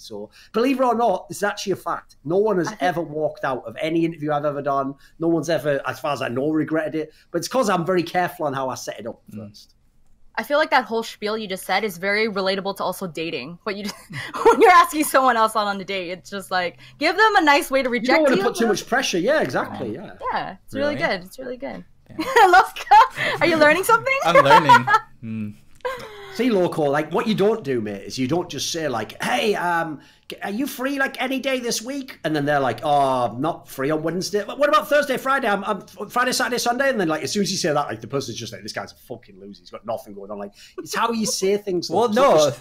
So believe it or not, it's actually a fact. No one has ever walked out of any interview I've ever done. No one's ever, as far as I know, regretted it. But it's because I'm very careful on how I set it up mm. first. I feel like that whole spiel you just said is very relatable to also dating. But you just, when you're asking someone else out on the date, it's just like give them a nice way to reject. You don't want to put too much pressure. Yeah, exactly. Yeah. Yeah, it's really, really good. It's really good. Yeah. are you learning something? I'm learning. Mm. Loco, like what you don't do, mate, is you don't just say like, "Hey, um, are you free like any day this week?" And then they're like, "Oh, I'm not free on Wednesday. But what about Thursday, Friday? I'm, I'm Friday, Saturday, Sunday." And then like as soon as you say that, like the person's just like, "This guy's a fucking loser. He's got nothing going on." Like it's how you say things. well, no,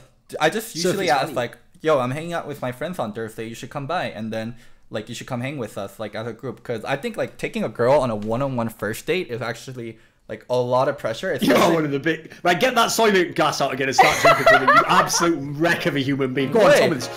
I just usually ask like, "Yo, I'm hanging out with my friends on Thursday. You should come by." And then like you should come hang with us like as a group because I think like taking a girl on a one-on-one first date is actually like a lot of pressure. Especially... You're one of the big right. Get that soylent gas out again and start drinking. you absolute wreck of a human being. Go on, this.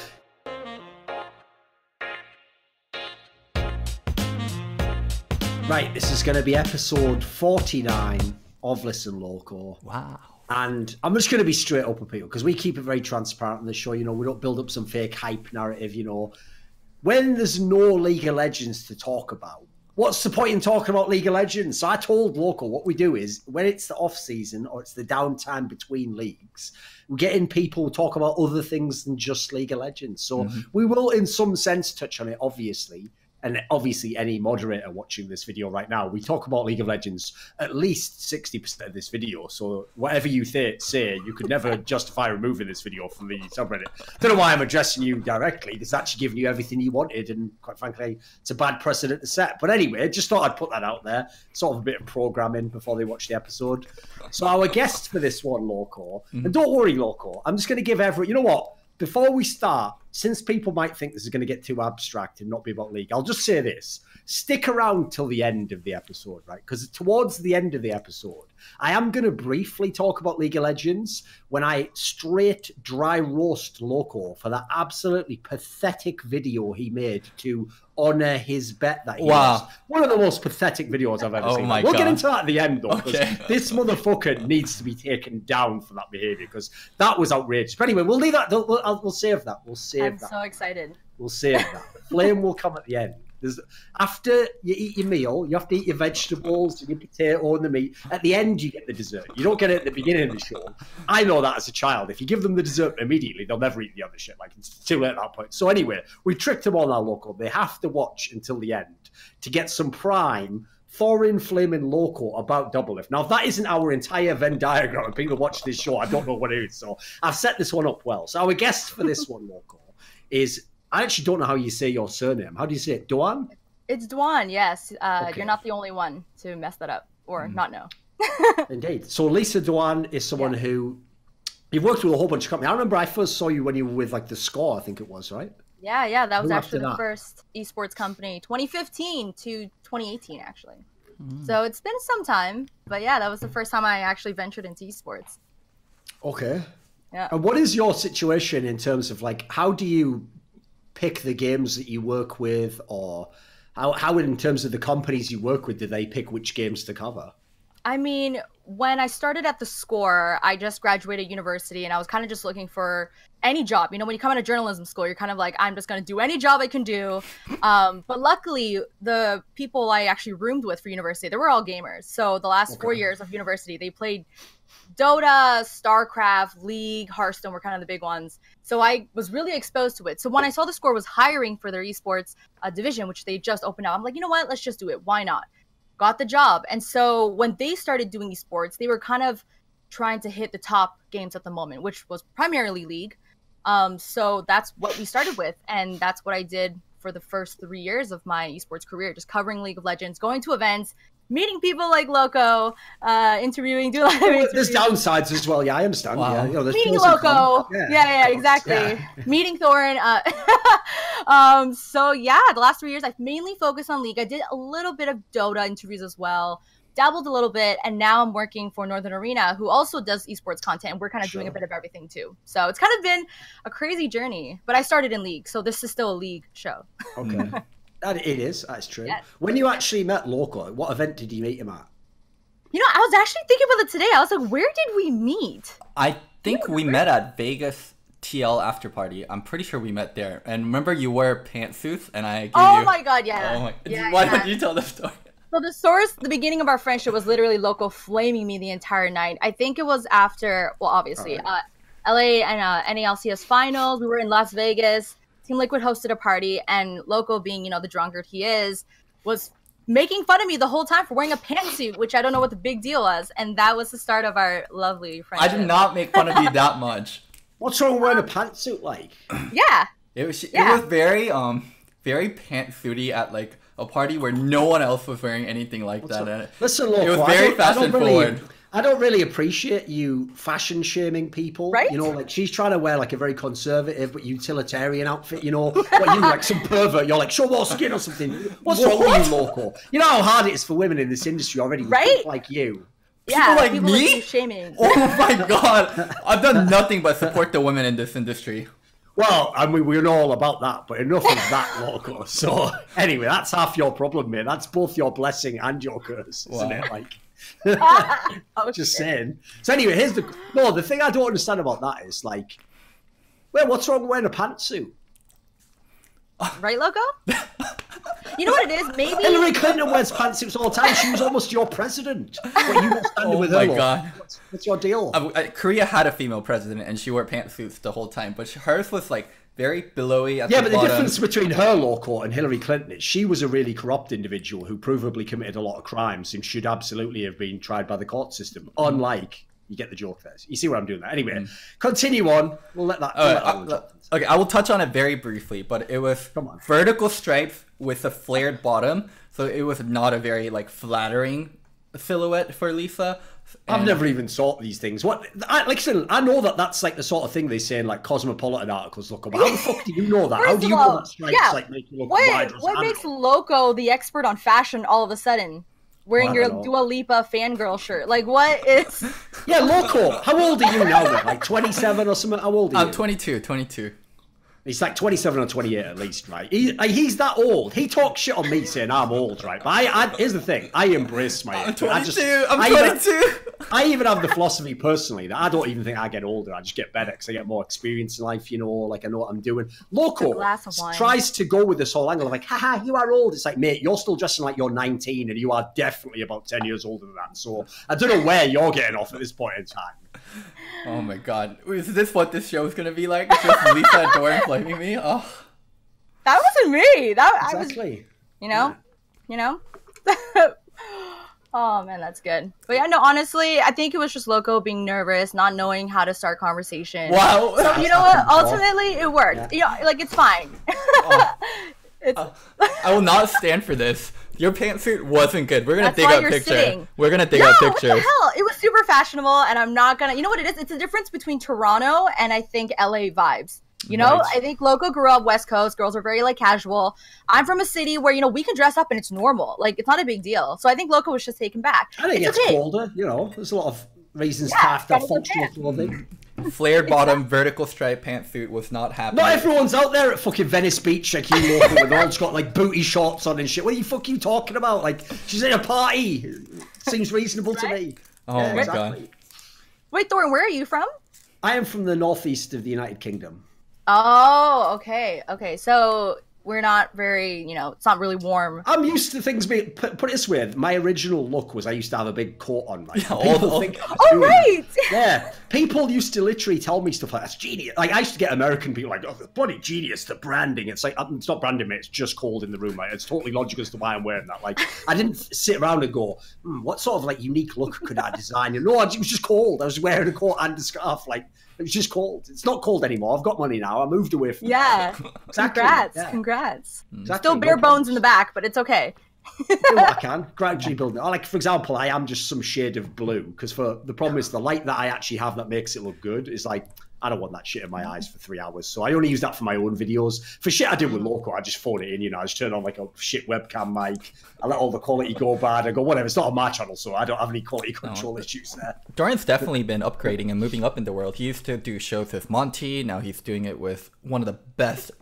Right, this is going to be episode 49 of Listen Loco. Wow. And I'm just going to be straight up with people because we keep it very transparent on the show. You know, we don't build up some fake hype narrative. You know, when there's no League of Legends to talk about, what's the point in talking about League of Legends? So I told local what we do is when it's the off season or it's the downtime between leagues, we're getting people talk about other things than just League of Legends. So mm-hmm. we will, in some sense, touch on it, obviously and obviously any moderator watching this video right now, we talk about League of Legends at least 60% of this video. So whatever you th- say, you could never justify removing this video from the subreddit. Don't know why I'm addressing you directly. It's actually giving you everything you wanted, and quite frankly, it's a bad precedent to set. But anyway, just thought I'd put that out there. Sort of a bit of programming before they watch the episode. So our guest for this one, Loco, mm-hmm. and don't worry, Loco, I'm just going to give every, you know what? before we start, since people might think this is going to get too abstract and not be about league, I'll just say this. Stick around till the end of the episode, right? Because towards the end of the episode, I am going to briefly talk about League of Legends when I straight dry roast Loco for that absolutely pathetic video he made to honor his bet that he wow. Lost. One of the most pathetic videos I've ever oh seen. we'll God. get into that at the end, though, because okay. this motherfucker needs to be taken down for that behavior because that was outrageous. But anyway, we'll leave that. We'll, we'll save that. We'll save I'm that. So excited. We'll save that. Flame will come at the end. There's, after you eat your meal, you have to eat your vegetables and your potato and the meat. At the end, you get the dessert. You don't get it at the beginning of the show. I know that as a child. If you give them the dessert immediately, they'll never eat the other shit. Like it's too late at that point. So anyway, we tricked them on our local. They have to watch until the end to get some prime Thorin Flaming Loco about Doublelift. Now, if that isn't our entire Venn diagram and people watch this show, I don't know what it is. So I've set this one up well. So our guest for this one, Loco, is I actually don't know how you say your surname. How do you say it? Doan? It's Doan, yes. Uh, okay. You're not the only one to mess that up or mm. not know. Indeed. So Lisa Doan is someone yeah. who you've worked with a whole bunch of companies. I remember I first saw you when you were with like the Score, I think it was, right? Yeah, yeah. That was who actually the that? first esports company, 2015 to 2018, actually. Mm. So it's been some time, but yeah, that was the first time I actually ventured into esports. Okay. Yeah. And what is your situation in terms of like how do you pick the games that you work with, or how, how in terms of the companies you work with, do they pick which games to cover? I mean, when I started at the score, I just graduated university and I was kind of just looking for any job. You know, when you come out of journalism school, you're kind of like, I'm just going to do any job I can do. Um, but luckily, the people I actually roomed with for university, they were all gamers. So the last okay. four years of university, they played Dota, StarCraft, League, Hearthstone were kind of the big ones. So I was really exposed to it. So when I saw the score was hiring for their esports uh, division, which they just opened up, I'm like, you know what? Let's just do it. Why not? Got the job. And so when they started doing esports, they were kind of trying to hit the top games at the moment, which was primarily League. Um, so that's what we started with. And that's what I did for the first three years of my esports career, just covering League of Legends, going to events, meeting people like Loco, uh, interviewing, do a lot of interviews. There's downsides as well. Yeah, I understand. Wow. Yeah, you know, meeting Loco. Yeah. yeah, yeah, exactly. Yeah. meeting Thorin. Uh, um, so yeah, the last three years I've mainly focused on League. I did a little bit of Dota interviews as well. Dabbled a little bit, and now I'm working for Northern Arena, who also does esports content, and we're kind of sure. doing a bit of everything too. So it's kind of been a crazy journey. But I started in League, so this is still a League show. Okay. That it is. That's true. Yes. When you actually met Loco, what event did you meet him at? You know, I was actually thinking about it today. I was like, where did we meet? I think we met at Vegas TL after party. I'm pretty sure we met there. And remember, you wore pantsuits, and I. Gave oh you... my god, yeah. Oh my. Yeah, Why yeah. don't you tell the story? So the source, the beginning of our friendship was literally Loco flaming me the entire night. I think it was after, well, obviously, uh, LA and uh, NALCS finals. We were in Las Vegas. Team Liquid hosted a party, and Loco, being you know the drunkard he is, was making fun of me the whole time for wearing a pantsuit, which I don't know what the big deal was. And that was the start of our lovely friendship. I did not make fun of you that much. What's wrong with wearing a pantsuit like? Yeah. It was. Yeah. It was very um very pantsuity at like a party where no one else was wearing anything like that. And Listen, look, It was I very don't- I don't fashion really- forward. I don't really appreciate you fashion shaming people. Right? You know, like she's trying to wear like a very conservative but utilitarian outfit. You know, what you like some pervert. You're like show more skin or something. What's wrong with you, Loco? You know how hard it is for women in this industry already. Right? people Like you. Yeah. like people me? you shaming. oh my god, I've done nothing but support the women in this industry. Well, I mean, we know all about that, but enough of that, Loco. So anyway, that's half your problem, mate. That's both your blessing and your curse, isn't it? Like. oh, just shit. saying. So anyway, here's the no. The thing I don't understand about that is like, well, what's wrong with wearing a pantsuit? Right, Loco? you know what it is? Maybe. Hillary Clinton wears pantsuits all the time. She was almost your president. What you not standing Oh with my her? God. What's, what's your deal? I, I- Korea had a female president and she wore pantsuits the whole time, but hers was like very billowy at yeah, the but the difference between her law court and Hillary Clinton is she was a really corrupt individual who provably committed a lot of crimes and should absolutely have been tried by the court system. Unlike, you get the joke there. You see where I'm doing that. Anyway, mm. continue on. We'll let that. We'll let that one drop. okay, I will touch on it very briefly, but it was Come on. vertical stripes with a flared bottom, so it was not a very like flattering silhouette for Lisa. I've never even thought these things. What? I, like, listen, I know that that's like the sort of thing they say in like cosmopolitan articles. Look, about how the fuck do you know that? How do you all, know that stripes yeah. like make you look What, wider? what makes know. Loco the expert on fashion all of a sudden? Wearing I your don't know. Dua Lipa fangirl shirt. Like, what is. Yeah, loco. How old are you now? Then? Like twenty-seven or something? How old are you? I'm 22, 22. He's like twenty-seven or twenty-eight at least, right? He, he's that old. He talks shit on me saying I'm old, right? But I, I here's the thing. I embrace my. I'm age. 22. I just, I'm I even- I even have the philosophy personally that I don't even think I get older. I just get better because I get more experience in life, you know, like I know what I'm doing. Loco glass of wine. tries to go with this whole angle of like, haha, you are old. It's like, mate, you're still dressing like you're 19 and you are definitely about 10 years older than that. So I don't know where you're getting off at this point in time. Oh my god. Is this what this show is gonna be like? It's Just Lisa Doan blaming me? Oh. That wasn't me. That I was. Exactly. You know? You know? oh, man, that's good. But yeah, no, honestly, I think it was just Loco being nervous, not knowing how to start conversation. Wow. So, you know what? Ultimately, it worked. You know, like, it's fine. it's. Uh, I will not stand for this. Your pantsuit wasn't good. We're gonna That's dig why out you're picture. sitting. We're gonna dig no, out what the pictures. hell? It was super fashionable, and I'm not gonna. You know what it is? It's a difference between Toronto and I think LA vibes. You know, Right. I think Loco grew up West Coast. Girls are very like casual. I'm from a city where you know we can dress up and it's normal. Like it's not a big deal. So I think Loco was just taken back. I think it's it's okay. colder, you know, there's a lot of reasons to Yeah, have to have that is functional clothing. Flared bottom, vertical stripe pantsuit was not happening. Not everyone's out there at fucking Venice Beach like you Loco with all just got like booty shorts on and shit. What are you fucking talking about? Like she's in a party. Seems reasonable to me. Oh Yeah, my exactly. god. Wait, Thorin, where are you from? I am from the northeast of the United Kingdom. Oh, okay, okay. So we're not very, you know, it's not really warm. I'm used to things being put, put it this way. My original look was I used to have a big coat on. Right? Yeah, People all- think I Oh, doing right. Yeah, people used to literally tell me stuff like that's genius. Like I used to get American people like, "Oh, the bloody genius!" The branding. It's like um, it's not branding, mate. It's just cold in the room. Like it's totally logical as to why I'm wearing that. Like I didn't sit around and go, hmm, "What sort of like unique look could I design?" And no, it was just cold. I was wearing a coat and a scarf. Like it was just cold. It's not cold anymore. I've got money now. I moved away from. Yeah. Exactly, Congrats. yeah. Congrats. Mm. Exactly, Still bare bones in the back, but it's okay. do what I can, gradually building it. Like, for example, I am just some shade of blue because for the problem is the light that I actually have that makes it look good is like I don't want that shit in my mm-hmm. eyes for three hours. So I only use that for my own videos. For shit I do with Loco, I just phone it in. You know, I just turn on like a shit webcam mic. I let all the quality go bad. I go whatever. It's not on my channel, so I don't have any quality control issues there. Thorin's definitely been upgrading and moving up in the world. He used to do shows with Monty. Now he's doing it with one of the best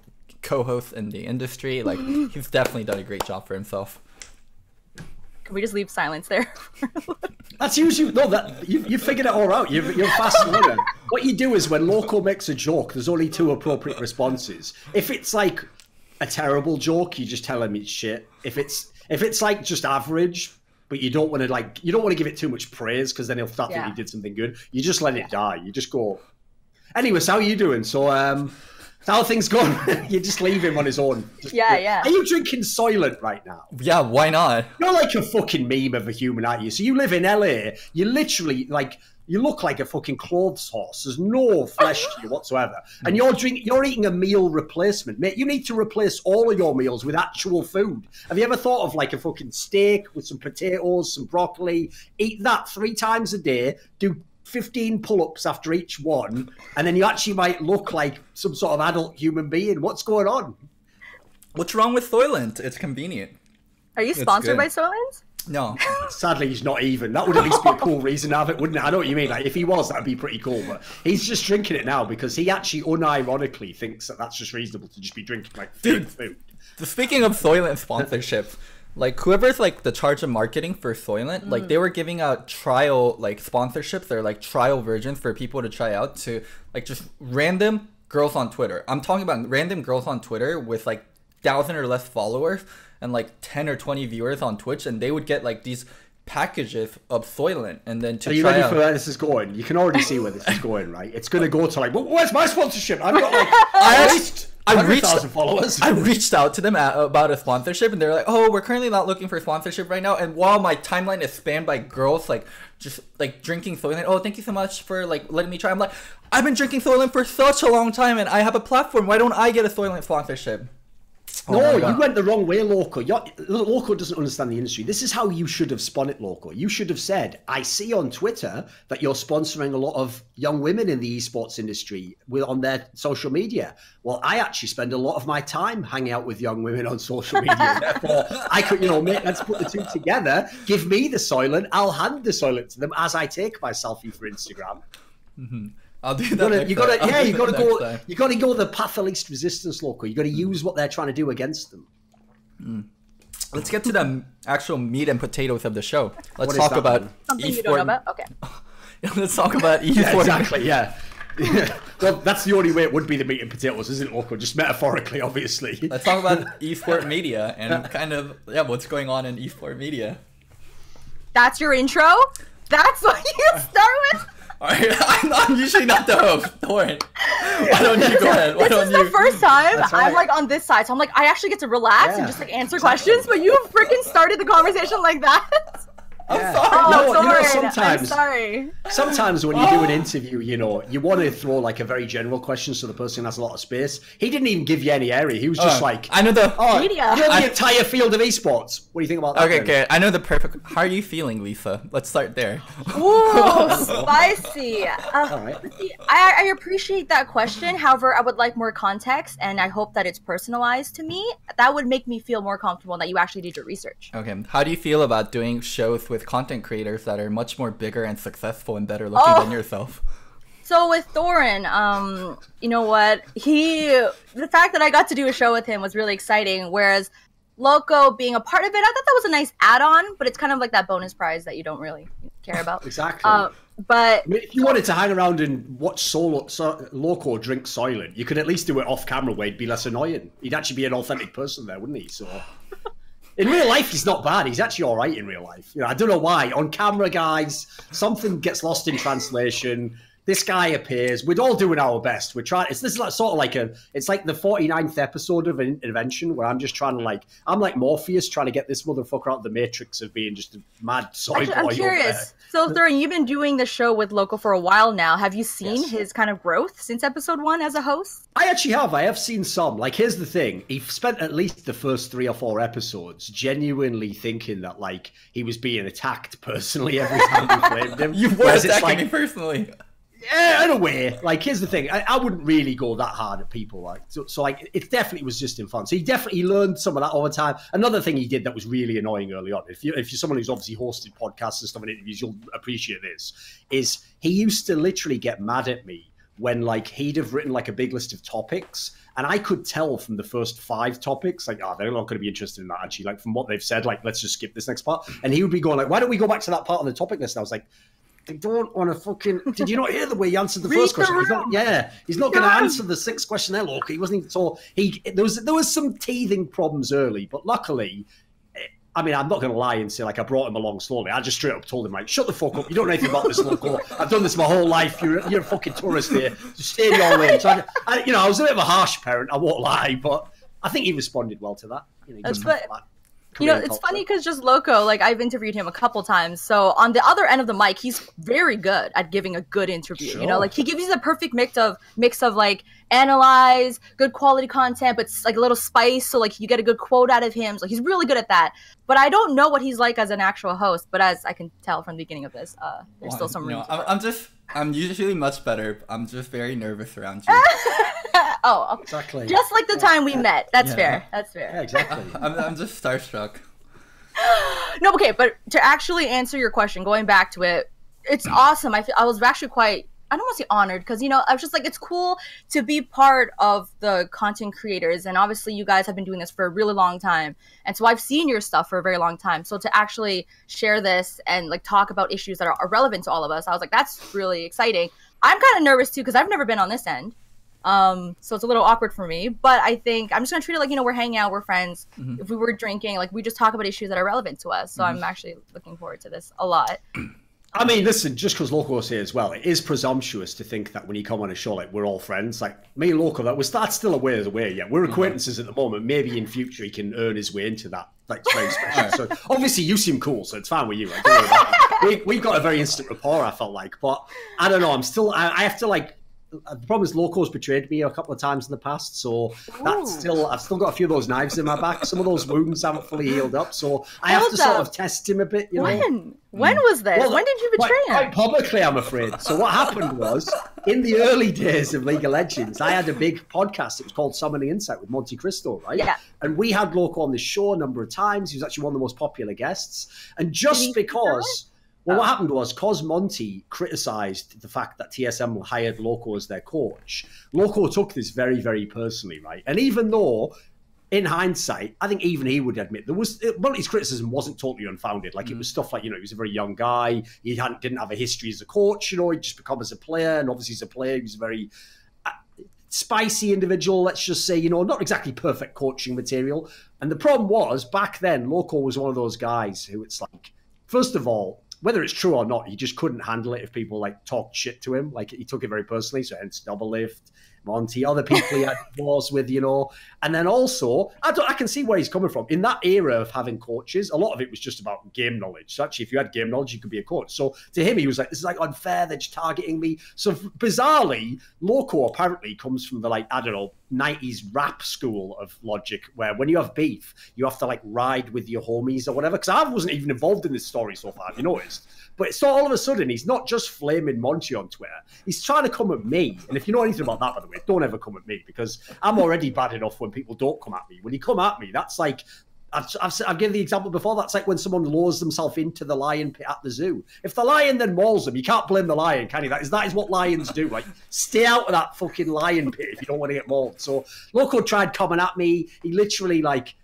co-hosts in the industry. Like he's definitely done a great job for himself. Can we just leave silence there? That's usually no. That you you figured it all out. You're, you're fast learner. what you do is when Loco makes a joke, there's only two appropriate responses. If it's like a terrible joke, you just tell him it's shit. If it's if it's like just average, but you don't want to like you don't want to give it too much praise because then he'll start yeah. thinking you did something good. You just let it die. You just go. Anyway, so how are you doing? So um, how things going? you just leave him on his own. Just, yeah, yeah. Are you drinking Soylent right now? Yeah, why not? You're like a fucking meme of a human, aren't you? So you live in LA. You literally like you look like a fucking clothes horse. There's no flesh to you whatsoever, and you're drinking. You're eating a meal replacement, mate. You need to replace all of your meals with actual food. Have you ever thought of like a fucking steak with some potatoes, some broccoli? Eat that three times a day. Do 15 pull-ups after each one and then you actually might look like some sort of adult human being. What's going on? What's wrong with soylent it's convenient. Are you sponsored by soylent no. Sadly he's not even. That would at least be a cool reason to have it wouldn't it? I know what you mean. Like if he was that'd be pretty cool but he's just drinking it now because he actually unironically thinks that that's just reasonable to just be drinking like Dude, food. speaking of soylent sponsorship like whoever's like the charge of marketing for Soylent, mm. like they were giving out trial like sponsorships. They're like trial versions for people to try out to like just random girls on Twitter. I'm talking about random girls on Twitter with like thousand or less followers and like 10 or 20 viewers on Twitch and they would get like these packages of Soylent and then to Are you ready out... for where this is going? You can already see where this is going, right? It's going to go to like, well, where's my sponsorship? I've got like at least I reached followers. I reached out to them at, about a sponsorship, and they're like, "Oh, we're currently not looking for sponsorship right now." And while my timeline is spanned by girls like just like drinking Soylent, oh, thank you so much for like letting me try. I'm like, I've been drinking Soylent for such a long time, and I have a platform. Why don't I get a Soylent sponsorship? Oh no, you went the wrong way, Loco. You're, Loco doesn't understand the industry. This is how you should have spun it, Loco. You should have said, I see on Twitter that you're sponsoring a lot of young women in the esports industry with, on their social media. Well, I actually spend a lot of my time hanging out with young women on social media. Therefore, I could, you know, make, let's put the two together. Give me the Soylent. I'll hand the Soylent to them as I take my selfie for Instagram. Mm-hmm. I'll do that. You gotta, you gotta yeah, you gotta go. Time. You gotta go the path of least resistance, Loco. You gotta use what they're trying to do against them. Mm. Let's get to the actual meat and potatoes of the show. Let's talk about something you don't know about. Okay. Let's talk about esports. Yeah, exactly. Yeah. well, that's the only way it would be the meat and potatoes, isn't it, Loco? Just metaphorically, obviously. Let's talk about esport media and kind of yeah, what's going on in esport media. That's your intro. That's what you start with. Alright, I'm, I'm, usually not the host. Don't worry. Why don't you go ahead? Why this is you... the first time right. I'm like on this side, so I'm like I actually get to relax yeah. and just like answer questions, but you freaking started the conversation like that. I'm yeah. sorry. Oh, no, sorry. You know, sometimes, I'm sorry. Sometimes when you do an interview, you know, you want to throw like a very general question so the person has a lot of space. He didn't even give you any area. He was just uh, like, I know the oh, media. You know the I, entire field of esports. What do you think about that? Okay, okay. I know the perfect. How are you feeling, Lisa? Let's start there. Ooh, spicy. Uh, All right. I, I appreciate that question. However, I would like more context, and I hope that it's personalized to me. That would make me feel more comfortable that you actually did your research. Okay. How do you feel about doing shows with with content creators that are much more bigger and successful and better looking oh. than yourself. So with Thorin, um, you know what? He the fact that I got to do a show with him was really exciting. Whereas Loco being a part of it, I thought that was a nice add-on, but it's kind of like that bonus prize that you don't really care about. exactly. Uh, but I mean, if you wanted to hang around and watch Solo, so, Loco drink Soylent, you could at least do it off camera where he'd be less annoying. He'd actually be an authentic person there, wouldn't he? So in real life, he's not bad. He's actually all right in real life. You know, I don't know why. On camera, guys, something gets lost in translation. This guy appears. We're all doing our best. We're trying. It's this is like, sort of like a. It's like the 49th episode of Invention where I'm just trying to like. I'm like Morpheus trying to get this motherfucker out of the matrix of being just a mad soy Actually, boy. I'm curious. So, Thorin, you've been doing the show with Loco for a while now. Have you seen yes. his kind of growth since episode one as a host? I actually have. I have seen some. Like, here's the thing: he spent at least the first three or four episodes genuinely thinking that like he was being attacked personally every time we flamed him. you were attacking like, me personally yeah, in a way. Like, here's the thing: I, I, wouldn't really go that hard at people. Like, so, so, like, it definitely was just in fun. So he definitely learned some of that over time. Another thing he did that was really annoying early on. If you if you're someone who's obviously hosted podcasts and stuff and interviews, you'll appreciate this. Is he used to literally get mad at me when like he'd have written like a big list of topics and I could tell from the first five topics, like, oh, they're not going to be interested in that actually. Like from what they've said, like, let's just skip this next part. And he would be going like, why don't we go back to that part of the topic list? And I was like, they don't want to fucking. Did you not hear the way he answered the first question? He's not, yeah, he's not going to answer the sixth question there. Look, he wasn't even so. He there was there was some teething problems early, but luckily. Eh, I mean, I'm not going to lie and say like I brought him along slowly. I just straight up told him like, "Shut the fuck up! You don't know anything about this Loco. I've done this my whole life. You're you're a fucking tourist here. Just stay in your lane." So I, I, you know, I was a bit of a harsh parent. I won't lie, but I think he responded well to that. You know, That's what you know, it's funny because just Loco, like I've interviewed him a couple times. So on the other end of the mic, he's very good at giving a good interview. Sure. You know, like he gives you the perfect mix of mix of like analyze, good quality content, but like a little spice. So like you get a good quote out of him. So he's really good at that. But I don't know what he's like as an actual host. But as I can tell from the beginning of this, uh, there's well, still some room. I'm, I'm just, I'm usually much better. I'm just very nervous around you. Oh, exactly. Just like the time we met. That's yeah. fair. That's fair. Yeah, exactly. I'm, I'm just starstruck. no, okay, but to actually answer your question, going back to it, it's mm. awesome. I feel, I was actually quite I don't want to say honored because you know I was just like it's cool to be part of the content creators and obviously you guys have been doing this for a really long time and so I've seen your stuff for a very long time so to actually share this and like talk about issues that are, are relevant to all of us I was like that's really exciting I'm kind of nervous too because I've never been on this end um, so it's a little awkward for me, but I think I'm just gonna treat it like you know we're hanging out, we're friends. Mm-hmm. If we were drinking, like we just talk about issues that are relevant to us. So mm-hmm. I'm actually looking forward to this a lot. I mean, listen, just because Loco's here as well, it is presumptuous to think that when you come on a show, like we're all friends. Like me and Loco, that was that's still a way the way. Yeah, we're mm-hmm. acquaintances mm-hmm. at the moment. Maybe in future he can earn his way into that. Like very special. so obviously you seem cool, so it's fine with you. Like, we we've got a very instant rapport. I felt like, but I don't know. I'm still. I, I have to like Uh, the problem is Loco's betrayed me a couple of times in the past, so that's still I've still got a few of those knives in my back. Some of those wounds haven't fully healed up, so I have to sort of test him a bit. You know? When? Hmm. When was this? Well, when did you betray him? Quite publicly, I'm afraid. So what happened was, in the early days of League of Legends, I had a big podcast. It was called Summoning Insight with Monte Cristo, right? Yeah. And we had Loco on the show a number of times. He was actually one of the most popular guests. And just because well, what happened was Cos Monty criticised the fact that TSM hired Loco as their coach. Loco took this very, very personally, right? And even though, in hindsight, I think even he would admit there was Monty's criticism wasn't totally unfounded. Like mm. it was stuff like you know he was a very young guy, he hadn't didn't have a history as a coach. You know, he just become as a player, and obviously as a player, he was a very uh, spicy individual, let's just say, you know, not exactly perfect coaching material. And the problem was back then, Loco was one of those guys who it's like, first of all, whether it's true or not, he just couldn't handle it if people like talked shit to him. Like he took it very personally. So hence Doublelift, Monty, other people he had wars with, you know. And then also, I, I can see where he's coming from. In that era of having coaches, a lot of it was just about game knowledge. So actually, if you had game knowledge, you could be a coach. So to him, he was like, "This is like unfair. They're just targeting me." So bizarrely, Loco apparently comes from the like I don't know 90s rap school of logic where when you have beef, you have to like ride with your homies or whatever. Because I wasn't even involved in this story so far, have you noticed? But so all of a sudden, he's not just flaming Monty on Twitter. He's trying to come at me. And if you know anything about that, by the way, don't ever come at me because I'm already bad enough when people don't come at me. When you come at me, that's like I've, I've, I've, given the example before. That's like when someone lowers themselves into the lion pit at the zoo. If the lion then mauls them, you can't blame the lion, can you? That is that is what lions do. Like, stay out of that fucking lion pit if you don't want to get mauled. So, Loco tried coming at me. He literally like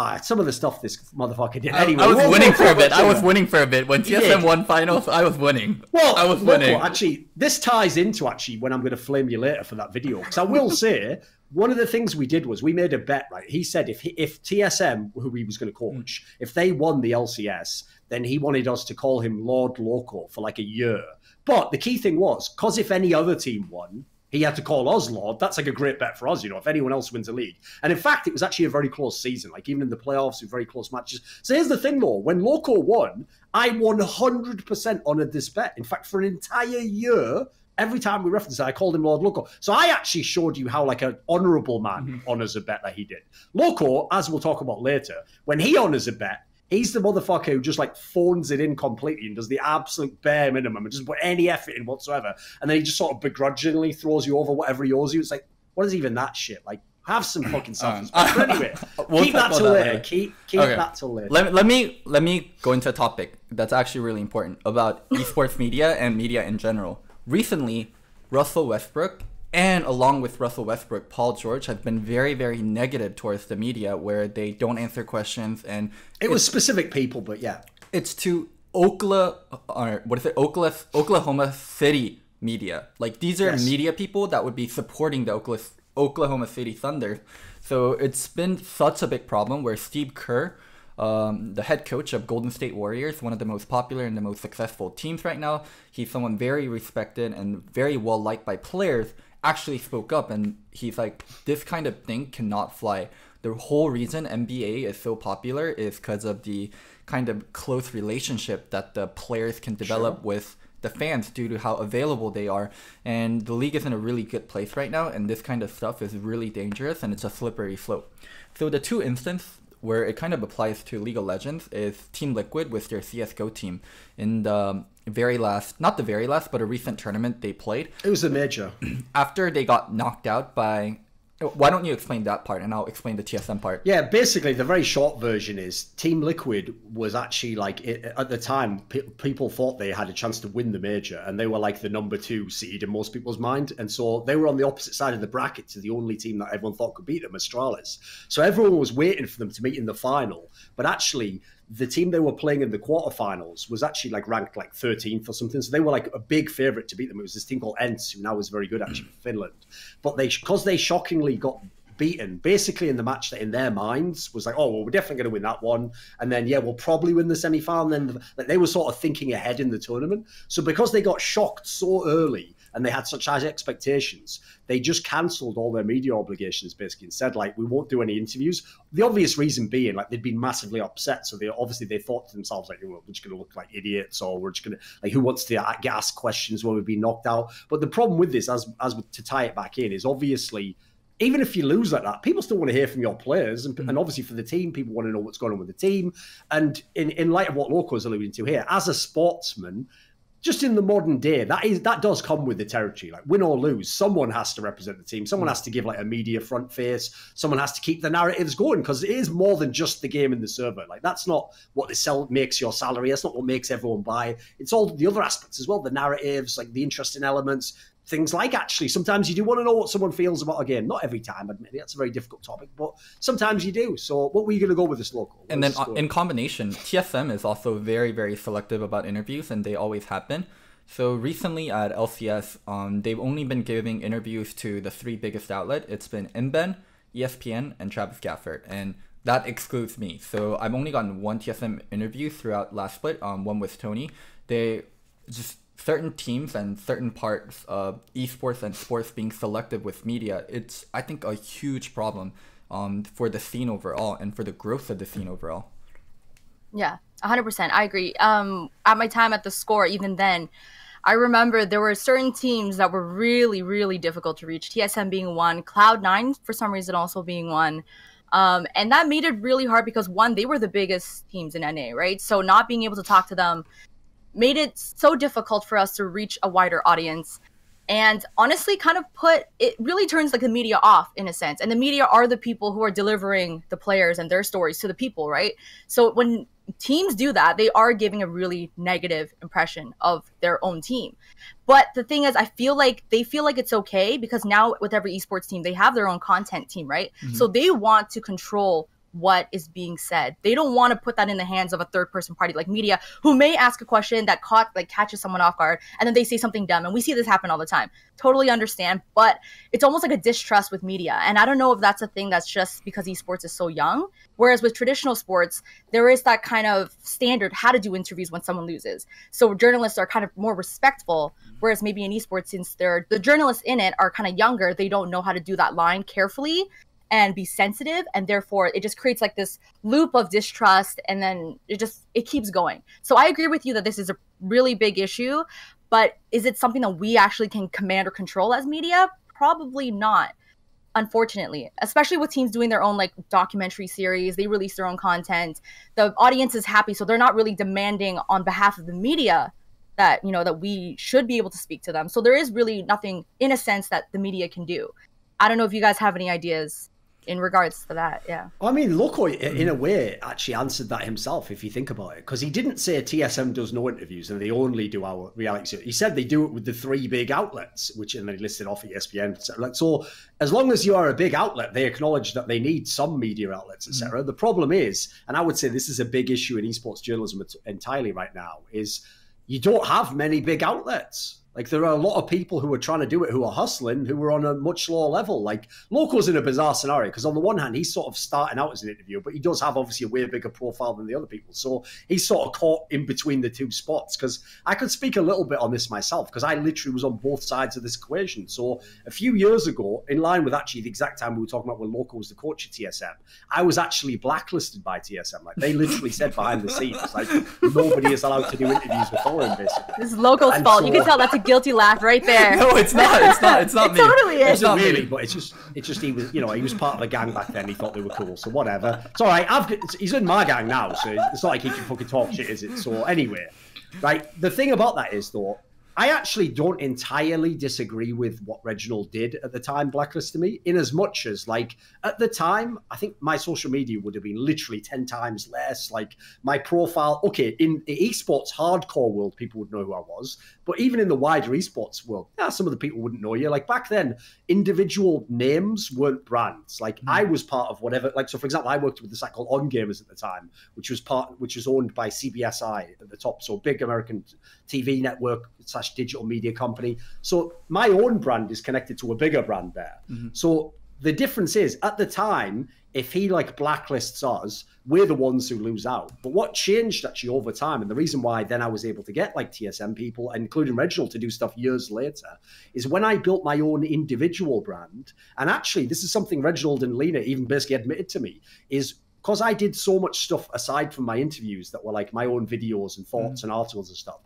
uh, some of the stuff this motherfucker did. Anyway, I, I was winning for a bit. I was winning for a bit when TSM won finals. I was winning. Well, I was winning. actually, this ties into actually when I'm going to flame you later for that video because I will say one of the things we did was we made a bet. Right, he said if he, if TSM, who he was going to coach, mm. if they won the LCS, then he wanted us to call him Lord Loco for like a year. But the key thing was because if any other team won, he had to call us Lord. That's like a great bet for us, you know, if anyone else wins a league. And in fact, it was actually a very close season. Like even in the playoffs, in very close matches. So here's the thing though, when Loco won, I 100% honored this bet. In fact, for an entire year, every time we referenced it, I called him Lord Loco. So I actually showed you how like an honorable man mm-hmm. honors a bet that he did. Loco, as we'll talk about later, when he honors a bet, He's the motherfucker who just like phones it in completely and does the absolute bare minimum and doesn't put any effort in whatsoever. And then he just sort of begrudgingly throws you over whatever he owes you. It's like, what is even that shit? Like, have some fucking self respect. Um, anyway, we'll keep that till later. later. Keep keep okay. that till later. Let, let me let me go into a topic that's actually really important about esports media and media in general. Recently, Russell Westbrook and along with Russell Westbrook, Paul George have been very, very negative towards the media, where they don't answer questions and it was specific people, but yeah, it's to Oklahoma or what is it Oklahoma Oklahoma City media. Like these are yes. media people that would be supporting the Oklahoma Oklahoma City Thunder. So it's been such a big problem where Steve Kerr, um, the head coach of Golden State Warriors, one of the most popular and the most successful teams right now, he's someone very respected and very well liked by players, actually spoke up and he's like, this kind of thing cannot fly. The whole reason NBA is so popular is because of the kind of close relationship that the players can develop sure. with the fans due to how available they are. And the league is in a really good place right now, and this kind of stuff is really dangerous and it's a slippery slope. So the two instances where it kind of applies to League of Legends is Team Liquid with their CSGO team. In the very last, not the very last, but a recent tournament they played. It was a major. After they got knocked out by why don't you explain that part and I'll explain the TSM part? Yeah, basically, the very short version is Team Liquid was actually like, at the time, people thought they had a chance to win the major and they were like the number two seed in most people's mind. And so they were on the opposite side of the bracket to the only team that everyone thought could beat them, Astralis. So everyone was waiting for them to meet in the final. But actually, the team they were playing in the quarterfinals was actually like ranked like 13th or something. So they were like a big favorite to beat them. It was this team called ENCE, who now is very good actually mm. for Finland. But they, because they shockingly got beaten basically in the match that in their minds was like, oh, well, we're definitely going to win that one. And then, yeah, we'll probably win the semi final. And then like, they were sort of thinking ahead in the tournament. So because they got shocked so early, and they had such high expectations, they just cancelled all their media obligations basically and said like we won't do any interviews. The obvious reason being like they'd been massively upset, so they obviously they thought to themselves like we're just going to look like idiots or we're just going to like who wants to get asked questions when we've been knocked out. But the problem with this, as as to tie it back in, is obviously even if you lose like that, people still want to hear from your players. And, mm-hmm. and, obviously for the team, people want to know what's going on with the team. And in, in light of what Loco is alluding to here, as a sportsman, just in the modern day, that is that does come with the territory. Like win or lose, someone has to represent the team. Someone mm. has to give like a media front face. Someone has to keep the narratives going because it is more than just the game in the server. Like that's not what the sell makes your salary. That's not what makes everyone buy. It's all the other aspects as well. The narratives, like the interesting elements, things like actually sometimes you do want to know what someone feels about a game. Not every time, admittedly, that's a very difficult topic, but sometimes you do. So, what were you going to go with this Loco? and then uh, in combination, TSM is also very, very selective about interviews, and they always have been. So recently at LCS, um, they've only been giving interviews to the three biggest outlet. It's been Inven, ESPN, and Travis Gafford, and that excludes me. So I've only gotten one TSM interview throughout last split. Um, one with Tony. They just certain teams and certain parts of esports and sports being selective with media, it's I think a huge problem um, for the scene overall and for the growth of the scene overall. Yeah, 100%. I agree. Um, at my time at the score, even then, I remember there were certain teams that were really, really difficult to reach. TSM being one, Cloud9 for some reason also being one. Um, and that made it really hard because one, they were the biggest teams in NA, right? So not being able to talk to them made it so difficult for us to reach a wider audience and honestly kind of put it really turns like the media off in a sense. And the media are the people who are delivering the players and their stories to the people right? So when teams do that they are giving a really negative impression of their own team. But the thing is i feel like they feel like it's okay because now with every esports team they have their own content team right? Mm-hmm. so they want to control what is being said. They don't want to put that in the hands of a third person party like media who may ask a question that caught like catches someone off guard and then they say something dumb and we see this happen all the time. Totally understand, but it's almost like a distrust with media. And I don't know if that's a thing that's just because esports is so young. Whereas with traditional sports, there is that kind of standard how to do interviews when someone loses. So journalists are kind of more respectful, whereas maybe in esports since they're the journalists in it are kind of younger, they don't know how to do that line carefully and be sensitive and therefore it just creates like this loop of distrust and then it just it keeps going. So i agree with you that this is a really big issue but is it something that we actually can command or control as media? Probably not unfortunately especially with teams doing their own like documentary series. They release their own content. The audience is happy so they're not really demanding on behalf of the media that you know that we should be able to speak to them. So there is really nothing in a sense that the media can do. I don't know if you guys have any ideas in regards to that. Yeah. I mean, Loco, in a way, actually answered that himself, if you think about it, because he didn't say TSM does no interviews and they only do our reality. He said they do it with the three big outlets, which and then he listed off ESPN. So, like, so as long as you are a big outlet, they acknowledge that they need some media outlets, etc. Mm-hmm. The problem is, and I would say this is a big issue in esports journalism entirely right now, is you don't have many big outlets like there are a lot of people who are trying to do it who are hustling who are on a much lower level. Like Loco's in a bizarre scenario because on the one hand he's sort of starting out as an interviewer, but he does have obviously a way bigger profile than the other people. So he's sort of caught in between the two spots. Because I could speak a little bit on this myself because I literally was on both sides of this equation. So a few years ago, in line with actually the exact time we were talking about when Loco was the coach at TSM, I was actually blacklisted by TSM. Like they literally said behind the scenes, like nobody is allowed to do interviews with Thorin. Basically, this is Loco's and fault. So, you can tell that's a guilty laugh right there. no, it's not. It's not. It's not it me. Totally is. It's not really, but it's just, it's just he was, you know, he was part of the gang back then. He thought they were cool, so whatever. It's all right. I've, he's in my gang now, so it's not like he can fucking talk shit, is it? So anyway, right. The thing about that is though, I actually don't entirely disagree with what Reginald did at the time, blacklisted me, in as much as, like, at the time, I think my social media would have been literally 10 times less. Like, my profile, okay, in the esports hardcore world, people would know who I was. But even in the wider esports world, yeah, some of the people wouldn't know you. Like, back then, individual names weren't brands. Like, mm. I was part of whatever, like, so for example, I worked with the site called On Gamers at the time, which was part, which was owned by CBSI at the top. So, big American TV network slash digital media company. So my own brand is connected to a bigger brand there. Mm-hmm. So the difference is at the time, if he like blacklists us, we're the ones who lose out. But what changed actually over time, and the reason why then I was able to get like TSM people, including Reginald, to do stuff years later, is when I built my own individual brand. And actually, this is something Reginald and Leena even basically admitted to me is because I did so much stuff aside from my interviews that were like my own videos and thoughts mm. and articles and stuff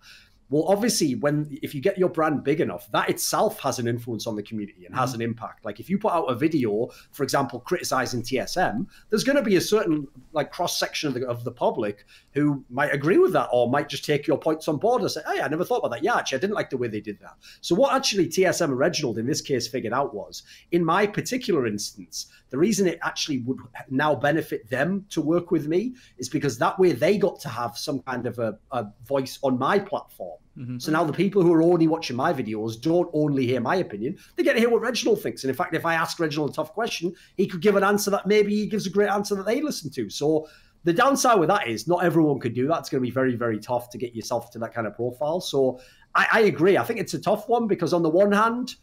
well obviously when if you get your brand big enough that itself has an influence on the community and mm-hmm. has an impact. Like if you put out a video for example criticizing tsm there's going to be a certain like cross section of the, of the public who might agree with that or might just take your points on board and say hey i never thought about that. Yeah actually i didn't like the way they did that. So what actually tsm and reginald in this case figured out was in my particular instance the reason it actually would now benefit them to work with me is because that way they got to have some kind of a, a voice on my platform. Mm-hmm. So now the people who are only watching my videos don't only hear my opinion, they get to hear what Reginald thinks. And in fact, if I ask Reginald a tough question, he could give an answer that maybe he gives a great answer that they listen to. So the downside with that is not everyone could do that. It's going to be very, very tough to get yourself to that kind of profile. So I, I agree. I think it's a tough one because on the one hand,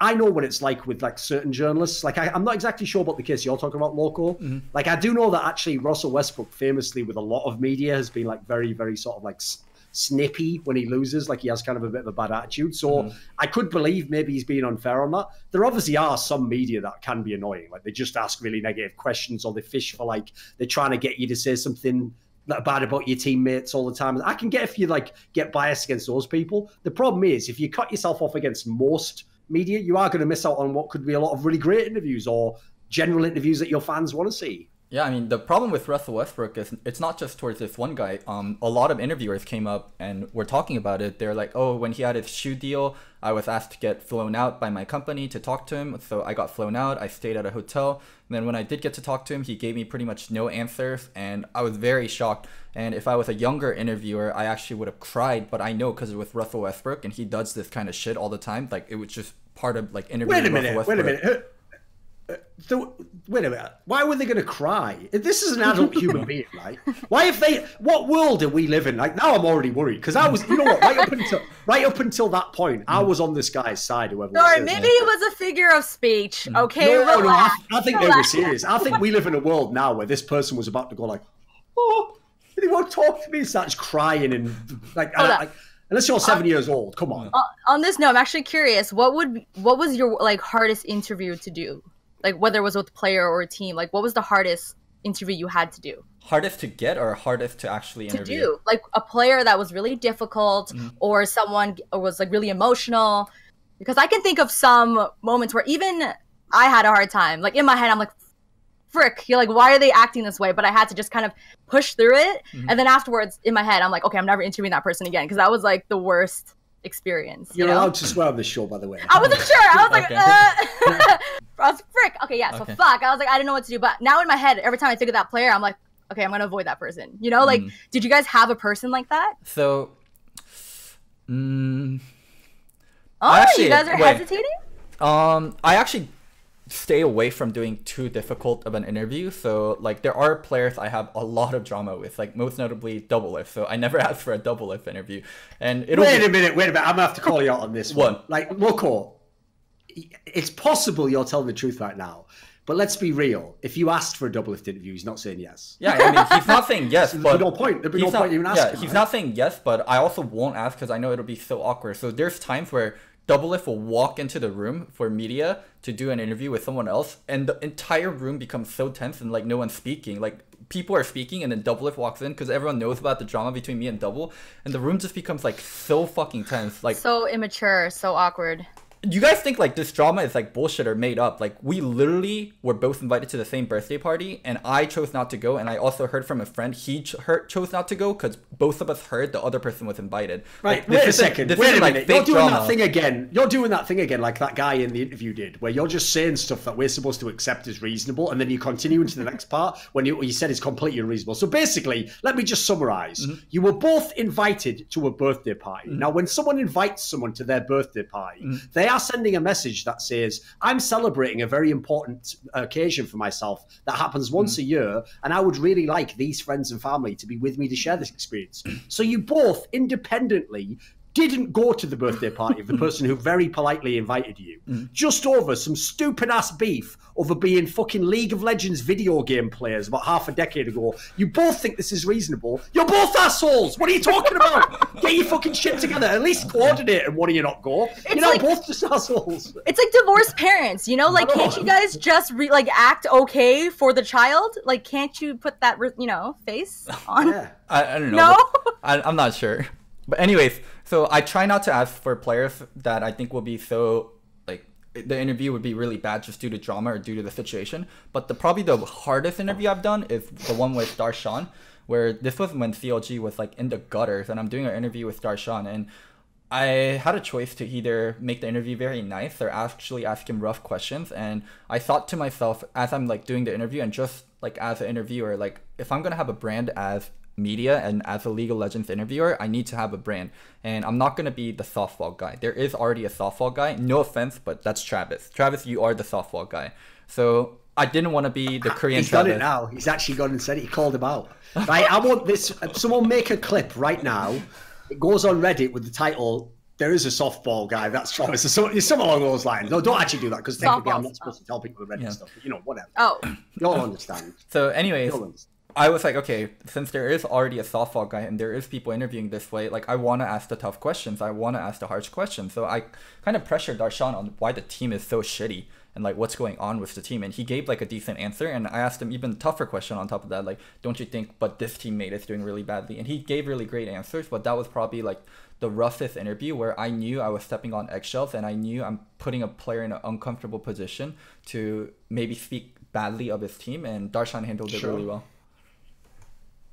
I know what it's like with like certain journalists. Like I, am not exactly sure about the case you're talking about, Loco. Mm-hmm. Like I do know that actually Russell Westbrook, famously with a lot of media, has been like very, very sort of like snippy when he loses. Like he has kind of a bit of a bad attitude. So mm-hmm. I could believe maybe he's being unfair on that. There obviously are some media that can be annoying. Like they just ask really negative questions or they fish for like they're trying to get you to say something bad about your teammates all the time. I can get if you like get biased against those people. The problem is if you cut yourself off against most media, you are going to miss out on what could be a lot of really great interviews or general interviews that your fans want to see. Yeah, I mean the problem with Russell Westbrook is it's not just towards this one guy. Um, a lot of interviewers came up and were talking about it. They're like, "Oh, when he had his shoe deal, I was asked to get flown out by my company to talk to him. So I got flown out. I stayed at a hotel. And then when I did get to talk to him, he gave me pretty much no answers, and I was very shocked. And if I was a younger interviewer, I actually would have cried. But I know because with Russell Westbrook, and he does this kind of shit all the time. Like it was just part of like interviewing. Wait a minute. Wait a minute. So, wait a minute. Why were they going to cry? This is an adult human being, right? Why if they? What world do we live in? Like now, I'm already worried because I was, you know what? Right up until right up until that point, I was on this guy's side. Whoever. Sorry, maybe it was a figure of speech. Mm. Okay, no, no, no I, I, think they were serious. I think we live in a world now where this person was about to go like, "Oh, he won't talk to me." Starts crying and like, like unless you're seven years old. Come on. On this note, I'm actually curious. What would what was your like hardest interview to do? Like whether it was with a player or a team like what was the hardest interview you had to do? Hardest to get or hardest to actually interview? to do. Like a player that was really difficult mm-hmm. or someone was like really emotional. Because i can think of some moments where even i had a hard time. Like in my head i'm like frick you're like why are they acting this way? But i had to just kind of push through it. Mm-hmm. and then afterwards in my head i'm like okay i'm never interviewing that person again. Because that was like the worst experience. You're you know? allowed to swear on this show, by the way. I wasn't sure. I was like, uh, I was frick. Okay, yeah. So Okay. fuck. I was like, I didn't know what to do. But now in my head, every time I think of that player, I'm like, okay, I'm gonna avoid that person. You know, like, Mm. did you guys have a person like that? So, mm, Oh, actually- you guys are wait. hesitating. Um, I actually stay away from doing too difficult of an interview. So like there are players I have a lot of drama with, like most notably Double Lift. So I never asked for a Double Lift interview, and it'll Wait be- a minute, wait a minute. I'm gonna have to call you out on this one. What? Like, Loco, it's possible you're telling the truth right now, but let's be real. If you asked for a double lift interview, he's not saying yes. Yeah, I mean he's not saying yes, There's but no point. There'd be he's no not, point even Yeah, asking, he's right? not saying yes, but I also won't ask because I know it'll be so awkward. So there's times where Doublelift will walk into the room for media to do an interview with someone else, and the entire room becomes so tense and like no one's speaking. Like people are speaking, and then Doublelift walks in because everyone knows about the drama between me and Double, and the room just becomes like so fucking tense. Like So immature, so awkward. You guys think like this drama is like bullshit or made up like we literally were both invited to the same birthday party and i chose not to go and i also heard from a friend he ch- heard, chose not to go because both of us heard the other person was invited Right, Like, wait a second. Wait a like, minute. You're doing drama. that thing again. You're doing that thing again, like that guy in the interview did, where you're just saying stuff that we're supposed to accept as reasonable, and then you continue into the next part when you, you said it's completely unreasonable. So basically, let me just summarize. Mm-hmm. You were both invited to a birthday party. Now, when someone invites someone to their birthday party, Mm-hmm. they are sending a message that says, I'm celebrating a very important occasion for myself that happens once Mm-hmm. a year, and I would really like these friends and family to be with me to share this experience. So you both independently didn't go to the birthday party of the person who very politely invited you, mm. just over some stupid ass beef over being fucking League of Legends video game players about half a decade ago. You both think this is reasonable. You're both assholes. What are you talking about? Get your fucking shit together. At least coordinate and one of you not go. You're not like- both just assholes. It's like divorced parents, you know? Like, can't you guys just re- like act okay for the child? Like, can't you put that re- you know face on? Yeah. I, I don't know. No? I, I'm not sure. But anyways, so I try not to ask for players that I think will be so like the interview would be really bad just due to drama or due to the situation. But the probably the hardest interview I've done is the one with Darshan, where this was when CLG was like in the gutters, and I'm doing an interview with Darshan, and I had a choice to either make the interview very nice or actually ask him rough questions. And I thought to myself as I'm like doing the interview and just like as an interviewer, like if I'm gonna have a brand as media and as a League of Legends interviewer, I need to have a brand. And I'm not gonna be the softball guy. There is already a softball guy. No offense, but that's Travis. Travis, you are the softball guy. So I didn't want to be the Korean He's done Travis. it now. He's actually gone and said it. He called him out. Right, I want this. Someone make a clip right now. It goes on Reddit with the title. There is a softball guy. That's Travis. It's some- it's something along those lines. No, don't actually do that because technically I'm not supposed to tell people the Reddit Yeah. stuff. But, you know, whatever. Oh, You'll understand. So anyways, understand. I was like, okay, since there is already a softball guy and there is people interviewing this way, like I want to ask the tough questions. I want to ask the harsh questions. So I kind of pressured Darshan on why the team is so shitty and like what's going on with the team. And he gave like a decent answer. And I asked him even tougher question on top of that, like, don't you think, but this teammate is doing really badly? And he gave really great answers. But that was probably like the roughest interview where I knew I was stepping on eggshells and I knew I'm putting a player in an uncomfortable position to maybe speak badly of his team. And Darshan handled it Sure. really well.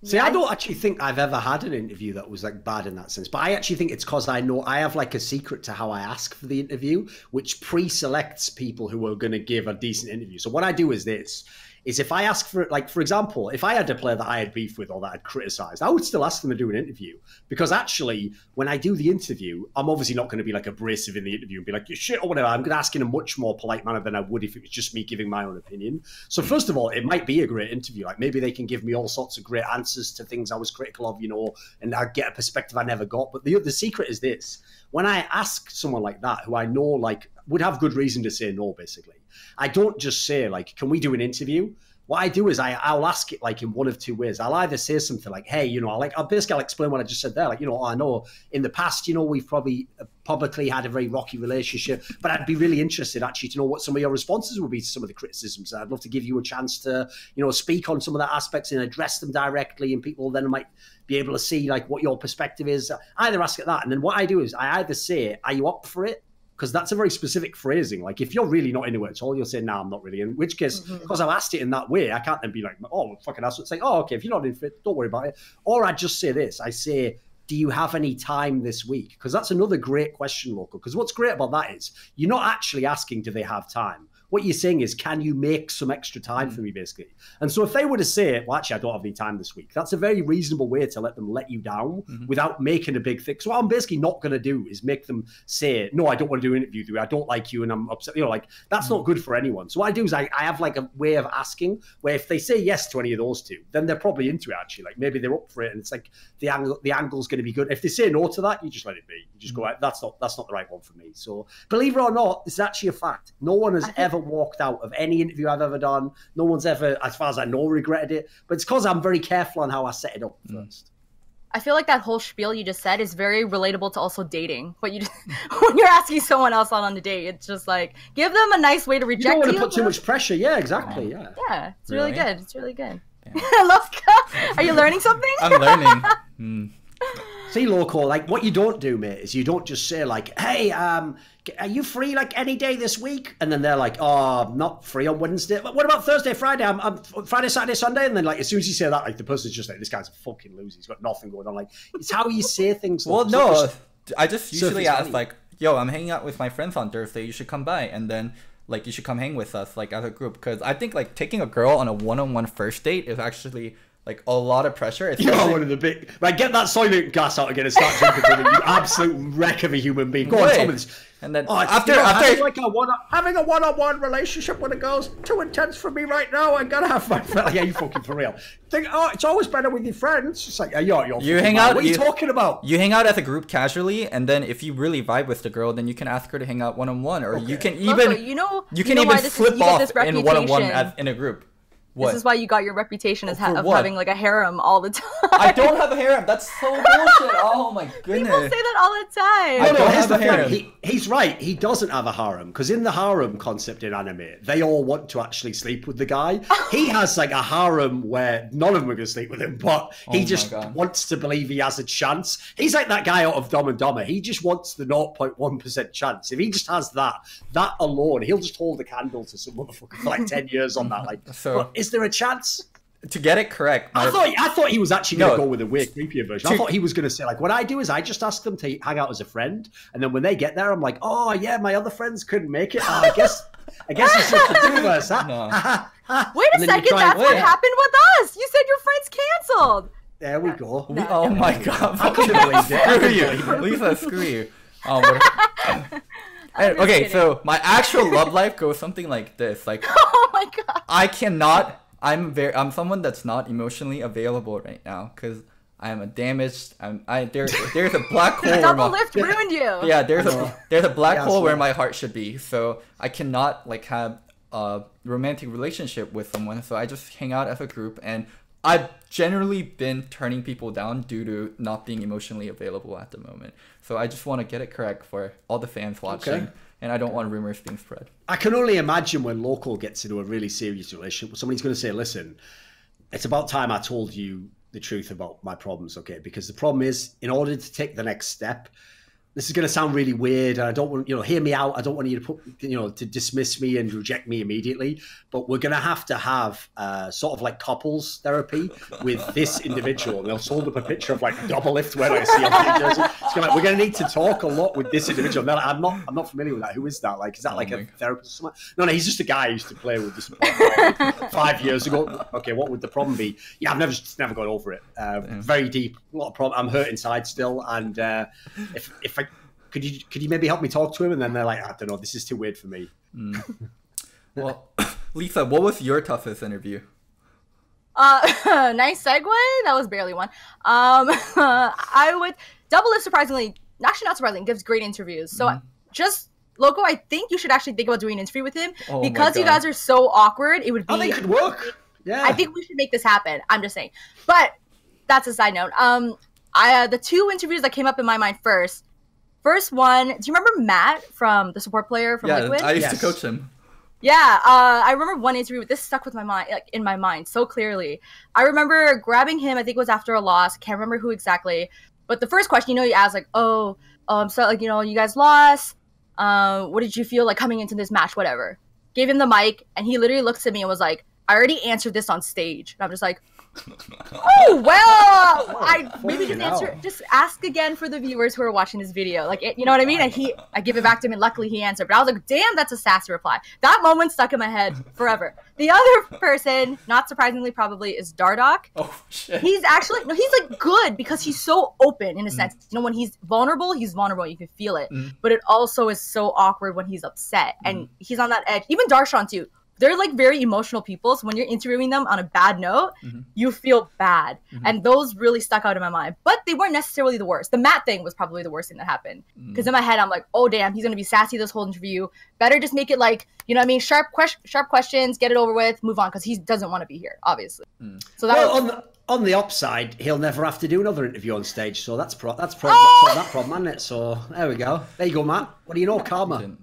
See, I don't actually think I've ever had an interview that was like bad in that sense. But I actually think it's because I know I have like a secret to how I ask for the interview, which pre-selects people who are going to give a decent interview. So what I do is this: is if I ask for it, like, for example, if I had a player that I had beef with or that I'd criticized, I would still ask them to do an interview because actually, when I do the interview, I'm obviously not going to be like abrasive in the interview and be like, you shit or whatever. I'm going to ask in a much more polite manner than I would if it was just me giving my own opinion. So first of all, it might be a great interview. Like maybe they can give me all sorts of great answers to things I was critical of, you know, and I get a perspective I never got. But the the secret is this: when I ask someone like that, who I know like would have good reason to say no, basically, I don't just say like, "Can we do an interview?" What I do is I, I'll ask it like in one of two ways. I'll either say something like, "Hey, you know," I like I'll basically I'll explain what I just said there. Like, you know, I know in the past, you know, we've probably uh, publicly had a very rocky relationship, but I'd be really interested actually to know what some of your responses would be to some of the criticisms. I'd love to give you a chance to, you know, speak on some of the aspects and address them directly, and people then might be able to see like what your perspective is. I either ask it that, and then what I do is I either say, "Are you up for it?" Because that's a very specific phrasing. Like if you're really not into it at all, you'll say, "No, I'm not really." In which case, mm-hmm. because I've asked it in that way, I can't then be like, "Oh, fucking ass." Like, "Oh, okay, if you're not into it, don't worry about it." Or I just say this: I say, do you have any time this week? Because that's another great question, Loco. Because what's great about that is you're not actually asking, do they have time? What you're saying is, can you make some extra time for me, basically? And so if they were to say, well, actually, I don't have any time this week, that's a very reasonable way to let them let you down mm-hmm. without making a big thing. So what I'm basically not going to do is make them say, no, I don't want to do an interview with you. I don't like you and I'm upset. You know, like that's mm-hmm. not good for anyone. So what I do is I, I have like a way of asking where if they say yes to any of those two, then they're probably into it actually. Like maybe they're up for it and it's like the angle the angle's going to be good. If they say no to that, you just let it be. You just mm-hmm. go, that's not that's not the right one for me. So believe it or not, it's actually a fact. No one has ever walked out of any interview I've ever done. No one's ever, as far as I know, regretted it. But it's because I'm very careful on how I set it up mm. first. I feel like that whole spiel you just said is very relatable to also dating. But you just, when you're asking someone else out on the date, it's just like give them a nice way to reject. You don't want to put too much pressure. Yeah, exactly. Yeah. Yeah, it's really, really good. It's really good. Yeah. Are you learning something? I'm learning. Mm. See, Loco, like what you don't do, mate, is you don't just say like, "Hey, um, are you free like any day this week?" And then they're like, "Oh, I'm not free on Wednesday. But what about Thursday, Friday? I'm, I'm Friday, Saturday, Sunday." And then like as soon as you say that, like the person's just like, "This guy's a fucking loser. He's got nothing going on." Like it's how you say things. well, no, I just usually ask like, "Yo, I'm hanging out with my friends on Thursday. You should come by." And then like you should come hang with us like as a group because I think like taking a girl on a one-on-one first date is actually like a lot of pressure. Especially... You're one of the big. Right, get that soylent gas out again and start drinking. you absolute wreck of a human being. Go Wait. on, tell me this. And then oh, after you know, after having like a one having a one on one relationship with a girl's too intense for me right now. I'm gonna have fun. Like, yeah, you fucking for real. Think, oh, it's always better with your friends. It's like, yeah, you're, you're you hang out. What are you, you talking about? You hang out as a group casually, and then if you really vibe with the girl, then you can ask her to hang out one on one, or okay. you can even you know you can you know even flip off in one on one in a group. What? This is why you got your reputation oh, as ha- of having like a harem all the time. I don't have a harem. That's so bullshit. Oh my goodness. People say that all the time. No, no, here's the thing. He, he's right. He doesn't have a harem because in the harem concept in anime, they all want to actually sleep with the guy. he has like a harem where none of them are going to sleep with him, but he oh just wants to believe he has a chance. He's like that guy out of Dumb and Dumber. He just wants the 0.1% chance. If he just has that, that alone, he'll just hold a candle to some motherfucker for like 10 years on that. Like, so is there a chance? To get it correct, I thought I thought he was actually going to no, go with a weird, creepier version. To, I thought he was going to say like, what I do is I just ask them to hang out as a friend, and then when they get there, I'm like, oh yeah, my other friends couldn't make it. Uh, I guess I guess it's just the two of us. Huh? No. Wait a second, that's what happened with us. You said your friends canceled. There we go. We, oh my god! I couldn't believe it. Screw you, Lisa. Screw you. Oh, okay, so my actual love life goes something like this. Like, oh my god, I cannot. I'm very. I'm someone that's not emotionally available right now because I am a damaged. I'm. I there. There's a black hole. Double my, lift ruined you. Yeah, there's a there's a black yeah, hole where my heart should be. So I cannot like have a romantic relationship with someone. So I just hang out as a group, and I've generally been turning people down due to not being emotionally available at the moment. So I just want to get it correct for all the fans watching. Okay. And I don't want rumors being spread. I can only imagine when Loco gets into a really serious relationship, somebody's going to say, "Listen, it's about time I told you the truth about my problems." Okay, because the problem is, in order to take the next step, this is going to sound really weird and i don't want you know hear me out. I don't want you to put you know to dismiss me and reject me immediately but we're going to have to have uh, sort of like couples therapy with this individual. And they'll hold up a picture of like Doublelift where i see on Jersey. It's like, we're going to need to talk a lot with this individual. Like, i'm not i'm not familiar with that. Who is that? Like is that oh like a therapist or something? no no he's just a guy who used to play with this five years ago. Okay what would the problem be? Yeah i've never just never got over it. Uh, very deep. A lot of problem. I'm hurt inside still and uh, if if I could you could you maybe help me talk to him? And then they're like, I don't know, this is too weird for me. Mm. well, Lisa, what was your toughest interview? Uh, nice segue. That was barely one. Um, I would double it. Surprisingly, actually not surprisingly, gives great interviews. So mm. just Loco, I think you should actually think about doing an interview with him oh because you guys are so awkward. It would be. I think it could work. Yeah. I think we should make this happen. I'm just saying. But that's a side note. Um, I uh, the two interviews that came up in my mind first First one, do you remember Matt from the support player from yeah, Liquid? I used yes. to coach him. Yeah, uh, I remember one interview. With this stuck with my mind, like in my mind, so clearly. I remember grabbing him. I think it was after a loss. Can't remember who exactly. But the first question, you know, you ask like, "Oh, um, so like, you know, you guys lost. Uh, what did you feel like coming into this match? Whatever." Gave him the mic, and he literally looks at me and was like, "I already answered this on stage." And I'm just like, oh well, I maybe just answer. Just ask again for the viewers who are watching this video. Like, it, you know what I mean? And he, I give it back to him, and luckily he answered. But I was like, damn, that's a sassy reply. That moment stuck in my head forever. The other person, not surprisingly, probably is Dardoch. Oh shit. He's actually no, he's like good because he's so open in a mm. sense. You know, when he's vulnerable, he's vulnerable. You can feel it. Mm. But it also is so awkward when he's upset, mm. and he's on that edge. Even Darshan too they're like very emotional people. So when you're interviewing them on a bad note, mm-hmm. you feel bad. Mm-hmm. And those really stuck out in my mind. But they weren't necessarily the worst. The Matt thing was probably the worst thing that happened. Because mm. in my head, I'm like, oh damn, he's gonna be sassy this whole interview. Better just make it like, you know what I mean? Sharp question sharp questions, get it over with, move on, because he doesn't want to be here, obviously. Mm. So that well, was- on the on the upside, he'll never have to do another interview on stage, so that's pro- that's pro- oh! that problem, isn't it? So there we go. There you go, Matt. What do you know, karma?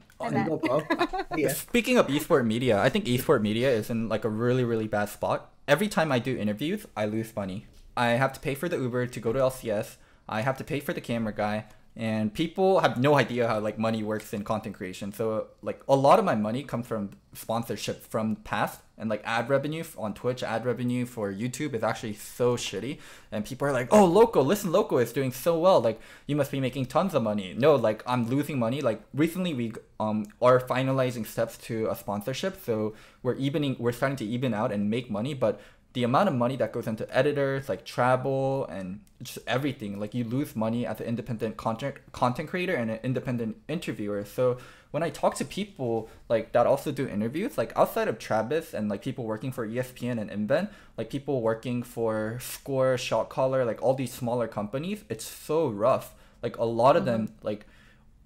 yeah. Speaking of esport media, I think esport media is in like a really really bad spot. Every time I do interviews, I lose money. I have to pay for the Uber to go to LCS. I have to pay for the camera guy and people have no idea how like money works in content creation. So like a lot of my money comes from sponsorship from past and like ad revenue on twitch ad revenue for youtube is actually so shitty. And people are like oh loco listen loco is doing so well. Like you must be making tons of money. No like i'm losing money. Like recently we um are finalizing steps to a sponsorship. So we're evening we're starting to even out and make money. But the amount of money that goes into editors, like travel and just everything, like you lose money as an independent content content creator and an independent interviewer. So when I talk to people like that also do interviews, like outside of Travis and like people working for ESPN and Inven, like people working for Score, Shot Caller, like all these smaller companies, it's so rough. Like a lot of mm-hmm. them, like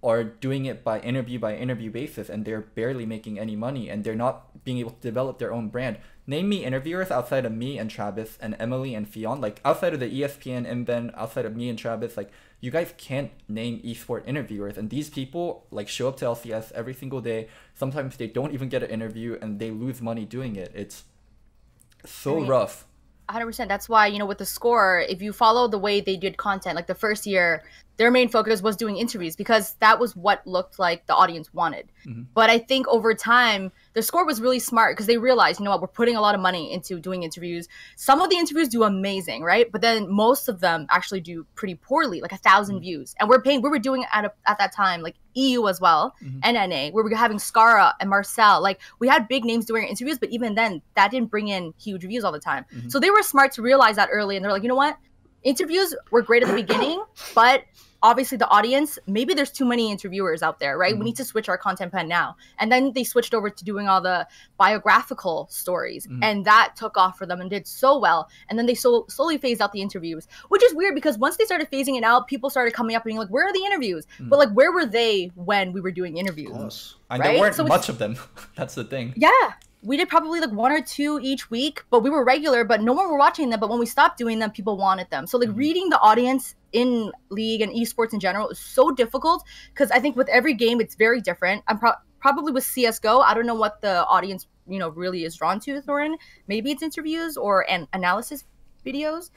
are doing it by interview by interview basis and they're barely making any money and they're not being able to develop their own brand. Name me interviewers outside of me and Travis and Emily and Fionn. like outside of the ESPN Inven, outside of me and Travis, like you guys can't name esport interviewers and these people like show up to LCS every single day. Sometimes they don't even get an interview and they lose money doing it. It's so I mean, rough. 100% that's why you know with the score if you follow the way they did content like the first year their main focus was doing interviews because that was what looked like the audience wanted. Mm-hmm. But I think over time, the score was really smart because they realized, you know what, we're putting a lot of money into doing interviews. Some of the interviews do amazing, right? But then most of them actually do pretty poorly, like a 1000 mm-hmm. views. And we're paying, we were doing at, a, at that time, like EU as well, mm-hmm. and NA, where we were having Scarra and Marcel. Like we had big names doing interviews, but even then, that didn't bring in huge views all the time. Mm-hmm. So they were smart to realize that early and they're like, you know what? interviews were great at the beginning, but obviously the audience maybe there's too many interviewers out there right? Mm-hmm. we need to switch our content plan now. And then they switched over to doing all the biographical stories mm-hmm. and that took off for them and did so well. And then they so, slowly phased out the interviews which is weird because once they started phasing it out people started coming up and being like where are the interviews? Mm-hmm. but like where were they when we were doing interviews? And right? there weren't so much of them. That's the thing. Yeah we did probably like one or two each week, but we were regular, but no one were watching them. But when we stopped doing them, people wanted them. So like mm-hmm. reading the audience in league and esports in general is so difficult because I think with every game it's very different. I'm pro- probably with CS:GO. I don't know what the audience you know really is drawn to Thorin. Maybe it's interviews or an analysis videos,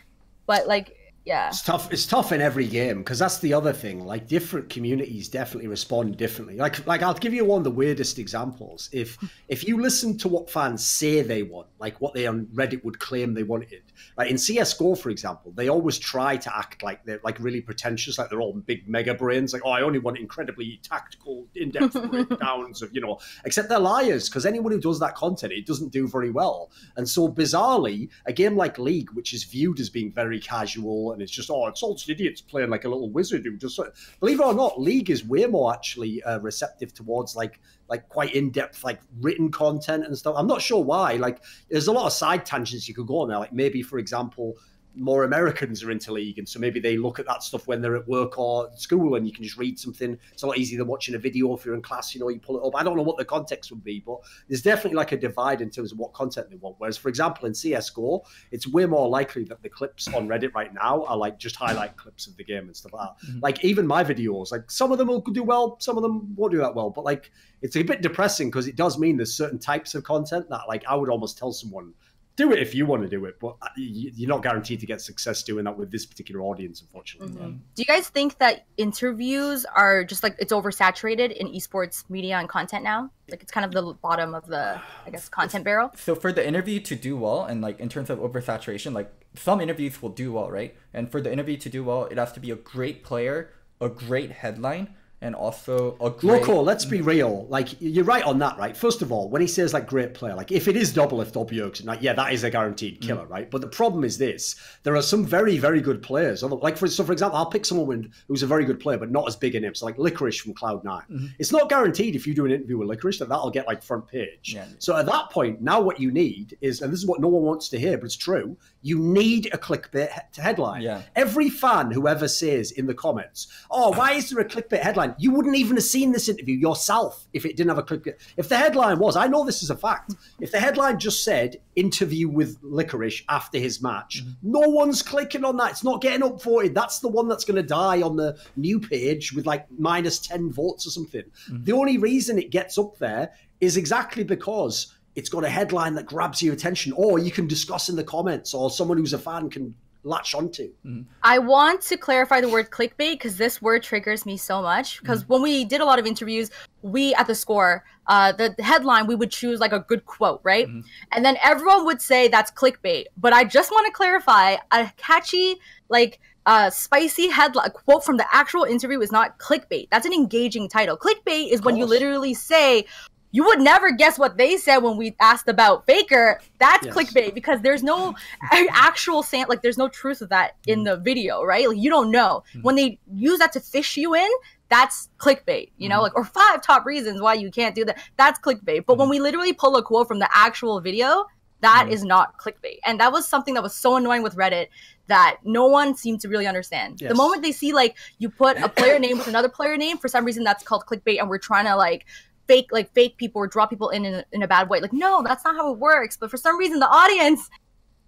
but like yeah. It's tough it's tough in every game because that's the other thing like different communities definitely respond differently. Like like i'll give you one of the weirdest examples. If hmm. if you listen to what fans say they want like what they on reddit would claim they wanted like in csgo for example they always try to act like they're like really pretentious like they're all big mega brains like oh i only want incredibly tactical in-depth breakdowns of you know except they're liars because anyone who does that content it doesn't do very well. And so bizarrely a game like league which is viewed as being very casual and it's just oh, it's all just idiots playing like a little wizard who just believe it or not, League is way more actually uh, receptive towards like like quite in depth like written content and stuff. I'm not sure why. Like, there's a lot of side tangents you could go on there. Like maybe, for example, more Americans are into league, and so maybe they look at that stuff when they're at work or school, and you can just read something. It's a lot easier than watching a video if you're in class. You know, you pull it up. I don't know what the context would be, but there's definitely like a divide in terms of what content they want. Whereas, for example, in CS:GO, it's way more likely that the clips on Reddit right now are like just highlight clips of the game and stuff like that. Mm-hmm. Like even my videos, like some of them will do well, some of them won't do that well, but like it's a bit depressing because it does mean there's certain types of content that like I would almost tell someone do it if you want to do it, but uh, you're not guaranteed to get success doing that with this particular audience, unfortunately. Mm-hmm. Do you guys think that interviews are just like it's oversaturated in esports media and content now? Like it's kind of the bottom of the, I guess, content barrel. So for the interview to do well, and like in terms of oversaturation, like some interviews will do well, right? And for the interview to do well, it has to be a great player, a great headline, and also a great... Loco, let's be real. Like you're right on that, right? First of all, when he says like great player, like if it is Doublelift or Bjergsen, like yeah, that is a guaranteed mm. killer, mm. right? But the problem is this: there are some very, very good players. Like for so, for example, I'll pick someone who's a very good player, but not as big a name. So like Licorice from Cloud 9 mm-hmm. It's not guaranteed if you do an interview with Licorice that that'll get like front page. Yeah. So at that point, now what you need is, and this is what no one wants to hear, but it's true. You need a clickbait headline. Yeah. Every fan who ever says in the comments, "Oh, why is there a clickbait headline?" You wouldn't even have seen this interview yourself if it didn't have a clickbait. If the headline was, I know this is a fact. If the headline just said "interview with Licorice after his match," mm-hmm. no one's clicking on that. It's not getting up voted. That's the one that's going to die on the new page with like minus ten votes or something. Mm-hmm. The only reason it gets up there is exactly because it's got a headline that grabs your attention, or you can discuss in the comments, or someone who's a fan can latch onto. Mm-hmm. I want to clarify the word clickbait because this word triggers me so much. Because mm-hmm. when we did a lot of interviews, we at the score, uh, the headline, we would choose like a good quote, right? Mm-hmm. And then everyone would say that's clickbait. But I just want to clarify a catchy, like, uh, spicy headline quote from the actual interview is not clickbait. That's an engaging title. Clickbait is when you literally say, you would never guess what they said when we asked about Baker. That's yes. clickbait because there's no actual sam- like there's no truth of that in mm. the video, right? Like you don't know. Mm. When they use that to fish you in, that's clickbait, you know, mm. like or five top reasons why you can't do that. That's clickbait. But when we literally pull a quote from the actual video, that mm. is not clickbait. And that was something that was so annoying with Reddit that no one seemed to really understand. Yes. The moment they see like you put a player name with another player name, for some reason that's called clickbait and we're trying to like fake like fake people or draw people in in a, in a bad way. Like no, that's not how it works. But for some reason, the audience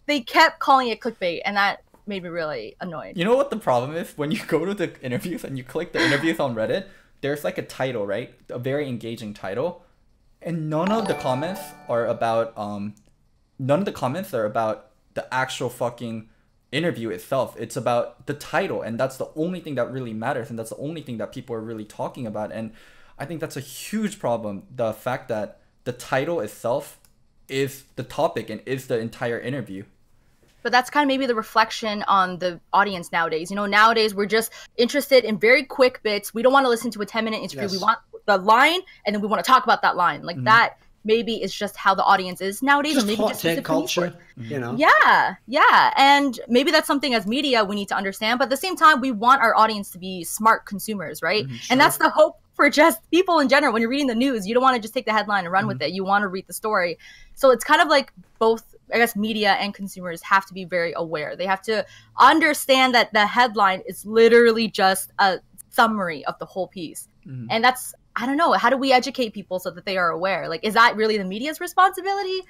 they kept calling it clickbait, and that made me really annoyed. You know what the problem is? When you go to the interviews and you click the interviews on Reddit, there's like a title, right? A very engaging title, and none of the comments are about um, none of the comments are about the actual fucking interview itself. It's about the title, and that's the only thing that really matters, and that's the only thing that people are really talking about. And I think that's a huge problem. The fact that the title itself is the topic and is the entire interview. But that's kind of maybe the reflection on the audience nowadays. You know, nowadays we're just interested in very quick bits. We don't want to listen to a 10 minute interview. Yes. We want the line and then we want to talk about that line. Like mm-hmm. that maybe is just how the audience is nowadays. Just or maybe hot just culture, you know. Yeah, yeah, and maybe that's something as media we need to understand. But at the same time, we want our audience to be smart consumers, right? Mm-hmm, sure. And that's the hope for just people in general. When you're reading the news, you don't want to just take the headline and run mm-hmm. with it. You want to read the story. So it's kind of like both, I guess, media and consumers have to be very aware. They have to understand that the headline is literally just a summary of the whole piece. Mm-hmm. And that's, I don't know, how do we educate people so that they are aware? Like, is that really the media's responsibility?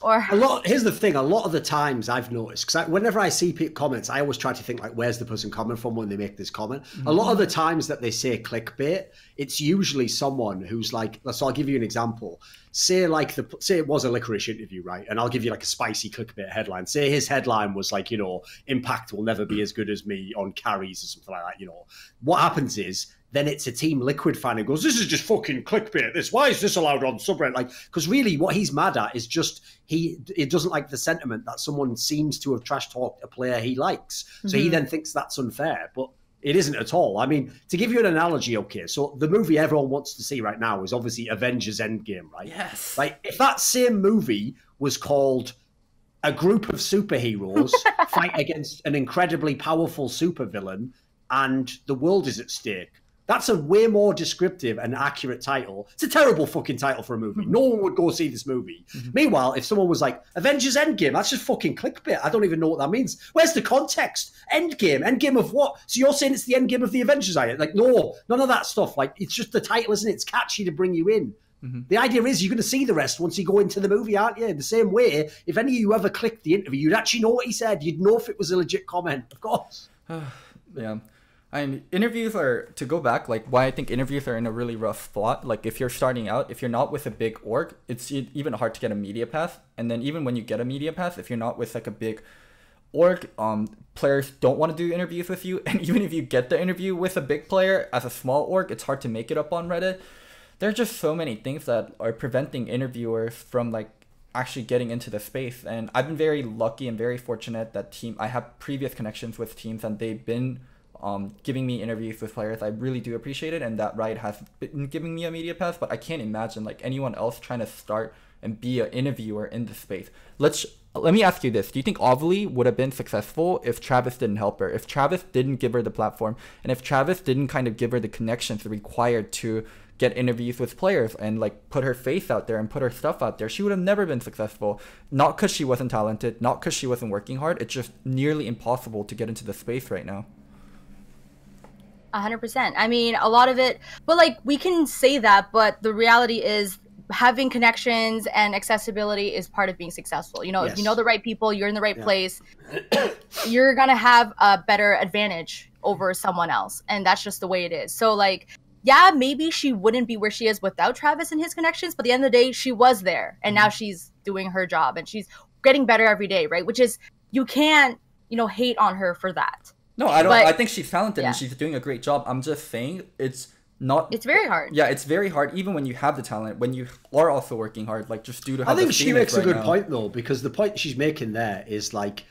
Or a lot. Here's the thing: a lot of the times I've noticed because whenever I see comments, I always try to think like, "Where's the person coming from when they make this comment?" Mm-hmm. A lot of the times that they say clickbait, it's usually someone who's like. So I'll give you an example. Say like the say it was a licorice interview, right? And I'll give you like a spicy clickbait headline. Say his headline was like, you know, "Impact will never be as good as me on carries" or something like that. You know, what happens is then it's a Team Liquid fan who goes, "This is just fucking clickbait. This why is this allowed on subreddit?" Like, because really, what he's mad at is just he it doesn't like the sentiment that someone seems to have trash talked a player he likes. So mm-hmm. he then thinks that's unfair, but it isn't at all. I mean, to give you an analogy, okay, so the movie everyone wants to see right now is obviously Avengers Endgame, right? Yes. Like, if that same movie was called a group of superheroes fight against an incredibly powerful supervillain and the world is at stake that's a way more descriptive and accurate title. It's a terrible fucking title for a movie. No one would go see this movie. Mm-hmm. Meanwhile, if someone was like Avengers Endgame, that's just fucking clickbait. I don't even know what that means. Where's the context? Endgame, Endgame of what? So you're saying it's the Endgame of the Avengers? I like no, none of that stuff. Like it's just the title, isn't it? It's catchy to bring you in. Mm-hmm. The idea is you're going to see the rest once you go into the movie, aren't you? In the same way, if any of you ever clicked the interview, you'd actually know what he said. You'd know if it was a legit comment, of course. yeah. I mean, interviews are to go back. Like why I think interviews are in a really rough spot. Like if you're starting out, if you're not with a big org, it's even hard to get a media pass. And then even when you get a media pass, if you're not with like a big org, um, players don't want to do interviews with you. And even if you get the interview with a big player as a small org, it's hard to make it up on Reddit. There's just so many things that are preventing interviewers from like actually getting into the space. And I've been very lucky and very fortunate that team I have previous connections with teams and they've been um, giving me interviews with players. I really do appreciate it, and that Riot has been giving me a media pass. But I can't imagine like anyone else trying to start and be an interviewer in this space. Let's let me ask you this: Do you think Ovilee would have been successful if Travis didn't help her? If Travis didn't give her the platform, and if Travis didn't kind of give her the connections required to get interviews with players and like put her face out there and put her stuff out there, she would have never been successful. Not because she wasn't talented, not because she wasn't working hard. It's just nearly impossible to get into the space right now hundred percent. I mean, a lot of it, but like we can say that, but the reality is having connections and accessibility is part of being successful. You know, yes. if you know the right people, you're in the right yeah. place, you're gonna have a better advantage over someone else, and that's just the way it is. So like. Yeah, maybe she wouldn't be where she is without Travis and his connections, but at the end of the day, she was there and now mm-hmm. she's doing her job and she's getting better every day, right? Which is you can't, you know, hate on her for that. No, I don't. But, I think she's talented yeah. and she's doing a great job. I'm just saying it's not. It's very hard. Yeah, it's very hard. Even when you have the talent, when you are also working hard, like just due to. I think she makes right a good now. point though, because the point she's making there is like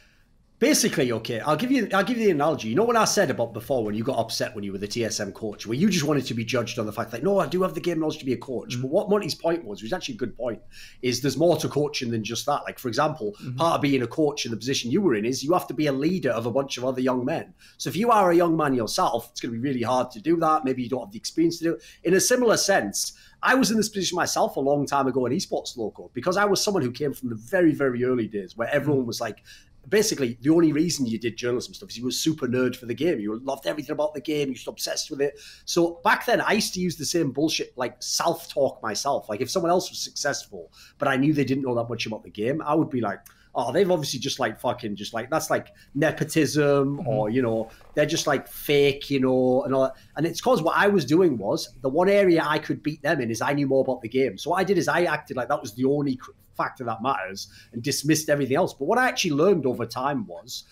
basically okay i'll give you i'll give you the analogy you know what i said about before when you got upset when you were the tsm coach where you just wanted to be judged on the fact that no i do have the game knowledge to be a coach mm-hmm. but what Monte's point was was actually a good point is there's more to coaching than just that like for example mm-hmm. part of being a coach in the position you were in is you have to be a leader of a bunch of other young men so if you are a young man yourself it's going to be really hard to do that maybe you don't have the experience to do it in a similar sense I was in this position myself a long time ago in esports Loco because I was someone who came from the very, very early days where everyone mm-hmm. was like, basically the only reason you did journalism stuff is you were super nerd for the game. You loved everything about the game. You were obsessed with it. So back then, I used to use the same bullshit like self talk myself. Like if someone else was successful, but I knew they didn't know that much about the game, I would be like, oh, they've obviously just like fucking just like that's like nepotism mm-hmm. or you know they're just like fake, you know, and all that. And it's because what I was doing was the one area I could beat them in is I knew more about the game. So what I did is I acted like that was the only factor that matters and dismissed everything else. But what I actually learned over time was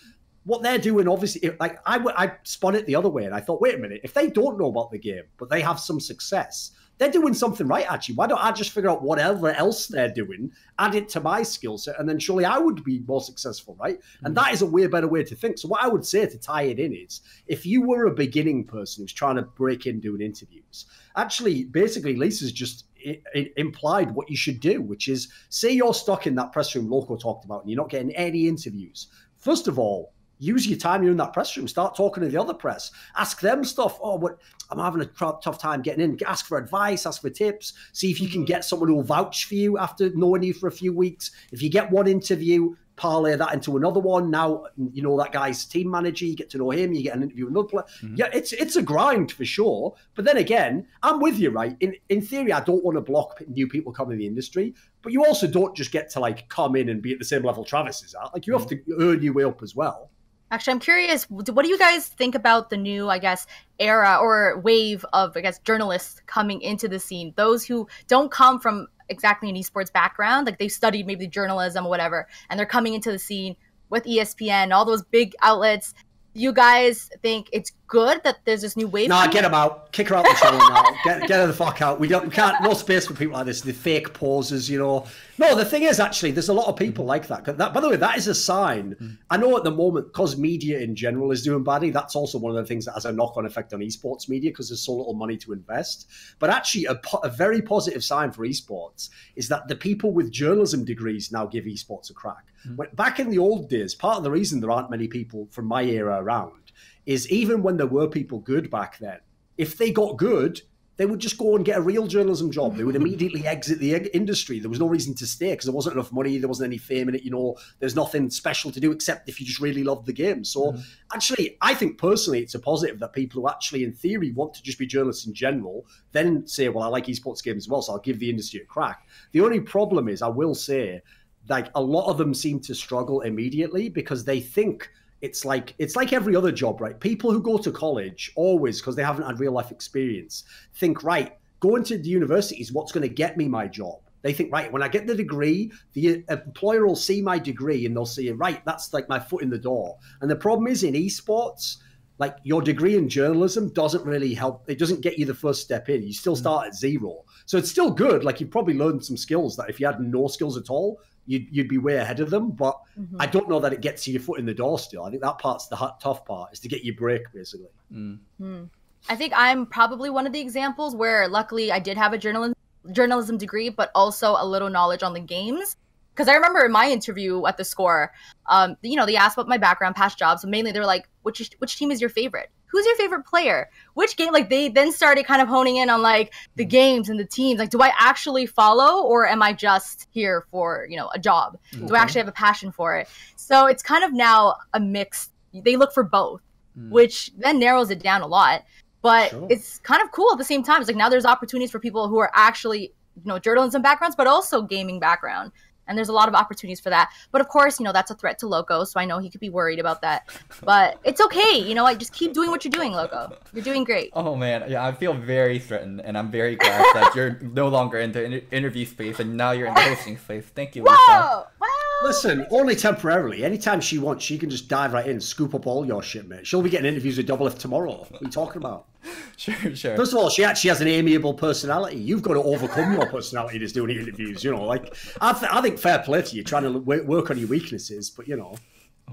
what they're doing obviously like I, I spun it the other way and i thought wait a minute if they don't know about the game but they have some success they're doing something right actually why don't i just figure out whatever else they're doing add it to my skill set and then surely i would be more successful right mm-hmm. and that is a way better way to think so what i would say to tie it in is if you were a beginning person who's trying to break in doing interviews actually basically lisa's just it, it implied what you should do, which is say you're stuck in that press room Loco talked about and you're not getting any interviews. First of all, use your time you're in that press room. Start talking to the other press. Ask them stuff. Oh, what I'm having a tough time getting in. Ask for advice. Ask for tips. See if you can mm-hmm. get someone who will vouch for you after knowing you for a few weeks. If you get one interview, parlay that into another one. Now you know that guy's team manager. You get to know him. You get an interview with another player. Mm-hmm. Yeah, it's it's a grind for sure. But then again, I'm with you, right? In in theory, I don't want to block new people coming in the industry, but you also don't just get to like come in and be at the same level Travis is at. Like you have mm-hmm. to earn your way up as well. Actually, I'm curious. What do you guys think about the new, I guess, era or wave of, I guess, journalists coming into the scene? Those who don't come from exactly an esports background, like they studied maybe journalism or whatever, and they're coming into the scene with ESPN, all those big outlets. You guys think it's good that there's this new wave? Nah, get them out. Kick her out the show now. Get, get her the fuck out. We don't. We can't. No space for people like this. The fake pauses, you know. No, the thing is, actually, there's a lot of people like that. that by the way, that is a sign. Mm. I know at the moment, because media in general is doing badly, that's also one of the things that has a knock-on effect on esports media because there's so little money to invest. But actually, a, a very positive sign for esports is that the people with journalism degrees now give esports a crack. Mm. Back in the old days, part of the reason there aren't many people from my era around is even when there were people good back then, if they got good, they would just go and get a real journalism job. They would immediately exit the industry. There was no reason to stay because there wasn't enough money. There wasn't any fame in it. You know, there's nothing special to do except if you just really love the game. So, mm. actually, I think personally, it's a positive that people who actually, in theory, want to just be journalists in general, then say, "Well, I like esports games as well, so I'll give the industry a crack." The only problem is, I will say, like a lot of them seem to struggle immediately because they think it's like it's like every other job, right? People who go to college always, because they haven't had real life experience, think, right, going to the university is what's going to get me my job. They think, right, when I get the degree, the employer will see my degree and they'll see, right, that's like my foot in the door. And the problem is in esports, like your degree in journalism doesn't really help. It doesn't get you the first step in. You still mm. start at zero. So it's still good. Like you've probably learned some skills that if you had no skills at all, you'd, you'd be way ahead of them. But mm-hmm. I don't know that it gets you your foot in the door still. I think that part's the tough part is to get your break, basically. Mm. Mm. I think I'm probably one of the examples where luckily I did have a journalism journalism degree, but also a little knowledge on the games. Because I remember in my interview at the score, um, you know, they asked about my background, past jobs, and mainly they were like, which which team is your favorite? Who's your favorite player? Which game? Like they then started kind of honing in on like the games and the teams. Like, do I actually follow, or am I just here for you know a job? Do I actually have a passion for it? So it's kind of now a mix. They look for both, mm. which then narrows it down a lot but sure. it's kind of cool at the same time. It's like now there's opportunities for people who are actually you know journalism backgrounds, but also gaming background and there's a lot of opportunities for that. But of course, you know that's a threat to Loco, so I know he could be worried about that. But it's okay, you know. Like just keep doing what you're doing, Loco. You're doing great. Oh man, yeah, I feel very threatened, and I'm very glad that you're no longer in the inter- interview space, and now you're in the hosting space. Thank you. Whoa! Wow. Listen, only temporarily. Anytime she wants, she can just dive right in, scoop up all your shit, mate. She'll be getting interviews with Doublelift tomorrow. What are you talking about? Sure, sure. First of all, she actually has an amiable personality. You've got to overcome your personality just doing interviews. You know, like I, th- I think fair play to you trying to work on your weaknesses, but you know.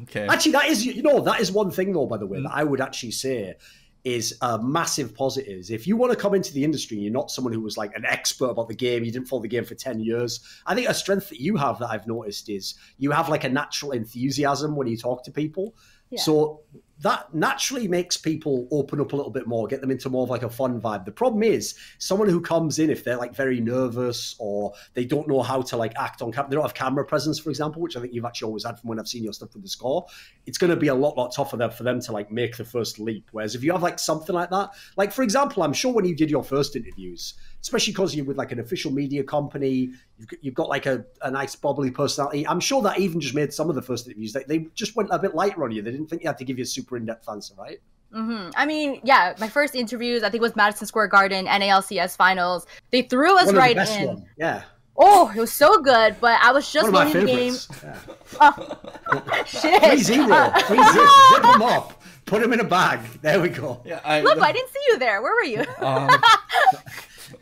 Okay. Actually, that is you know that is one thing though. By the way, mm. that I would actually say is a massive positive. If you want to come into the industry, you're not someone who was like an expert about the game. You didn't follow the game for ten years. I think a strength that you have that I've noticed is you have like a natural enthusiasm when you talk to people. Yeah. So that naturally makes people open up a little bit more, get them into more of like a fun vibe. The problem is someone who comes in if they're like very nervous or they don't know how to like act on camera, they don't have camera presence, for example, which I think you've actually always had from when I've seen your stuff with the score. It's going to be a lot, lot tougher there for them to like make the first leap. Whereas if you have like something like that, like for example, I'm sure when you did your first interviews, especially because you're with like an official media company, you've got, you've got like a, a nice bubbly personality. I'm sure that even just made some of the first interviews they, they just went a bit lighter on you. They didn't think you had to give you a super in depth answer, right? Mm-hmm. I mean, yeah, my first interviews I think was Madison Square Garden NALCS finals. They threw us right in. One. Yeah. Oh, it was so good, but I was just learning the game. Yeah. Oh, shit. 3 0. 3 0. Zip them up. Put them in a bag. There we go. Yeah, I, Look, I didn't see you there. Where were you? Um,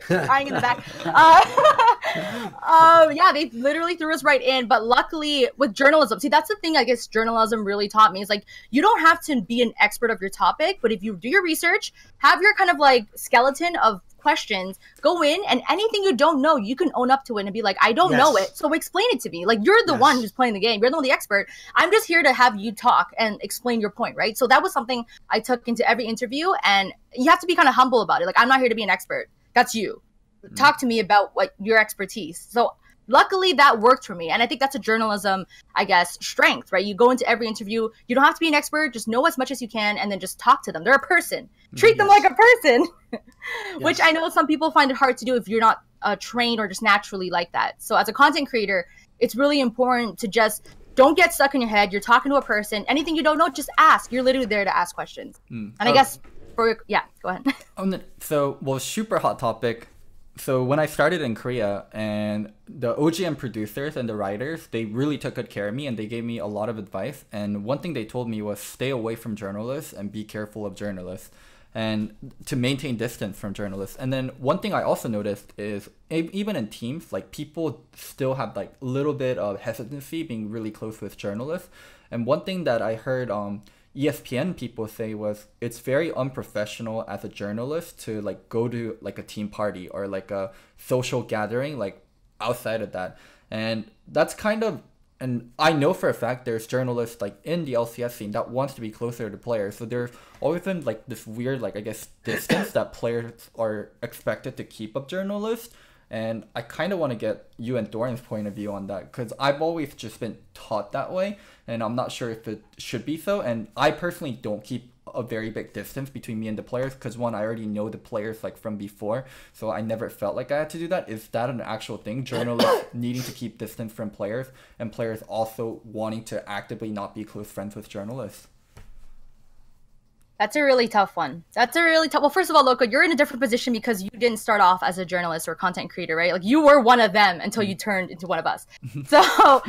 crying in the back. Uh, um, yeah, they literally threw us right in. But luckily, with journalism, see, that's the thing I guess journalism really taught me is like you don't have to be an expert of your topic, but if you do your research, have your kind of like skeleton of questions, go in and anything you don't know, you can own up to it and be like, I don't yes. know it. So explain it to me. Like you're the yes. one who's playing the game. You're the one the expert. I'm just here to have you talk and explain your point, right? So that was something I took into every interview and you have to be kind of humble about it. Like I'm not here to be an expert. That's you. Mm-hmm. Talk to me about what your expertise. So luckily that worked for me and i think that's a journalism i guess strength right you go into every interview you don't have to be an expert just know as much as you can and then just talk to them they're a person mm-hmm. treat yes. them like a person which i know some people find it hard to do if you're not uh, trained or just naturally like that so as a content creator it's really important to just don't get stuck in your head you're talking to a person anything you don't know just ask you're literally there to ask questions mm. and i oh. guess yeah, go ahead. um, so well, super hot topic. So when I started in Korea, and the OGN producers and the writers, they really took good care of me, and they gave me a lot of advice. And one thing they told me was stay away from journalists and be careful of journalists, and to maintain distance from journalists. And then one thing I also noticed is even in teams, like people still have like a little bit of hesitancy being really close with journalists. And one thing that I heard um ESPN people say was it's very unprofessional as a journalist to like go to like a team party or like a social gathering like outside of that. And that's kind of and I know for a fact there's journalists like in the LCS scene that wants to be closer to players. So there's always been like this weird like I guess distance that players are expected to keep up journalists. And I kind of want to get you and Thorin's point of view on that because I've always just been taught that way, and I'm not sure if it should be so. And I personally don't keep a very big distance between me and the players because one, I already know the players like from before, so I never felt like I had to do that. Is that an actual thing? Journalists needing to keep distance from players, and players also wanting to actively not be close friends with journalists. That's a really tough one. That's a really tough. Well, first of all, Loco, you're in a different position because you didn't start off as a journalist or content creator, right? Like you were one of them until you turned into one of us. so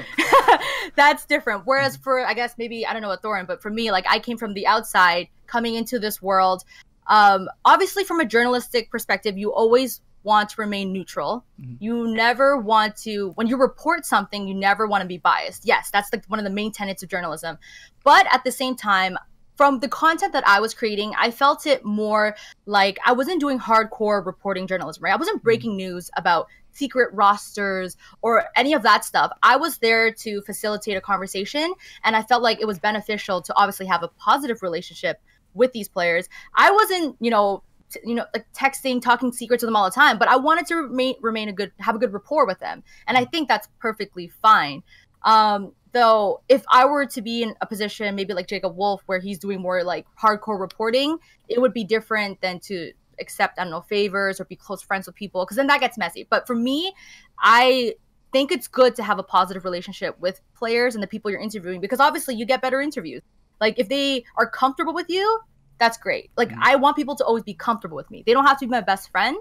that's different. Whereas for, I guess maybe I don't know what Thorin, but for me, like I came from the outside, coming into this world. Um, obviously, from a journalistic perspective, you always want to remain neutral. Mm-hmm. You never want to, when you report something, you never want to be biased. Yes, that's like one of the main tenets of journalism. But at the same time, from the content that I was creating, I felt it more like I wasn't doing hardcore reporting journalism, right? I wasn't mm-hmm. breaking news about secret rosters or any of that stuff. I was there to facilitate a conversation, and I felt like it was beneficial to obviously have a positive relationship with these players. I wasn't, you know, t- you know, like texting, talking secrets with them all the time, but I wanted to remain remain a good, have a good rapport with them, and I think that's perfectly fine. Um, Though, if I were to be in a position, maybe like Jacob Wolf, where he's doing more like hardcore reporting, it would be different than to accept, I don't know, favors or be close friends with people, because then that gets messy. But for me, I think it's good to have a positive relationship with players and the people you're interviewing because obviously you get better interviews. Like if they are comfortable with you, that's great. Like mm-hmm. I want people to always be comfortable with me. They don't have to be my best friend,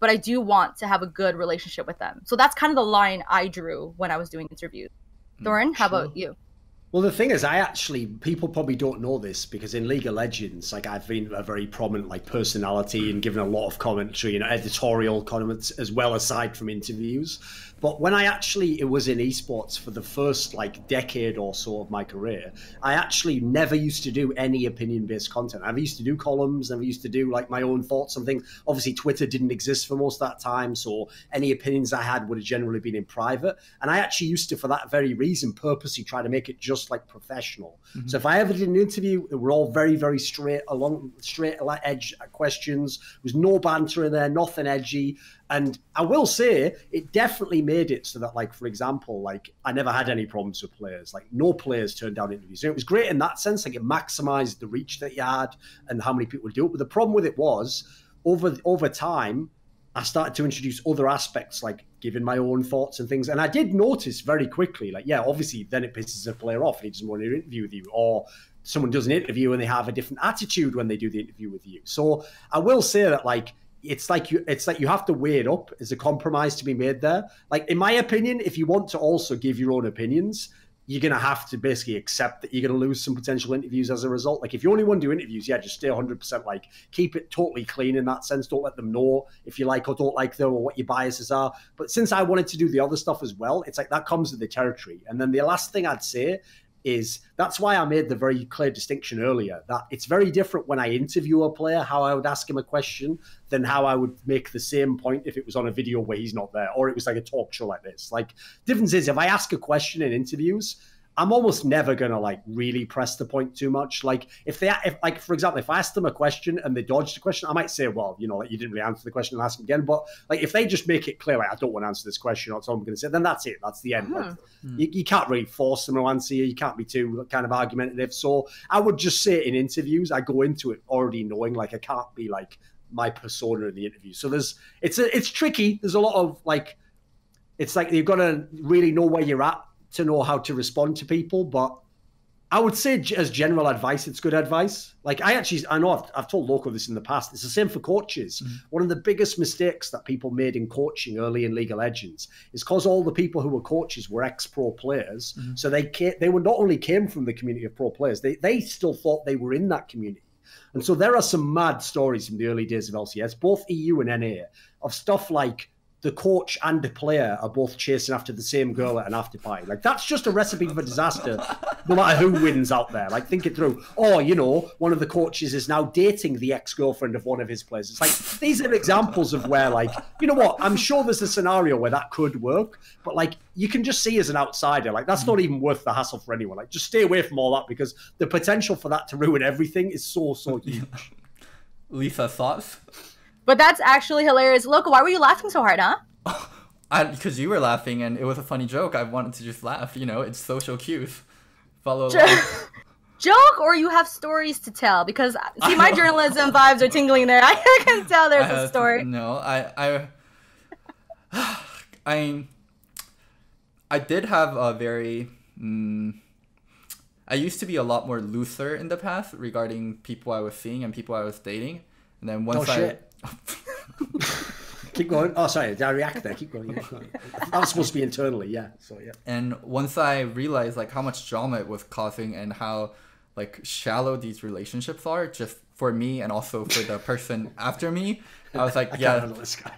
but I do want to have a good relationship with them. So that's kind of the line I drew when I was doing interviews. Mm, Thorin, how sure. about you? Well, the thing is, I actually people probably don't know this because in League of Legends, like I've been a very prominent like personality and given a lot of commentary, you know, editorial comments as well aside from interviews. But when I actually it was in esports for the first like decade or so of my career, I actually never used to do any opinion based content. I used to do columns, never used to do like my own thoughts on things. Obviously, Twitter didn't exist for most of that time, so any opinions I had would have generally been in private. And I actually used to, for that very reason, purposely try to make it just like professional. Mm-hmm. So if I ever did an interview, it were all very, very straight along, straight edge questions. There was no banter in there, nothing edgy. And I will say it definitely made it so that, like, for example, like I never had any problems with players. Like no players turned down interviews. So it was great in that sense. Like it maximized the reach that you had and how many people would do it. But the problem with it was over over time, I started to introduce other aspects like giving my own thoughts and things. And I did notice very quickly, like, yeah, obviously then it pisses a player off and he doesn't want to interview with you. Or someone does an interview and they have a different attitude when they do the interview with you. So I will say that like it's like you it's like you have to weigh it up as a compromise to be made there like in my opinion if you want to also give your own opinions you're going to have to basically accept that you're going to lose some potential interviews as a result. Like, if you only want to do interviews, yeah, just stay 100% like, keep it totally clean in that sense. Don't let them know if you like or don't like them or what your biases are. But since I wanted to do the other stuff as well, it's like that comes with the territory. And then the last thing I'd say is that's why I made the very clear distinction earlier that it's very different when I interview a player, how I would ask him a question, than how I would make the same point if it was on a video where he's not there or it was like a talk show like this. Like, difference is if I ask a question in interviews, I'm almost never gonna like really press the point too much. Like if they, if like for example, if I ask them a question and they dodge the question, I might say, well, you know, like you didn't really answer the question and ask them again. But like if they just make it clear, like I don't want to answer this question, or all I'm gonna say, then that's it. That's the end. Like, mm. you, you, can't really force them to answer you. You can't be too kind of argumentative. So I would just say in interviews, I go into it already knowing like I can't be like my persona in the interview. So there's it's a, it's tricky. There's a lot of like it's like you've got to really know where you're at to know how to respond to people. But I would say, as general advice, it's good advice. Like I actually, I know I've, I've told Loco this in the past. It's the same for coaches. Mm-hmm. One of the biggest mistakes that people made in coaching early in League of Legends is because all the people who were coaches were ex-pro players. Mm-hmm. So they came, they were not only came from the community of pro players, they they still thought they were in that community. And so there are some mad stories from the early days of LCS, both EU and NA, of stuff like the coach and the player are both chasing after the same girl at an after party. Like that's just a recipe for disaster, no matter who wins out there. Like think it through. Or you know, one of the coaches is now dating the ex girlfriend of one of his players. It's like these are examples of where, like, you know what? I'm sure there's a scenario where that could work, but like you can just see as an outsider, like that's not even worth the hassle for anyone. Like just stay away from all that because the potential for that to ruin everything is so so huge. Lisa, thoughts? But that's actually hilarious. Loco, why were you laughing so hard, huh? because you were laughing and it was a funny joke. I wanted to just laugh. You know, it's social cues. Follow along. joke or you have stories to tell? Because see, my journalism vibes are tingling there. I can tell there's a story. No, I, I, I, I did have a very. Mm, I used to be a lot more looser in the past regarding people I was seeing and people I was dating, and then once oh, I. Shit. keep going. Oh, sorry, did I react there? Keep going. Yeah. That was supposed to be internally, yeah. So yeah. And once I realized like how much drama it was causing and how like shallow these relationships are, just for me and also for the person after me, I was like, I yeah,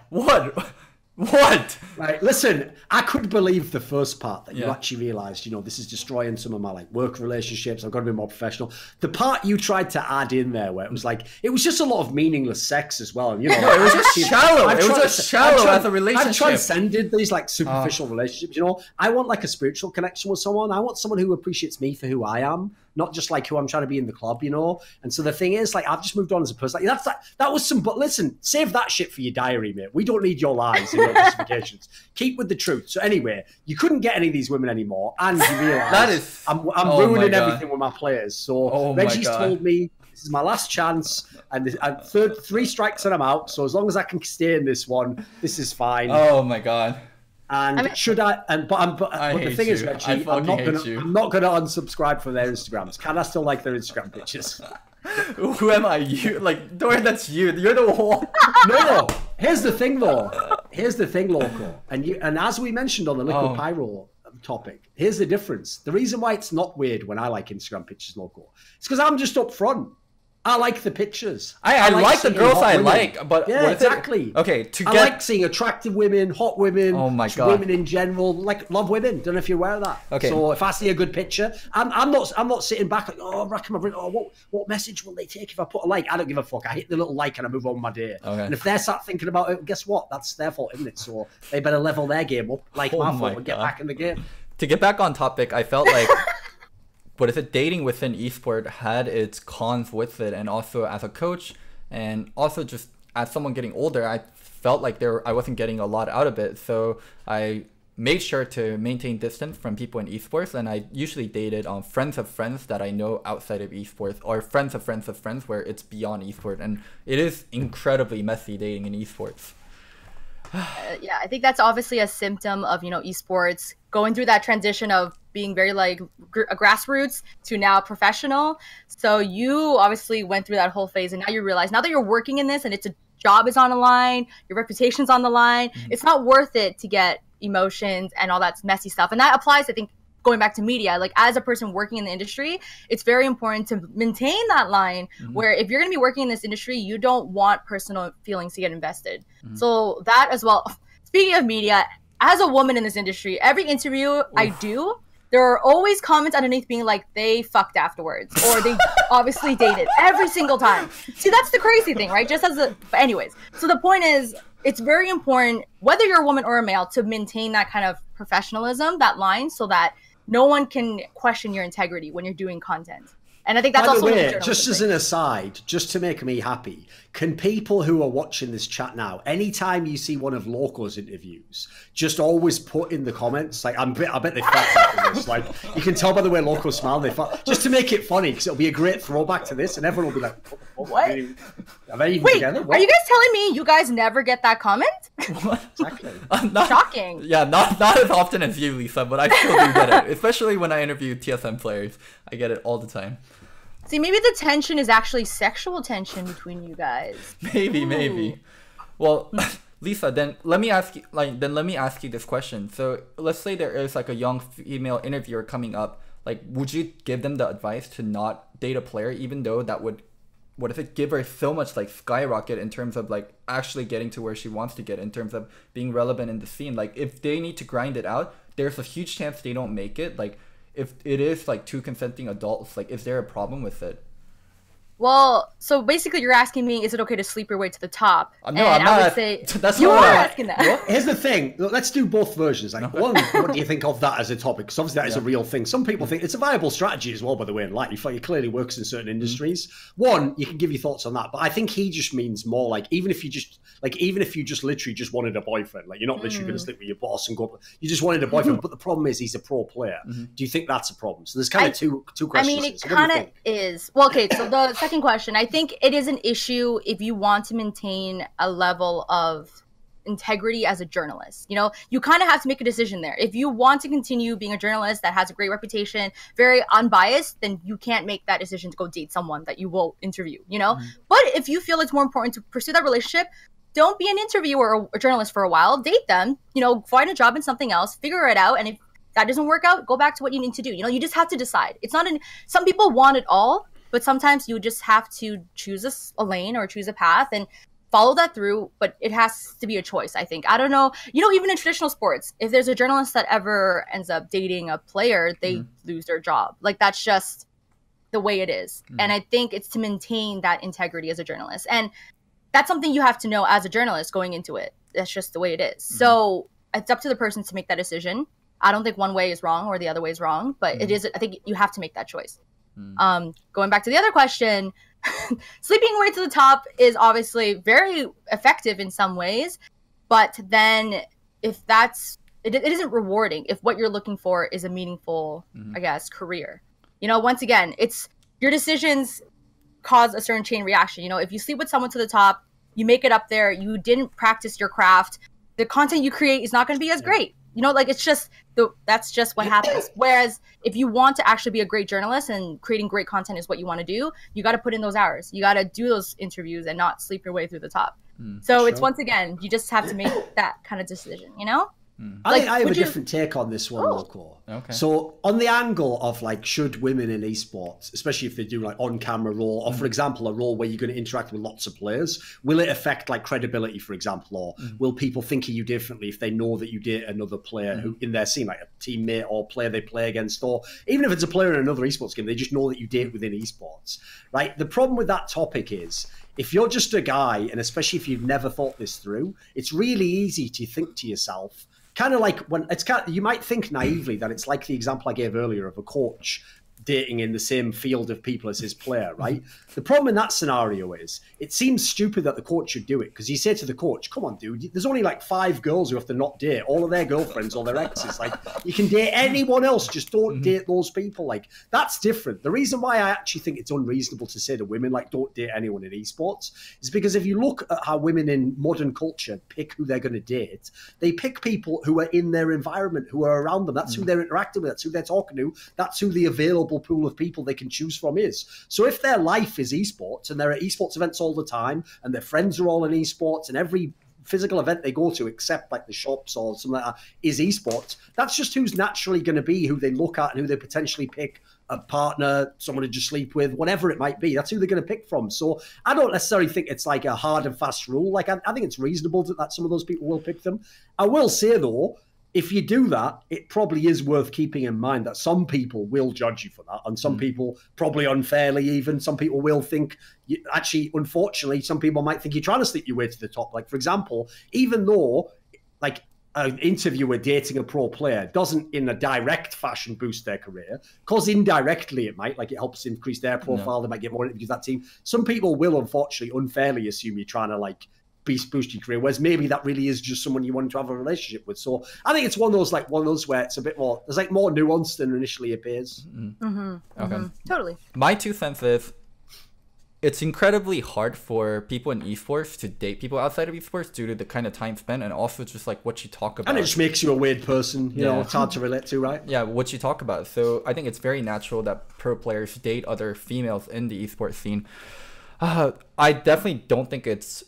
what? What? Right. Listen, I couldn't believe the first part that yeah. you actually realised, you know, this is destroying some of my like work relationships. I've got to be more professional. The part you tried to add in there, where it was like, it was just a lot of meaningless sex as well. You know, no, it was just shallow. I've it was just shallow as a relationship. I've transcended these like superficial uh. relationships. You know, I want like a spiritual connection with someone. I want someone who appreciates me for who I am not just like who I'm trying to be in the club, you know. And so the thing is, like, I've just moved on as a person. Like, that's that. That was some. But listen, save that shit for your diary, mate. We don't need your lies and your justifications. Keep with the truth. So anyway, you couldn't get any of these women anymore, and you realize that is, I'm, I'm oh ruining everything with my players. So oh Reggie's told me this is my last chance, and, this, and third three strikes and I'm out. So as long as I can stay in this one, this is fine. Oh my god. And I mean, should I? And but, I'm, but, but the thing you. is, Reggie, I'm not gonna I'm not gonna unsubscribe from their Instagrams. Can I still like their Instagram pictures? Who am I? You like Thorin? That's you. You're the one. no. Here's the thing, though. Here's the thing, Loco. And you and as we mentioned on the liquid oh. pyro um, topic, here's the difference. The reason why it's not weird when I like Instagram pictures Loco, it's because I'm just up front. I like the pictures. I, I, I like, like the girls I women. like, but yeah, exactly. It? Okay, to get... I like seeing attractive women, hot women. Oh my god, women in general. Like love women. Don't know if you're aware of that. Okay. So if I see a good picture, I'm, I'm not I'm not sitting back like oh racking my brain. Oh what what message will they take if I put a like? I don't give a fuck. I hit the little like and I move on my day. Okay. And if they're sat thinking about it, guess what? That's their fault, isn't it? So they better level their game up like oh my fault and get back in the game. To get back on topic, I felt like but if it dating within esport had its cons with it and also as a coach and also just as someone getting older i felt like there i wasn't getting a lot out of it. So i made sure to maintain distance from people in esports and i usually dated on um, friends of friends that i know outside of esports or friends of friends of friends where it's beyond esports. And it is incredibly messy dating in esports uh, yeah, I think that's obviously a symptom of you know esports going through that transition of being very like gr- grassroots to now professional. So you obviously went through that whole phase, and now you realize now that you're working in this and it's a job is on the line, your reputation's on the line. Mm-hmm. It's not worth it to get emotions and all that messy stuff, and that applies, I think, going back to media, like as a person working in the industry, it's very important to maintain that line mm-hmm. where if you're going to be working in this industry, you don't want personal feelings to get invested. Mm-hmm. So that as well. Speaking of media, as a woman in this industry, every interview Oof. I do, there are always comments underneath being like they fucked afterwards or they obviously dated every single time. See, that's the crazy thing, right? Just as a but anyways. So the point is it's very important whether you're a woman or a male to maintain that kind of professionalism, that line so that no one can question your integrity when you're doing content. And I think that's By also way, just as an aside, just to make me happy, can people who are watching this chat now, anytime you see one of Loco's interviews, just always put in the comments, like I'm, I bet they fucked this. Like you can tell by the way Loco smiled, they fuck, just to make it funny because it'll be a great throwback to this, and everyone will be like, "What? what? Are they even Wait, together? What? are you guys telling me you guys never get that comment? What? Exactly. not, Shocking. Yeah, not not as often as you, Lisa, but I still do get it, especially when I interview TSM players. I get it all the time. See, maybe the tension is actually sexual tension between you guys. Maybe, Ooh. maybe. Well, Lisa, then let me ask you like then let me ask you this question. So let's say there is like a young female interviewer coming up. Like, would you give them the advice to not date a player, even though that would what if it give her so much like skyrocket in terms of like actually getting to where she wants to get in terms of being relevant in the scene like if they need to grind it out there's a huge chance they don't make it like if it is like two consenting adults, like is there a problem with it? Well, so basically, you're asking me, is it okay to sleep your way to the top? Uh, no, and I'm I not. Say, that's you not are asking that. Well, here's the thing. Let's do both versions. Like, one, what do you think of that as a topic? Because obviously that yeah. is a real thing. Some people think it's a viable strategy as well. By the way, in life, like it clearly works in certain mm-hmm. industries. Mm-hmm. One, you can give your thoughts on that, but I think he just means more like even if you just like even if you just literally just wanted a boyfriend, like you're not literally mm. going to sleep with your boss and go. Up, you just wanted a boyfriend, but the problem is he's a pro player. Mm-hmm. Do you think that's a problem? So there's kind I, of two two questions. I mean, it so kind of is. Well, okay. So the second question, I think it is an issue if you want to maintain a level of integrity as a journalist. You know, you kind of have to make a decision there. If you want to continue being a journalist that has a great reputation, very unbiased, then you can't make that decision to go date someone that you will interview, you know? Mm-hmm. But if you feel it's more important to pursue that relationship, don't be an interviewer or a journalist for a while. Date them, you know, find a job in something else, figure it out. And if that doesn't work out, go back to what you need to do. You know, you just have to decide. It's not an, some people want it all but sometimes you just have to choose a, a lane or choose a path and follow that through but it has to be a choice i think i don't know you know even in traditional sports if there's a journalist that ever ends up dating a player they mm-hmm. lose their job like that's just the way it is. Mm-hmm. and i think it's to maintain that integrity as a journalist and that's something you have to know as a journalist going into it that's just the way it is. Mm-hmm. so it's up to the person to make that decision i don't think one way is wrong or the other way is wrong but it mm-hmm. is i think you have to make that choice Mm. Um, going back to the other question, sleeping way to the top is obviously very effective in some ways, but then if that's it, it isn't rewarding if what you're looking for is a meaningful, mm-hmm. I guess, career. You know, once again, it's your decisions cause a certain chain reaction. You know, if you sleep with someone to the top, you make it up there, you didn't practice your craft, the content you create is not going to be as great. You know, like it's just the that's just what happens. Whereas if you want to actually be a great journalist and creating great content is what you want to do, you got to put in those hours. You got to do those interviews and not sleep your way through the top. Mm, so sure. it's once again, you just have to make that kind of decision, you know? Mm. I, like, I have a you... different take on this one, oh. Okay. So on the angle of like, should women in esports, especially if they do like on-camera role, or mm. for example, a role where you're going to interact with lots of players, will it affect like credibility, for example, or mm. will people think of you differently if they know that you date another player who mm. in their scene, like a teammate or player they play against, or even if it's a player in another esports game, they just know that you date within esports, right? The problem with that topic is if you're just a guy, and especially if you've never thought this through, it's really easy to think to yourself kind of like when it's kind of, you might think naively that it's like the example I gave earlier of a coach dating in the same field of people as his player, right? the problem in that scenario is it seems stupid that the coach should do it because you say to the coach, "Come on, dude, there's only like five girls who have to not date all of their girlfriends or their exes. Like, you can date anyone else, just don't mm-hmm. date those people." Like, that's different. The reason why I actually think it's unreasonable to say to women like, "Don't date anyone in esports," is because if you look at how women in modern culture pick who they're going to date, they pick people who are in their environment, who are around them. That's mm-hmm. who they're interacting with. That's who they're talking to. That's who the available available pool of people they can choose from is. So if their life is esports and they're at esports events all the time and their friends are all in esports and every physical event they go to, except like the shops or something like that, is esports. That's just who's naturally going to be who they look at and who they potentially pick a partner, someone to just sleep with, whatever it might be. That's who they're going to pick from. So I don't necessarily think it's like a hard and fast rule. Like I, I think it's reasonable that, that some of those people will pick them. I will say though, if you do that, it probably is worth keeping in mind that some people will judge you for that, and some mm. people probably unfairly. Even some people will think. You, actually, unfortunately, some people might think you're trying to sleep your way to the top. Like for example, even though like an interviewer dating a pro player doesn't in a direct fashion boost their career because indirectly it might like it helps increase their profile no. they might get more interviews that team some people will unfortunately unfairly assume you're trying to like beast boost your career. Whereas maybe that really is just someone you want to have a relationship with. So I think it's one of those like one of those where it's a bit more there's like more nuance than initially appears. Mm-hmm. Mm-hmm. Okay, mm-hmm. totally. My two cents is it's incredibly hard for people in esports to date people outside of esports due to the kind of time spent and also just like what you talk about. And it just makes you a weird person, you yeah. know, it's hard to relate to, right? Yeah, what you talk about. So I think it's very natural that pro players date other females in the esports scene. Uh, I definitely don't think it's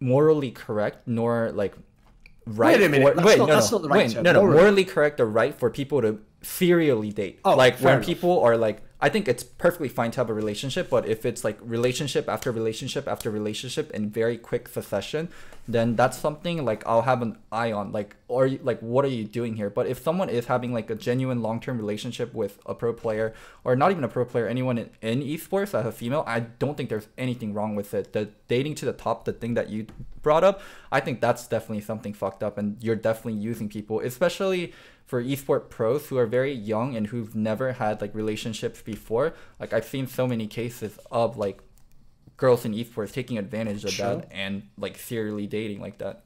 morally correct nor like right. Wait a minute. For, wait, not, no, no, right wait, no, no, morally. morally correct or right for people to serially date. Oh, like when enough. people are like I think it's perfectly fine to have a relationship, but if it's like relationship after relationship after relationship in very quick succession, then that's something like I'll have an eye on. Like, or like, what are you doing here? But if someone is having like a genuine long term relationship with a pro player, or not even a pro player, anyone in, in esports as a female, I don't think there's anything wrong with it. The dating to the top, the thing that you brought up, I think that's definitely something fucked up, and you're definitely using people, especially for esport pros who are very young and who've never had like relationships before. Like I've seen so many cases of like girls in esports taking advantage of that and like serially dating like that.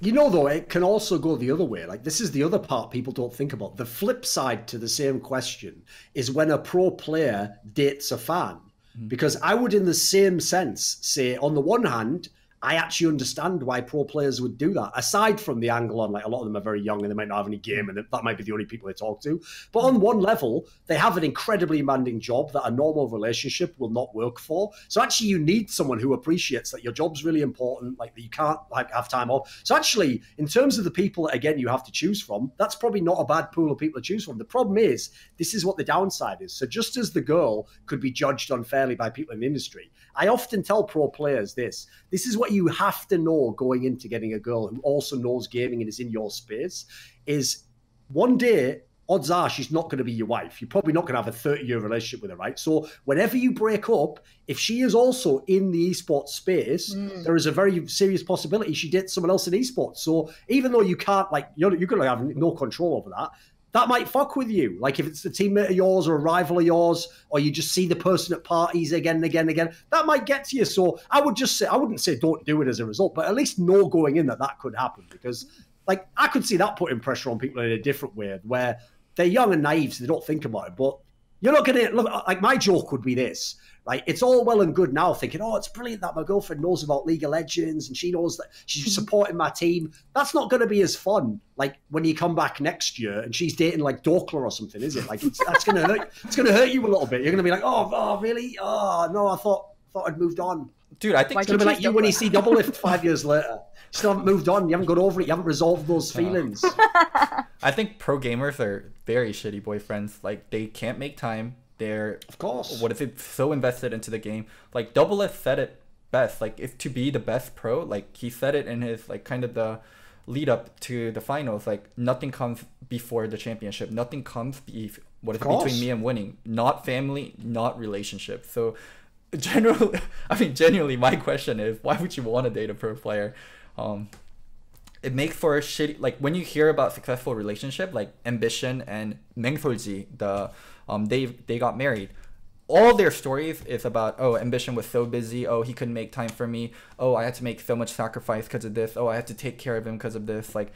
You know, though, it can also go the other way. Like, this is the other part people don't think about. The flip side to the same question is when a pro player dates a fan. Mm-hmm. Because I would, in the same sense, say, on the one hand, I actually understand why pro players would do that. Aside from the angle on like a lot of them are very young and they might not have any game, and that might be the only people they talk to. But on one level, they have an incredibly demanding job that a normal relationship will not work for. So actually, you need someone who appreciates that your job's really important, like that you can't like have time off. So actually, in terms of the people that again you have to choose from, that's probably not a bad pool of people to choose from. The problem is this is what the downside is. So just as the girl could be judged unfairly by people in the industry, I often tell pro players this. This is what you have to know going into getting a girl who also knows gaming and is in your space is one day odds are she's not going to be your wife. You're probably not going to have a 30 year relationship with her, right? So, whenever you break up, if she is also in the esports space, mm. there is a very serious possibility she dates someone else in esports. So, even though you can't, like, you're, you're going to have no control over that, that might fuck with you. Like if it's a teammate of yours or a rival of yours, or you just see the person at parties again and again and again, that might get to you. So I would just say, I wouldn't say don't do it as a result, but at least know going in that that could happen because, like, I could see that putting pressure on people in a different way where they're young and naive, so they don't think about it. But you're not going to look like my joke would be this right? It's all well and good now thinking, oh, it's brilliant that my girlfriend knows about League of Legends and she knows that she's mm-hmm. supporting my team. That's not going to be as fun like when you come back next year and she's dating like Dorkler or something, is it? Like it's, that's going to hurt. It's going to hurt you a little bit. You're going to be like, oh, oh, really? Oh no, I thought thought I'd moved on. Dude, I think it's going to be like you when you see Doublelift five years later. You still haven't moved on. You haven't got over it. You haven't resolved those feelings. I think pro gamers are very shitty boyfriends. Like they can't make time they're of course. What is it so invested into the game? Like Doublelift said it best. Like if to be the best pro, like he said it in his like kind of the lead up to the finals. Like nothing comes before the championship. Nothing comes be what is it between me and winning. Not family, not relationship. So generally, I mean, genuinely, my question is, why would you want to date a pro player? Um, it makes for a shitty like when you hear about successful relationship like ambition and Mengsolji, the um, they they got married. All their stories is about oh ambition was so busy oh he couldn't make time for me oh I had to make so much sacrifice because of this oh I had to take care of him because of this like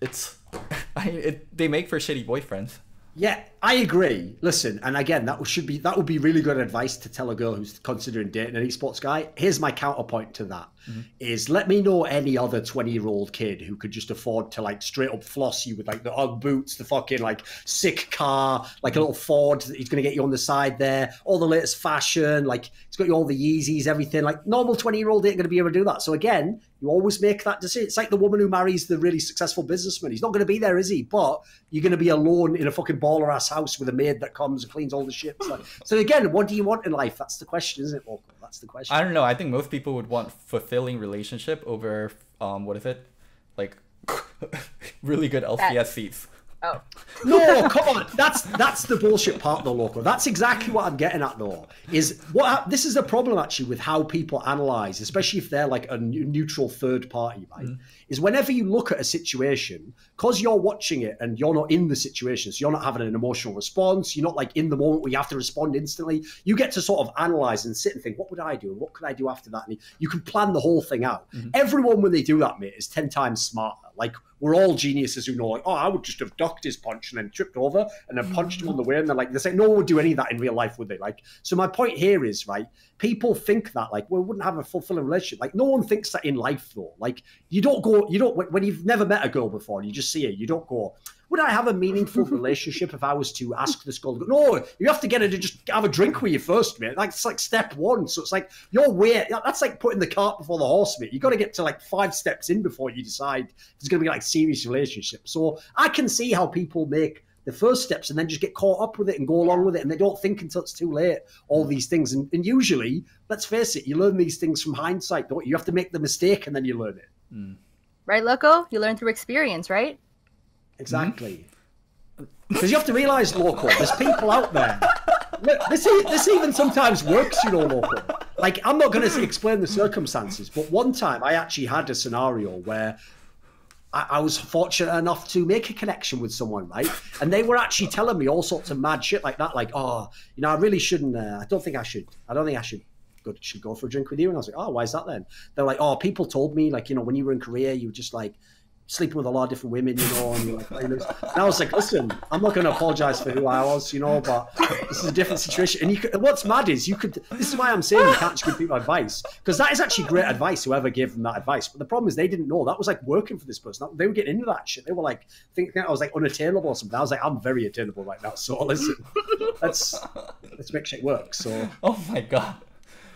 it's I it, they make for shitty boyfriends. Yeah, I agree. Listen, and again, that should be that would be really good advice to tell a girl who's considering dating an esports guy. Here's my counterpoint to that: mm-hmm. is let me know any other twenty year old kid who could just afford to like straight up floss you with like the UGG boots, the fucking like sick car, like a little Ford that he's going to get you on the side there, all the latest fashion, like he's got you all the Yeezys, everything. Like normal twenty year old ain't going to be able to do that. So again, you always make that decision. It's like the woman who marries the really successful businessman. He's not going to be there, is he? But you're going to be alone in a fucking baller ass house with a maid that comes and cleans all the shit. So, so again, what do you want in life? That's the question, isn't it, Walker? That's the question. I don't know. I think most people would want fulfilling relationship over um what is it? Like really good LCS seats. Oh. No, come on. That's that's the bullshit part though, Loco. That's exactly what I'm getting at though. Is what this is a problem actually with how people analyze, especially if they're like a neutral third party, right? Mm. Is whenever you look at a situation, because you're watching it and you're not in the situation, so you're not having an emotional response, you're not like in the moment where you have to respond instantly. You get to sort of analyze and sit and think, what would I do? And what could I do after that? And you can plan the whole thing out. Mm-hmm. Everyone, when they do that, mate, is 10 times smarter. Like we're all geniuses who know, like, oh, I would just have ducked his punch and then tripped over and then punched him on the way. And they're like, they say, no one would do any of that in real life, would they? Like, so my point here is, right, people think that, like, well, we wouldn't have a fulfilling relationship. Like, no one thinks that in life, though. Like, you don't go, you don't, when you've never met a girl before and you just see her, you don't go, would I have a meaningful relationship if I was to ask this girl? No, you have to get her to just have a drink with you first, mate. That's like step one. So it's like you're way. That's like putting the cart before the horse, mate. You got to get to like five steps in before you decide it's going to be like serious relationship. So I can see how people make the first steps and then just get caught up with it and go along with it. And they don't think until it's too late, all these things. And, and usually, let's face it, you learn these things from hindsight, don't you? You have to make the mistake and then you learn it. Mm. Right, Loco? You learn through experience, right? Exactly. Because mm-hmm. you have to realize, Loco, there's people out there. This, this even sometimes works, you know, Loco. Like, I'm not going to explain the circumstances, but one time I actually had a scenario where I, I, was fortunate enough to make a connection with someone, right? And they were actually telling me all sorts of mad shit like that, like, oh, you know, I really shouldn't. Uh, I don't think I should. I don't think I should. Go, should go for a drink with you. And I was like, oh, why is that then? They're like, oh, people told me, like, you know, when you were in Korea, you were just like sleeping with a lot of different women, you know, and, like, and I was like, listen, I'm not going to apologize for who I was, you know, but this is a different situation. And you could, what's mad is you could, this is why I'm saying you can't just give people advice, because that is actually great advice, whoever gave them that advice. But the problem is they didn't know that was like working for this person. They were getting into that shit. They were like thinking I was like unattainable or something. I was like, I'm very attainable right now. So listen, let's, let's make shit work. So, oh my God.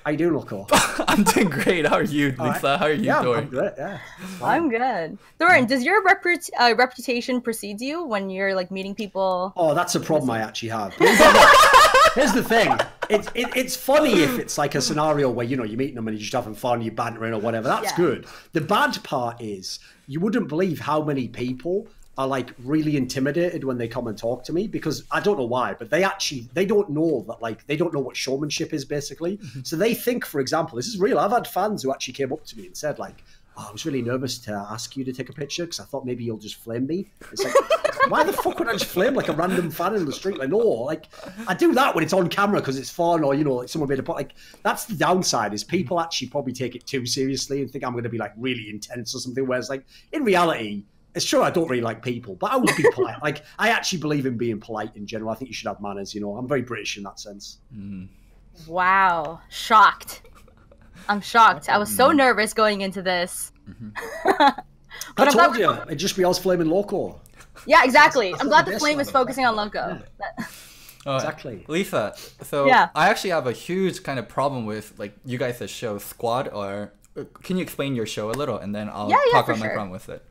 How you doing, Loco? I'm doing great. How are you, Lisa? Right. How are you yeah, doing? I'm good. Yeah, I'm good. Thorin, does your reput- uh, reputation precede you when you're like meeting people? Oh, that's a problem I actually have. Here's the thing. It's it, it's funny if it's like a scenario where you know you're meeting them and you're just having fun, you're bantering or whatever. That's yeah. good. The bad part is you wouldn't believe how many people are like really intimidated when they come and talk to me because I don't know why, but they actually they don't know that like they don't know what showmanship is basically. Mm-hmm. So they think, for example, this is real. I've had fans who actually came up to me and said like, oh, "I was really nervous to ask you to take a picture because I thought maybe you'll just flame me." It's like, why the fuck would I just flame like a random fan in the street? Like, no, like I do that when it's on camera because it's fun or you know, like someone made a point. Like that's the downside is people actually probably take it too seriously and think I'm going to be like really intense or something. Whereas like in reality it's true I don't really like people, but I would be polite. like I actually believe in being polite in general. I think you should have manners. You know, I'm very British in that sense. Mm. Wow, shocked. I'm shocked. I was so mm-hmm. nervous going into this. Mm-hmm. but I told you, it'd just be us flaming loco. Yeah, exactly. That's, I'm glad the flame is focusing on loco. Yeah. Oh, exactly. Lisa, so yeah. I actually have a huge kind of problem with like you guys' show Squad or uh, can you explain your show a little and then I'll yeah, yeah, talk about sure. my problem with it.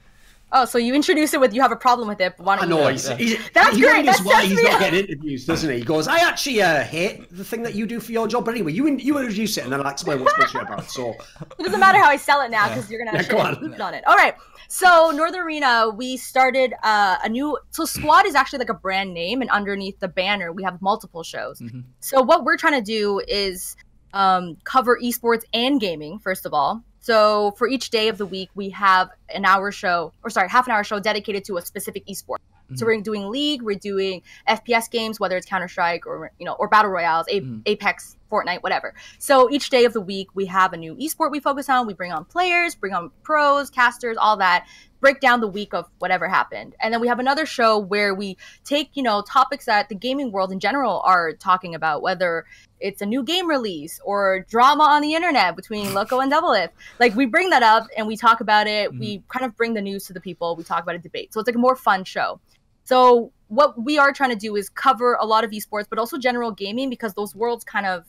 Oh, so you introduce it with you have a problem with it. But why don't I know. You he's, he's, That's he great. That's why he's not getting interviews, doesn't he? He goes, I actually uh, hate the thing that you do for your job. But anyway, you you introduce it and then I'll explain what's bullshit about. So it doesn't matter how I sell it now because yeah. you're gonna yeah, on. on it. All right. So Northern Arena, we started uh, a new. So Squad is actually like a brand name, and underneath the banner, we have multiple shows. Mm-hmm. So what we're trying to do is um, cover esports and gaming. First of all, so for each day of the week, we have an hour show, or sorry, half an hour show dedicated to a specific esport. Mm-hmm. So we're doing League, we're doing FPS games, whether it's Counter Strike or you know or battle royales, a- mm. Apex, Fortnite, whatever. So each day of the week, we have a new esport we focus on. We bring on players, bring on pros, casters, all that. Break down the week of whatever happened, and then we have another show where we take you know topics that the gaming world in general are talking about, whether it's a new game release or drama on the internet between Loco and Doublelift. Like we bring that up and we talk about it. Mm-hmm. We kind of bring the news to the people. We talk about a debate. So it's like a more fun show. So what we are trying to do is cover a lot of esports, but also general gaming because those worlds kind of,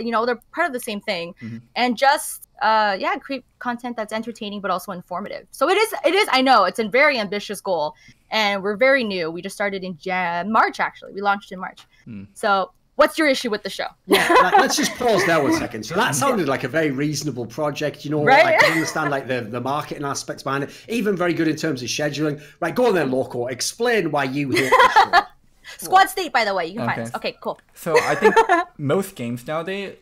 you know, they're part of the same thing, mm-hmm. and just uh, yeah, create content that's entertaining but also informative. So it is, it is. I know it's a very ambitious goal, and we're very new. We just started in Jan- March actually. We launched in March. Mm. So what's your issue with the show? Yeah, like, let's just pause there one second. So that sounded like a very reasonable project. You know, right? I can understand like the, the marketing aspects behind it, even very good in terms of scheduling. Right, go on then, Loco. Explain why you hate this show. Squad State, by the way, you can okay. find us. Okay, cool. So I think most games nowadays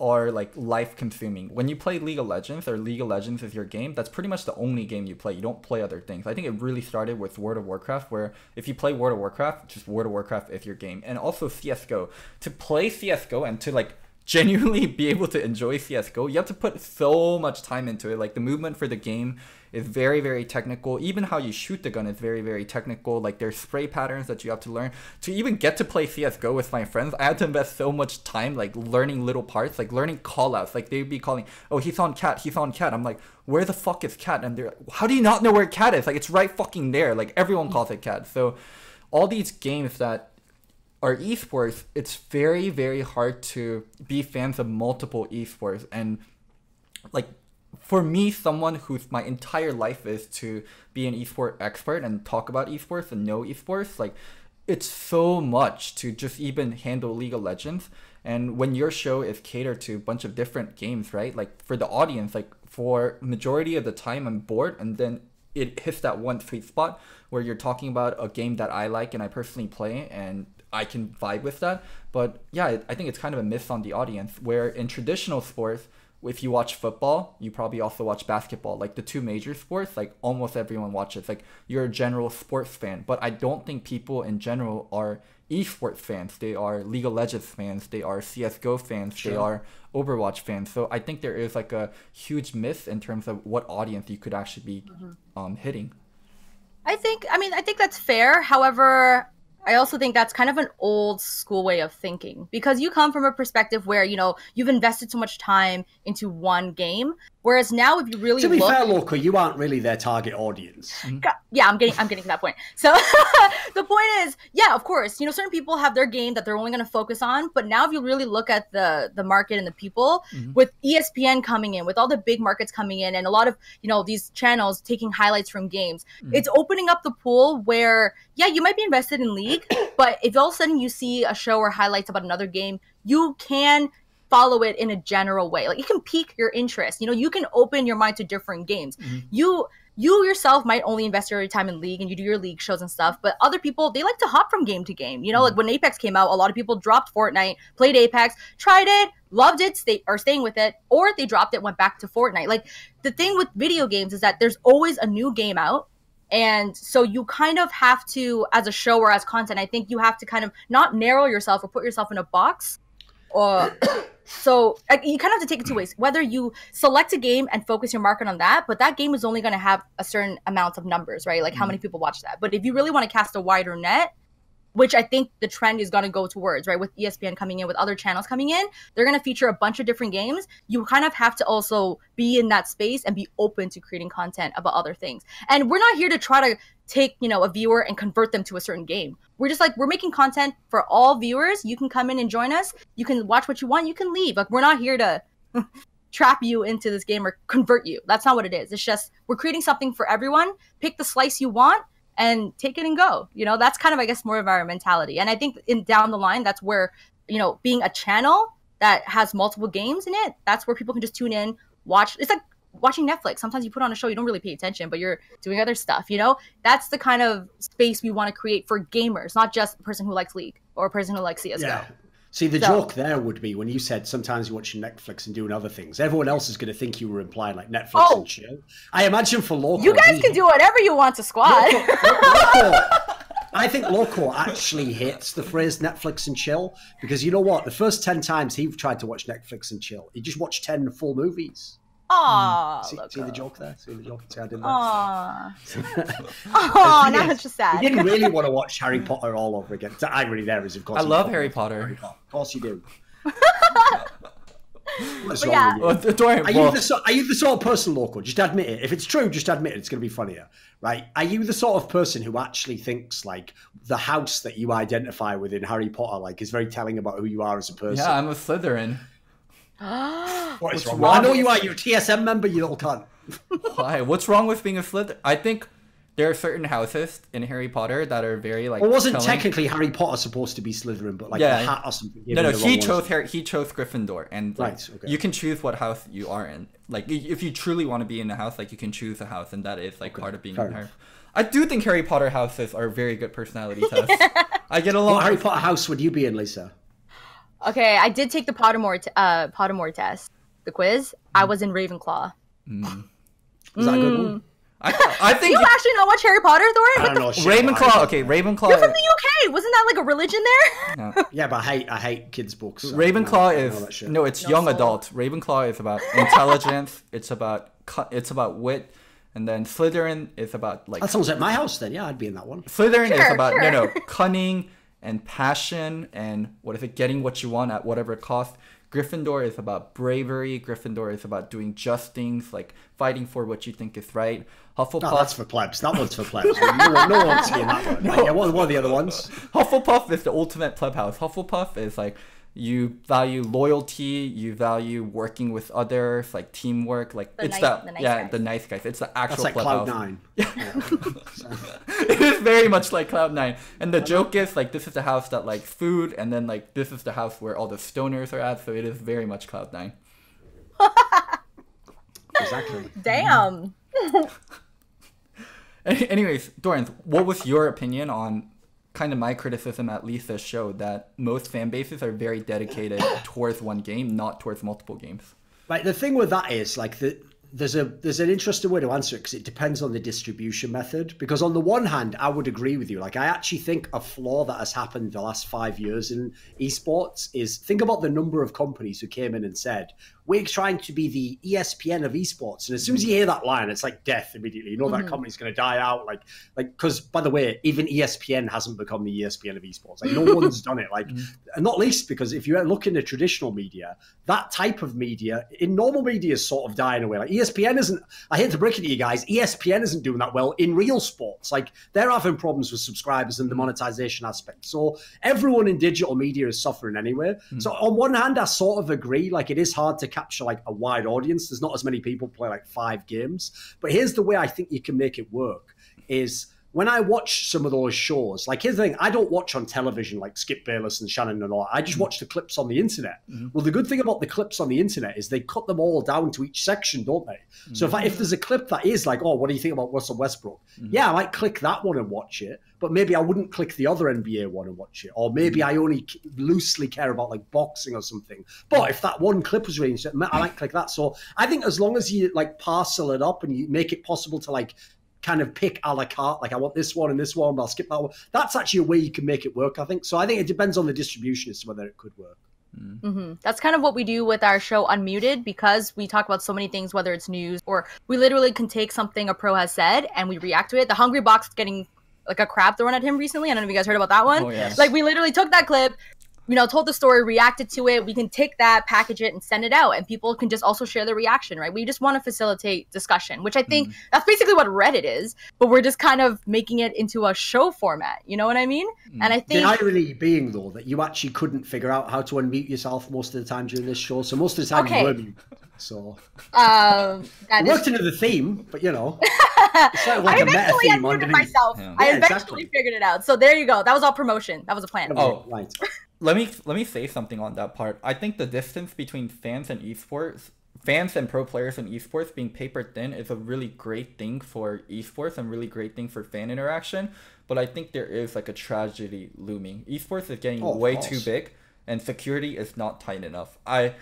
are like life consuming. When you play League of Legends or League of Legends is your game, that's pretty much the only game you play. You don't play other things. I think it really started with World of Warcraft, where if you play World of Warcraft, just World of Warcraft is your game. And also CSGO. To play CSGO and to like genuinely be able to enjoy CSGO, you have to put so much time into it. Like the movement for the game is very very technical. Even how you shoot the gun is very very technical. Like there's spray patterns that you have to learn. To even get to play csgo with my friends i had to invest so much time like learning little parts like learning call outs like they'd be calling oh he's on cat he's on cat. I'm like where the fuck is cat? And they're like how do you not know where cat is? Like it's right fucking there. Like everyone calls it cat. So all these games that are esports it's very very hard to be fans of multiple esports. And like for me, someone whose my entire life is to be an esport expert and talk about esports and know esports, like it's so much to just even handle League of Legends. And when your show is catered to a bunch of different games, right? Like for the audience, like for majority of the time I'm bored and then it hits that one sweet spot where you're talking about a game that I like and I personally play and I can vibe with that. But yeah, I think it's kind of a miss on the audience where in traditional sports, if you watch football, you probably also watch basketball. Like the two major sports, like almost everyone watches. Like you're a general sports fan, but I don't think people in general are esports fans. They are League of Legends fans. They are CS:GO fans. Sure. They are Overwatch fans. So I think there is like a huge myth in terms of what audience you could actually be mm-hmm. um, hitting. I think. I mean, I think that's fair. However, I also think that's kind of an old school way of thinking because you come from a perspective where you know you've invested so much time into one game Whereas now, if you really to be look, fair, Loco, you aren't really their target audience. Mm-hmm. Yeah, I'm getting, I'm getting to that point. So the point is, yeah, of course, you know, certain people have their game that they're only going to focus on. But now, if you really look at the the market and the people, mm-hmm. with ESPN coming in, with all the big markets coming in, and a lot of you know these channels taking highlights from games, mm-hmm. it's opening up the pool where yeah, you might be invested in league, but if all of a sudden you see a show or highlights about another game, you can follow it in a general way. Like it can pique your interest. You know, you can open your mind to different games. Mm-hmm. You you yourself might only invest your time in league and you do your league shows and stuff, but other people they like to hop from game to game. You know, mm-hmm. like when Apex came out, a lot of people dropped Fortnite, played Apex, tried it, loved it, stay or staying with it, or they dropped it, went back to Fortnite. Like the thing with video games is that there's always a new game out. And so you kind of have to, as a show or as content, I think you have to kind of not narrow yourself or put yourself in a box or so you kind of have to take it two ways. Whether you select a game and focus your market on that but that game is only going to have a certain amount of numbers right? Like how mm-hmm. many people watch that. But if you really want to cast a wider net which I think the trend is going to go towards, right? With ESPN coming in, with other channels coming in, they're going to feature a bunch of different games. You kind of have to also be in that space and be open to creating content about other things. And we're not here to try to take, you know, a viewer and convert them to a certain game. We're just like we're making content for all viewers. You can come in and join us. You can watch what you want. You can leave. Like we're not here to trap you into this game or convert you. That's not what it is. It's just we're creating something for everyone. Pick the slice you want and take it and go. You know, that's kind of I guess more of our mentality. And I think in down the line, that's where you know being a channel that has multiple games in it. That's where people can just tune in, watch. It's like watching Netflix. Sometimes you put on a show, you don't really pay attention, but you're doing other stuff. You know, that's the kind of space we want to create for gamers, not just a person who likes League or a person who likes CS:GO. Yeah. See, the so, joke there would be when you said sometimes you're watching Netflix and doing other things. Everyone else is going to think you were implying like Netflix oh, and chill. I imagine for Loco, you guys can do whatever you want to squad. Loco, Loco, I think Loco actually hits the phrase Netflix and chill because you know what? The first ten times he tried to watch Netflix and chill, he just watched ten full movies. Mm. Aww, see, see, the joke there? See the joke? See I did that? Aww. Aww, now it's just sad. You didn't really want to watch Harry Potter all over again. The irony there is, of course. I love Harry Potter. Harry Potter. Of course you do. What's wrong yeah. with you? Well, are, you the, are you the sort of person, Loco? Just admit it. If it's true, just admit it. It's going to be funnier, right? Are you the sort of person who actually thinks like the house that you identify with in Harry Potter, like, is very telling about who you are as a person? Yeah, I'm a Slytherin. what is wrong? wrong? I know you are. You're a TSM member. You little cunt. Why? What's wrong with being a Slytherin? I think there are certain houses in Harry Potter that are very like. Well, wasn't telling. technically Harry Potter supposed to be Slytherin, but like yeah. the hat or something. No, no, he chose Harry. He chose Gryffindor, and like, right, okay. you can choose what house you are in. Like, if you truly want to be in the house, like you can choose a house, and that is like okay. part of being Fair in Harry. I do think Harry Potter houses are very good personality tests. I get along. What Harry Potter house would you be in, Lisa? Okay, I did take the Pottermore t- uh, Pottermore test, the quiz. I was in Ravenclaw. Mm. Was that a good one? I, I think you, you actually know watch Harry Potter, Thorin? I don't know. Ravenclaw. Okay, Ravenclaw. You're from the UK. Wasn't that like a religion there? No. yeah, but I hate I hate kids' books. So Ravenclaw is no, it's no young soul. adult. Ravenclaw is about intelligence. it's about it's about wit, and then Slytherin is about like. That sounds like my house. Then yeah, I'd be in that one. Slytherin sure, is about sure. no no cunning and passion and what is it getting what you want at whatever cost gryffindor is about bravery. Gryffindor is about doing just things like fighting for what you think is right. Hufflepuff no, that's for plebs. That one's for plebs. No, no one's in that one. No. yeah, what, what are the other ones? Hufflepuff is the ultimate pleb house hufflepuff is like you value loyalty, you value working with others, like teamwork, like The it's nice- that the nice yeah, guys. the nice guys. It's the actual That's like Cloud clubhouse. Nine. it is very much like Cloud Nine, and the joke is like this is the house that likes food, and then like this is the house where all the stoners are at. So it is very much Cloud Nine. exactly. Damn. Anyways, Thorin, what was your opinion on kind of my criticism at least this show that most fan bases are very dedicated towards one game, not towards multiple games? Like the thing with that is like the there's a there's an interesting way to answer it because it depends on the distribution method. Because on the one hand, I would agree with you. Like I actually think a flaw that has happened the last five years in esports is think about the number of companies who came in and said we're trying to be the ESPN of esports, and as soon as you hear that line, it's like death immediately. You know that mm-hmm. company's going to die out. Like like because by the way, even ESPN hasn't become the ESPN of esports. Like no one's done it. Like and not least because if you look in the traditional media, that type of media in normal media is sort of dying away. Like ESPN isn't. I hate to break it to you guys. ESPN isn't doing that well in real sports. Like they're having problems with subscribers and the monetization aspect. So everyone in digital media is suffering anyway. Mm. So on one hand, I sort of agree. Like it is hard to capture like a wide audience. There's not as many people play like five games. But here's the way I think you can make it work: is when I watch some of those shows, like here's the thing, I don't watch on television like Skip Bayless and Shannon and all. I just mm. watch the clips on the internet. Mm-hmm. Well, the good thing about the clips on the internet is they cut them all down to each section, don't they? So if, I, if there's a clip that is like, oh, what do you think about Russell Westbrook? Mm-hmm. Yeah, I might click that one and watch it, but maybe I wouldn't click the other NBA one and watch it, or maybe mm-hmm. I only loosely care about like boxing or something. But if that one clip was really interesting, I might click that. So I think as long as you like parcel it up and you make it possible to like kind of pick a la carte, like I want this one and this one, but I'll skip that one. That's actually a way you can make it work, I think. So I think it depends on the distribution as to whether it could work. hmm That's kind of what we do with our show Unmuted because we talk about so many things, whether it's news or we literally can take something a pro has said and we react to it. The Hungrybox getting like a crab thrown at him recently. I don't know if you guys heard about that one. Oh, yes. Like we literally took that clip, you know, told the story, reacted to it. We can take that, package it, and send it out, and people can just also share their reaction, right? We just want to facilitate discussion, which I think that's basically what Reddit is, but we're just kind of making it into a show format. You know what I mean? And I think. The irony being, though, that you actually couldn't figure out how to unmute yourself most of the time during this show. So most of the time Okay. you were muted. So um, that it is worked into the theme, but you know, it's like, like I a meta eventually unmuted myself. Yeah. I Yeah, eventually exactly. figured it out. So there you go. That was all promotion. That was a plan. Oh. right. let me let me say something on that part. I think the distance between fans and esports, fans and pro players in esports being paper thin is a really great thing for esports and really great thing for fan interaction. But I think there is like a tragedy looming. Esports is getting Oh, way course. too big, and security is not tight enough. I.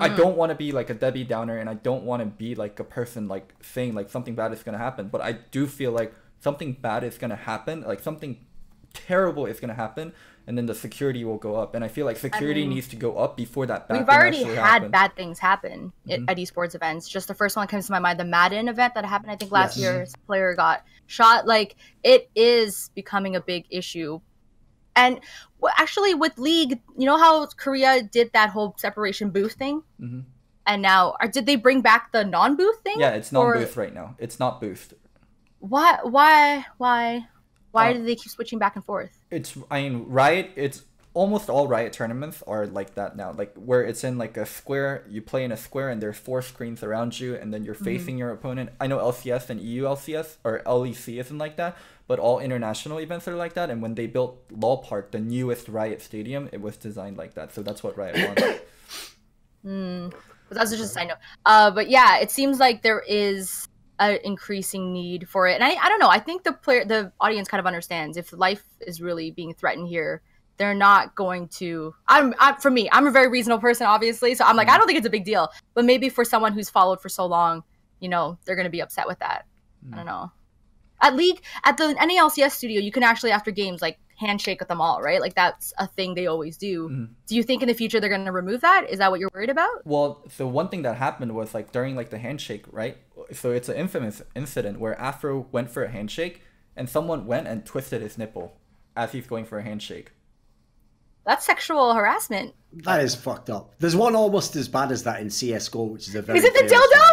I hmm. don't want to be like a Debbie Downer, and I don't want to be like a person like saying like something bad is gonna happen. But I do feel like something bad is gonna happen, like something terrible is going to happen and then the security will go up and i feel like security mean, needs to go up before that bad We've already had happens. bad things happen Mm-hmm. at esports events. Just the first one that comes to my mind, the Madden event that happened, I think last Yes. year, some player got shot. Like it is becoming a big issue. And well, actually, with League, you know how Korea did that whole separation booth thing, Mhm. and now, or did they bring back the non-booth thing? yeah it's Or- not boost right now it's not boost Why? Why? Why? Why Uh, do they keep switching back and forth? It's i mean riot it's almost all riot tournaments are like that now like where it's in like a square you play in a square and there's four screens around you and then you're facing your opponent. I know lcs and eu lcs or lec isn't like that but all international events are like that and when they built LoL Park the newest riot stadium it was designed like that so that's what riot wants. But that's just a side note. Uh, but yeah, it seems like there is an increasing need for it, and I, I don't know. I think the player, the audience, kind of understands if life is really being threatened here. They're not going to. I'm, I'm for me. I'm a very reasonable person, obviously. So I'm like, I mm-hmm. don't think it's a big deal. But maybe for someone who's followed for so long, you know, they're going to be upset with that. I mm. don't know. At league, at the NALCS studio, you can actually after games like handshake with them all, right? Like that's a thing they always do. Mhm. Do you think in the future they're going to remove that? Is that what you're worried about? Well, so one thing that happened was like during like the handshake, right? So it's an infamous incident where Aphro went for a handshake and someone went and twisted his nipple as he's going for a handshake. That's sexual harassment. That is fucked up. There's one almost as bad as that in CS:GO, which is a very. Is it the famous dildo?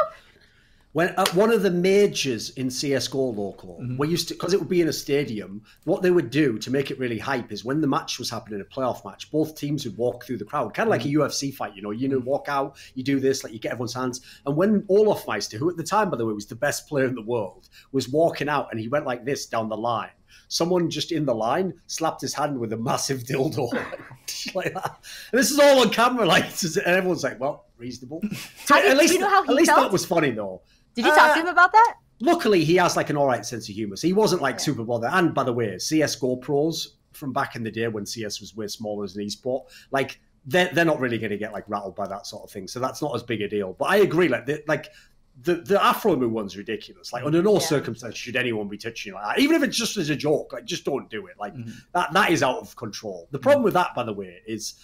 When at one of the majors in CS:GO Loco, mm-hmm. we used to because it would be in a stadium. What they would do to make it really hype is when the match was happening, a playoff match, both teams would walk through the crowd, kind of like mm-hmm. a UFC fight. You know, you know, mm-hmm. walk out, you do this, like you get everyone's hands. And when olofmeister, who at the time, by the way, was the best player in the world, was walking out, and he went like this down the line someone just in the line slapped his hand with a massive dildo like that. And this is all on camera, like, and everyone's like, "Well, reasonable." At least, you know how at least felt? that was funny though. Did you talk uh, to him about that? Luckily, he has like an all right sense of humor, so he wasn't like super bothered. And by the way, CS:GO pros from back in the day when CS was way smaller as an esport, like they're, they're not really going to get like rattled by that sort of thing. So that's not as big a deal. But I agree, like like the the Aphromoo one's ridiculous. Like under no yeah. circumstance should anyone be touching you like that. Even if it's just as a joke, like just don't do it. Like mm-hmm. that that is out of control. The problem mm-hmm. with that, by the way, is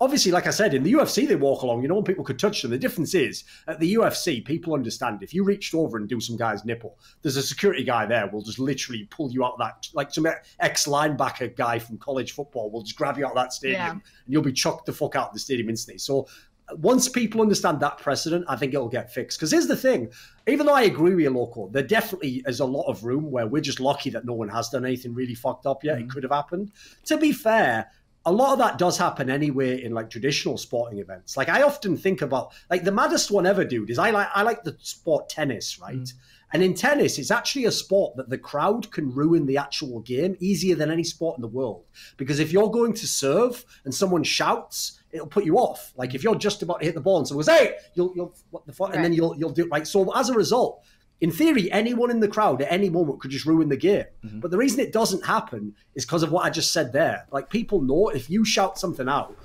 obviously, like I said, in the UFC they walk along, you know, when people could touch them. The difference is at the UFC, people understand if you reached over and do some guy's nipple, there's a security guy there will just literally pull you out of that like some ex linebacker guy from college football will just grab you out of that stadium yeah. and you'll be chucked the fuck out of the stadium instantly. So once people understand that precedent, I think it'll get fixed. Because here's the thing: even though I agree with you, Loco, there definitely is a lot of room where we're just lucky that no one has done anything really fucked up yet. Mm-hmm. It could have happened. To be fair, a lot of that does happen anyway in like traditional sporting events. Like I often think about like the maddest one ever, dude, is I like I like the sport tennis, right? Mm-hmm. And in tennis, it's actually a sport that the crowd can ruin the actual game easier than any sport in the world. Because if you're going to serve and someone shouts, it'll put you off. Like if you're just about to hit the ball and someone goes, "Hey," you'll you'll what the fuck, right. and then you'll you'll do it right. So as a result, in theory, anyone in the crowd at any moment could just ruin the game. Mm-hmm. But the reason it doesn't happen is because of what I just said there. Like people know if you shout something out,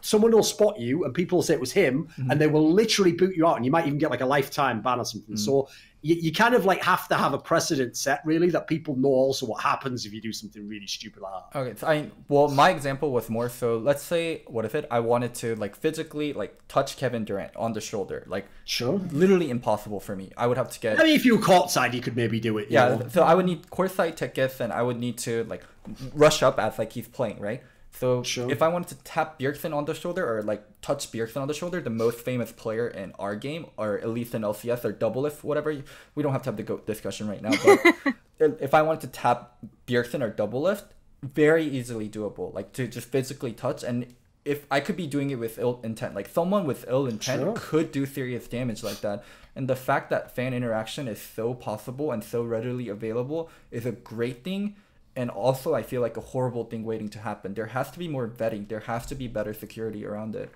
someone will spot you and people will say it was him mm-hmm. and they will literally boot you out and you might even get like a lifetime ban or something. Mm-hmm. So you, you kind of like have to have a precedent set really that people know also what happens if you do something really stupid like that. Okay, so I well my example was more so let's say what if it I wanted to like physically like touch Kevin Durant on the shoulder like sure literally impossible for me. I would have to get. I mean, if you were courtside, you could maybe do it. Yeah, know? so I would need courtside tickets and I would need to like rush up as like he's playing right. So sure. if I wanted to tap Bjergsen on the shoulder or like touch Bjergsen on the shoulder, the most famous player in our game, or at least in LCS or double Doublelift, whatever, we don't have to have the discussion right now. But if I wanted to tap Bjergsen or Doublelift, very easily doable. Like to just physically touch, and if I could be doing it with ill intent, like someone with ill intent sure. could do serious damage like that. And the fact that fan interaction is so possible and so readily available is a great thing and also I feel like a horrible thing waiting to happen. There has to be more vetting. There has to be better security around it.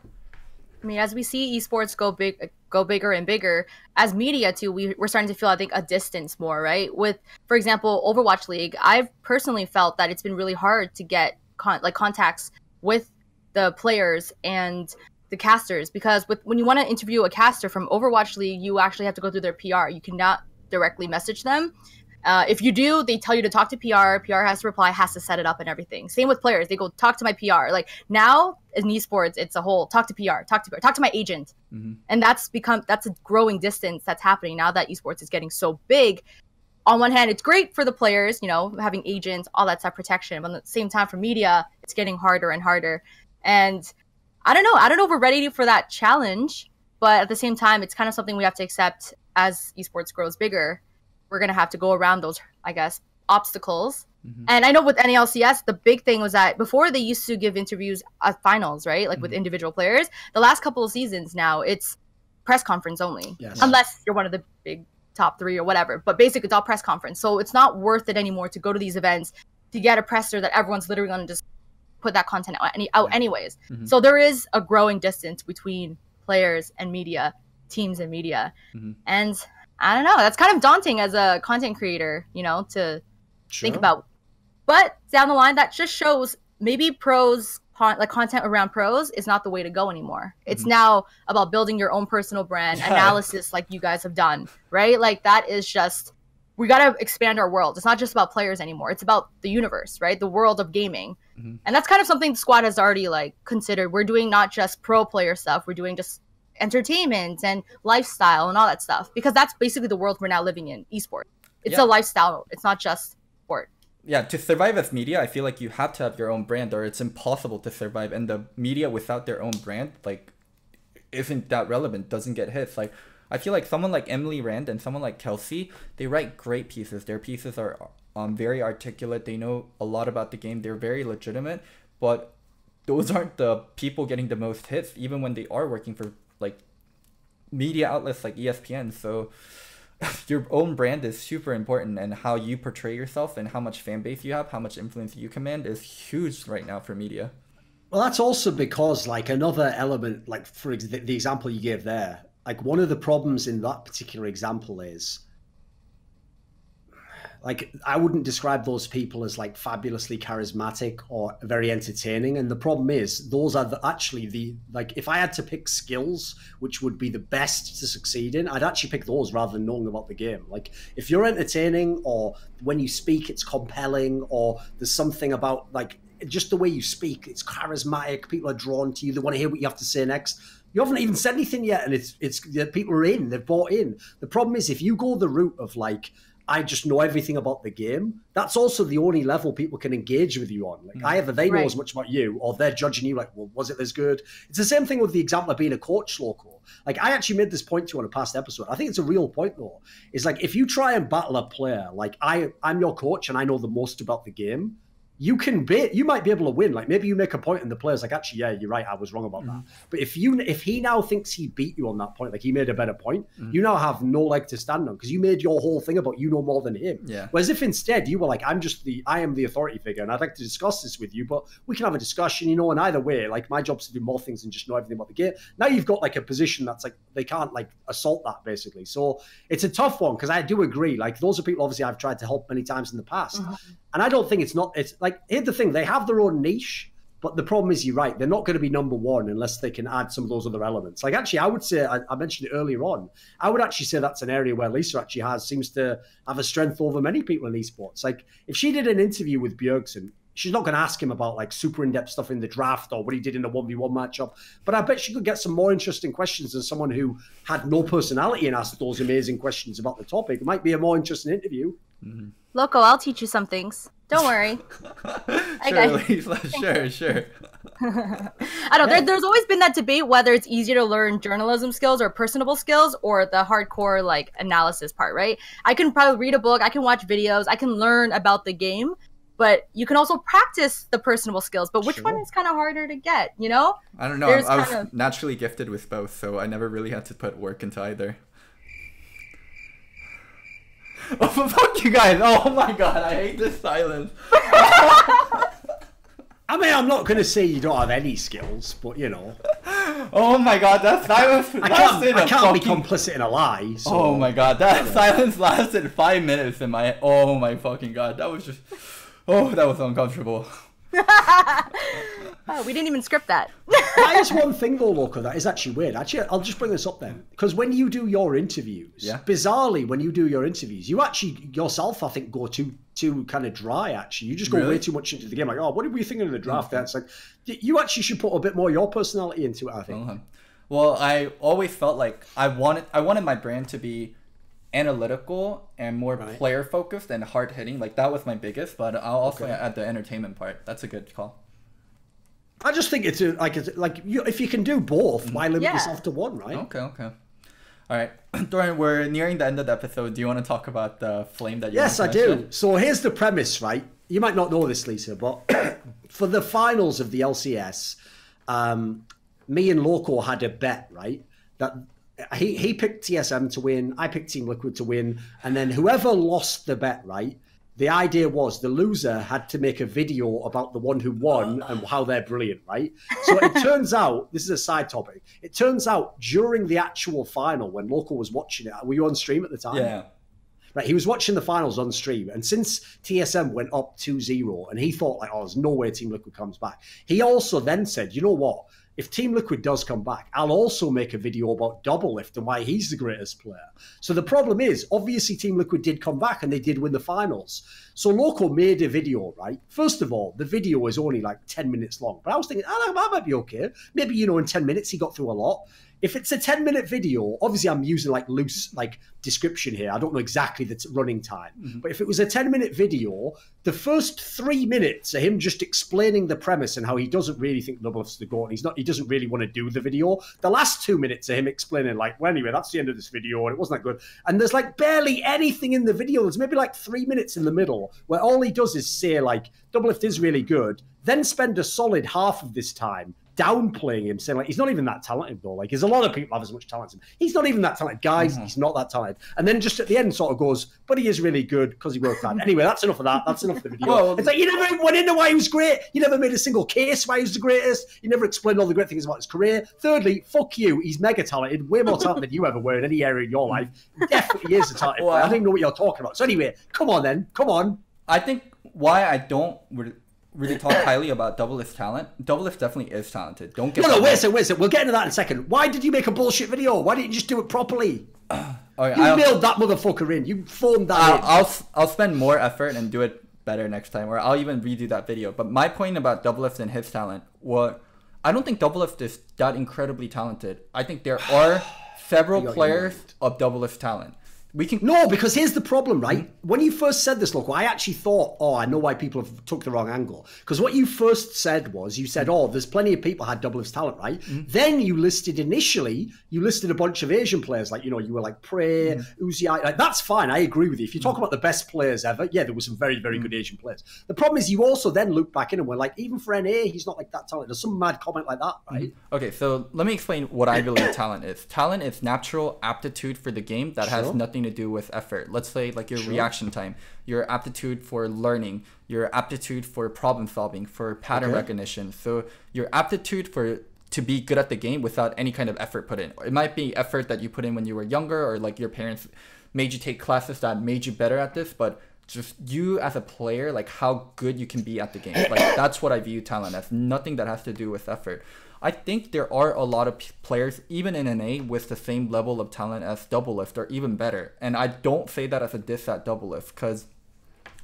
I mean, as we see esports go big, go bigger and bigger, as media too, we, we're starting to feel, I think, a distance more, right? With, for example, Overwatch League, I've personally felt that it's been really hard to get con- like contacts with the players and the casters because with when you want to interview a caster from Overwatch League, you actually have to go through their PR. You cannot directly message them. Uh, if you do, they tell you to talk to PR. PR has to reply, has to set it up and everything. Same with players. They go talk to my PR. Like now in esports, it's a whole talk to PR, talk to PR, talk to my agent, mm-hmm. and that's become that's a growing distance that's happening now that esports is getting so big. On one hand, it's great for the players, you know, having agents, all that stuff, protection. But at the same time, for media, it's getting harder and harder. And I don't know. I don't know if we're ready for that challenge, but at the same time, it's kind of something we have to accept as esports grows bigger we're gonna have to go around those, I guess, obstacles. Mm-hmm. And I know with NALCS, the big thing was that before they used to give interviews at finals, right? Like mm-hmm. with individual players. The last couple of seasons now, it's press conference only, yes. unless you're one of the big top three or whatever. But basically, it's all press conference. So it's not worth it anymore to go to these events to get a presser that everyone's literally going to just put that content out, any, out anyways. Mm-hmm. So there is a growing distance between players and media, teams and media. Mm-hmm. And I don't know. That's kind of daunting as a content creator, you know, to sure. think about. But down the line, that just shows maybe pros, like content around pros, is not the way to go anymore. It's mm-hmm. now about building your own personal brand, yeah. analysis, like you guys have done, right? Like that is just we got to expand our world. It's not just about players anymore. It's about the universe, right? The world of gaming. Mm-hmm. And that's kind of something the squad has already like considered. We're doing not just pro player stuff. We're doing just entertainment and lifestyle and all that stuff because that's basically the world we're now living in esports it's yeah. a lifestyle it's not just sport yeah to survive as media i feel like you have to have your own brand or it's impossible to survive and the media without their own brand like isn't that relevant doesn't get hits like I feel like someone like Emily Rand and someone like Kelsey, they write great pieces. Their pieces are um, very articulate. They know a lot about the game. They're very legitimate, but those aren't the people getting the most hits, even when they are working for like media outlets like ESPN. So your own brand is super important, and how you portray yourself and how much fan base you have, how much influence you command is huge right now for media. Well, that's also because, like, another element, like, for the example you gave there, like, one of the problems in that particular example is like I wouldn't describe those people as like fabulously charismatic or very entertaining. And the problem is, those are the, actually the like if I had to pick skills which would be the best to succeed in, I'd actually pick those rather than knowing about the game. Like if you're entertaining or when you speak it's compelling or there's something about like just the way you speak, it's charismatic. People are drawn to you. They want to hear what you have to say next. You haven't even said anything yet, and it's it's the people are in. They've bought in. The problem is if you go the route of like I just know everything about the game. That's also the only level people can engage with you on. Like mm. either they know right. as much about you or they're judging you like, well, was it as good? It's the same thing with the example of being a coach Loco. Like I actually made this point to you on a past episode. I think it's a real point though. Is like if you try and battle a player, like I I'm your coach and I know the most about the game you can be you might be able to win. Like maybe you make a point and the player's like actually yeah you're right i was wrong about mm-hmm. that but if you if he now thinks he beat you on that point like he made a better point mm-hmm. you now have no leg to stand on because you made your whole thing about you know more than him. Yeah. Whereas if instead you were like i'm just the i am the authority figure and i'd like to discuss this with you but we can have a discussion you know and either way like my job's to do more things than just know everything about the game. Now you've got like a position that's like they can't like assault that basically. So it's a tough one because i do agree like those are people obviously i've tried to help many times in the past. Mm-hmm. And i don't think it's not it's like here's the thing they have their own niche, but the problem is, you're right, they're not going to be number one unless they can add some of those other elements. Like, actually, I would say, I, I, mentioned it earlier on, I would actually say that's an area where Lisa actually has, seems to have a strength over many people in esports. Like, if she did an interview with Bjergsen, she's not going to ask him about like super in-depth stuff in the draft or what he did in the 1v1 matchup but i bet she could get some more interesting questions than someone who had no personality and asked those amazing questions about the topic it might be a more interesting interview mm-hmm. loco i'll teach you some things don't worry. sure, Lisa, sure, sure. I don't. There, there's always been that debate whether it's easier to learn journalism skills or personable skills or the hardcore like analysis part, right? I can probably read a book, I can watch videos, I can learn about the game, but you can also practice the personable skills. But which sure. one is kind of harder to get? You know? I don't know. I was of... naturally gifted with both, so I never really had to put work into either. Oh, fuck you guys. Oh my god, I hate this silence. I mean, I'm not going to say you don't have any skills, but you know. Oh my god, that silence I can't, I can't fucking... be complicit in a lie. So... Oh my god, that silence lasted five minutes in my. Oh my fucking god, that was just. Oh, that was uncomfortable. oh, we didn't even script that. that is one thing though, Loco, that is actually weird. Actually, I'll just bring this up then. Because when you do your interviews, yeah. bizarrely, when you do your interviews, you actually yourself, I think, go too too kind of dry, actually. You just go really? way too much into the game. Like, oh, what did we think of the draft? That's like you actually should put a bit more your personality into it, I think. Uh-huh. Well, I always felt like I wanted I wanted my brand to be analytical and more right. player focused and hard hitting. Like that was my biggest, but I'll also okay. add the entertainment part. That's a good call. I just think it's a, like it's like you, if you can do both, why limit yeah. yourself to one, right? Okay, okay. All right, Thorin, we're nearing the end of the episode. Do you want to talk about the flame that you? Yes, I do. So here's the premise, right? You might not know this, Lisa, but for the finals of the LCS, um, me and Loco had a bet, right? That he he picked TSM to win, I picked Team Liquid to win, and then whoever lost the bet, right? The idea was the loser had to make a video about the one who won and how they're brilliant, right? So it turns out this is a side topic. It turns out during the actual final, when Loco was watching it, were you on stream at the time? Yeah. Right, he was watching the finals on stream, and since TSM went up 2-0, and he thought like, oh, there's no way Team Liquid comes back. He also then said, you know what? If Team Liquid does come back, I'll also make a video about Doublelift and why he's the greatest player. So the problem is, obviously, Team Liquid did come back and they did win the finals. So Loco made a video, right? First of all, the video is only like 10 minutes long, but I was thinking, oh, that might be okay. Maybe, you know, in 10 minutes he got through a lot. If it's a 10 minute video, obviously I'm using like loose like description here. I don't know exactly the t- running time. Mm-hmm. But if it was a 10 minute video, the first three minutes are him just explaining the premise and how he doesn't really think Doublelift's the goat. He's not he doesn't really want to do the video. The last two minutes of him explaining, like, well, anyway, that's the end of this video, and it wasn't that good. And there's like barely anything in the video. There's maybe like three minutes in the middle where all he does is say, like, Doublelift is really good, then spend a solid half of this time downplaying him, saying like he's not even that talented though. Like there's a lot of people have as much talent as him. He's not even that talented, guys. Mm-hmm. He's not that talented. And then just at the end, sort of goes, but he is really good because he worked hard. anyway, that's enough of that. That's enough of the video. Well, it's like you never went into why he was great. You never made a single case why he was the greatest. You never explained all the great things about his career. Thirdly, fuck you. He's mega talented, way more talented than you ever were in any area in your life. Definitely is a talented. I don't know what you're talking about. So anyway, come on then, come on. I think why I don't really talk highly about Double Doublelift's talent. Doublelift definitely is talented. Don't get no, no. Wait a second, wait a second. We'll get into that in a second. Why did you make a bullshit video? Why didn't you just do it properly? Oh, okay, you I'll, mailed that motherfucker in. You phoned that I'll, in. I'll I'll spend more effort and do it better next time, or I'll even redo that video. But my point about Doublelift and his talent, what I don't think Doublelift is that incredibly talented. I think there are several players of Double Doublelift talent. We can no, because here's the problem, right? Mm-hmm. When you first said this, look, I actually thought, oh, I know why people have took the wrong angle. Because what you first said was, you said, oh, there's plenty of people had double talent, right? Mm-hmm. Then you listed initially, you listed a bunch of Asian players, like you know, you were like Prey, mm-hmm. Uzi, like that's fine. I agree with you. If you talk mm-hmm. about the best players ever, yeah, there were some very, very good mm-hmm. Asian players. The problem is, you also then look back in and were like, even for NA, he's not like that talented. There's some mad comment like that, right? Okay, so let me explain what I believe talent is. Talent is natural aptitude for the game that sure. has nothing to do with effort effort. Let's say like your sure. reaction time, your aptitude for learning, your aptitude for problem solving, for pattern okay. recognition. So your aptitude for to be good at the game without any kind of effort put in. It might be effort that you put in when you were younger or like your parents made you take classes that made you better at this, but just you as a player, like how good you can be at the game. Like that's what I view talent as. Nothing that has to do with effort. I think there are a lot of players, even in NA, with the same level of talent as Doublelift or even better. And I don't say that as a diss at Doublelift because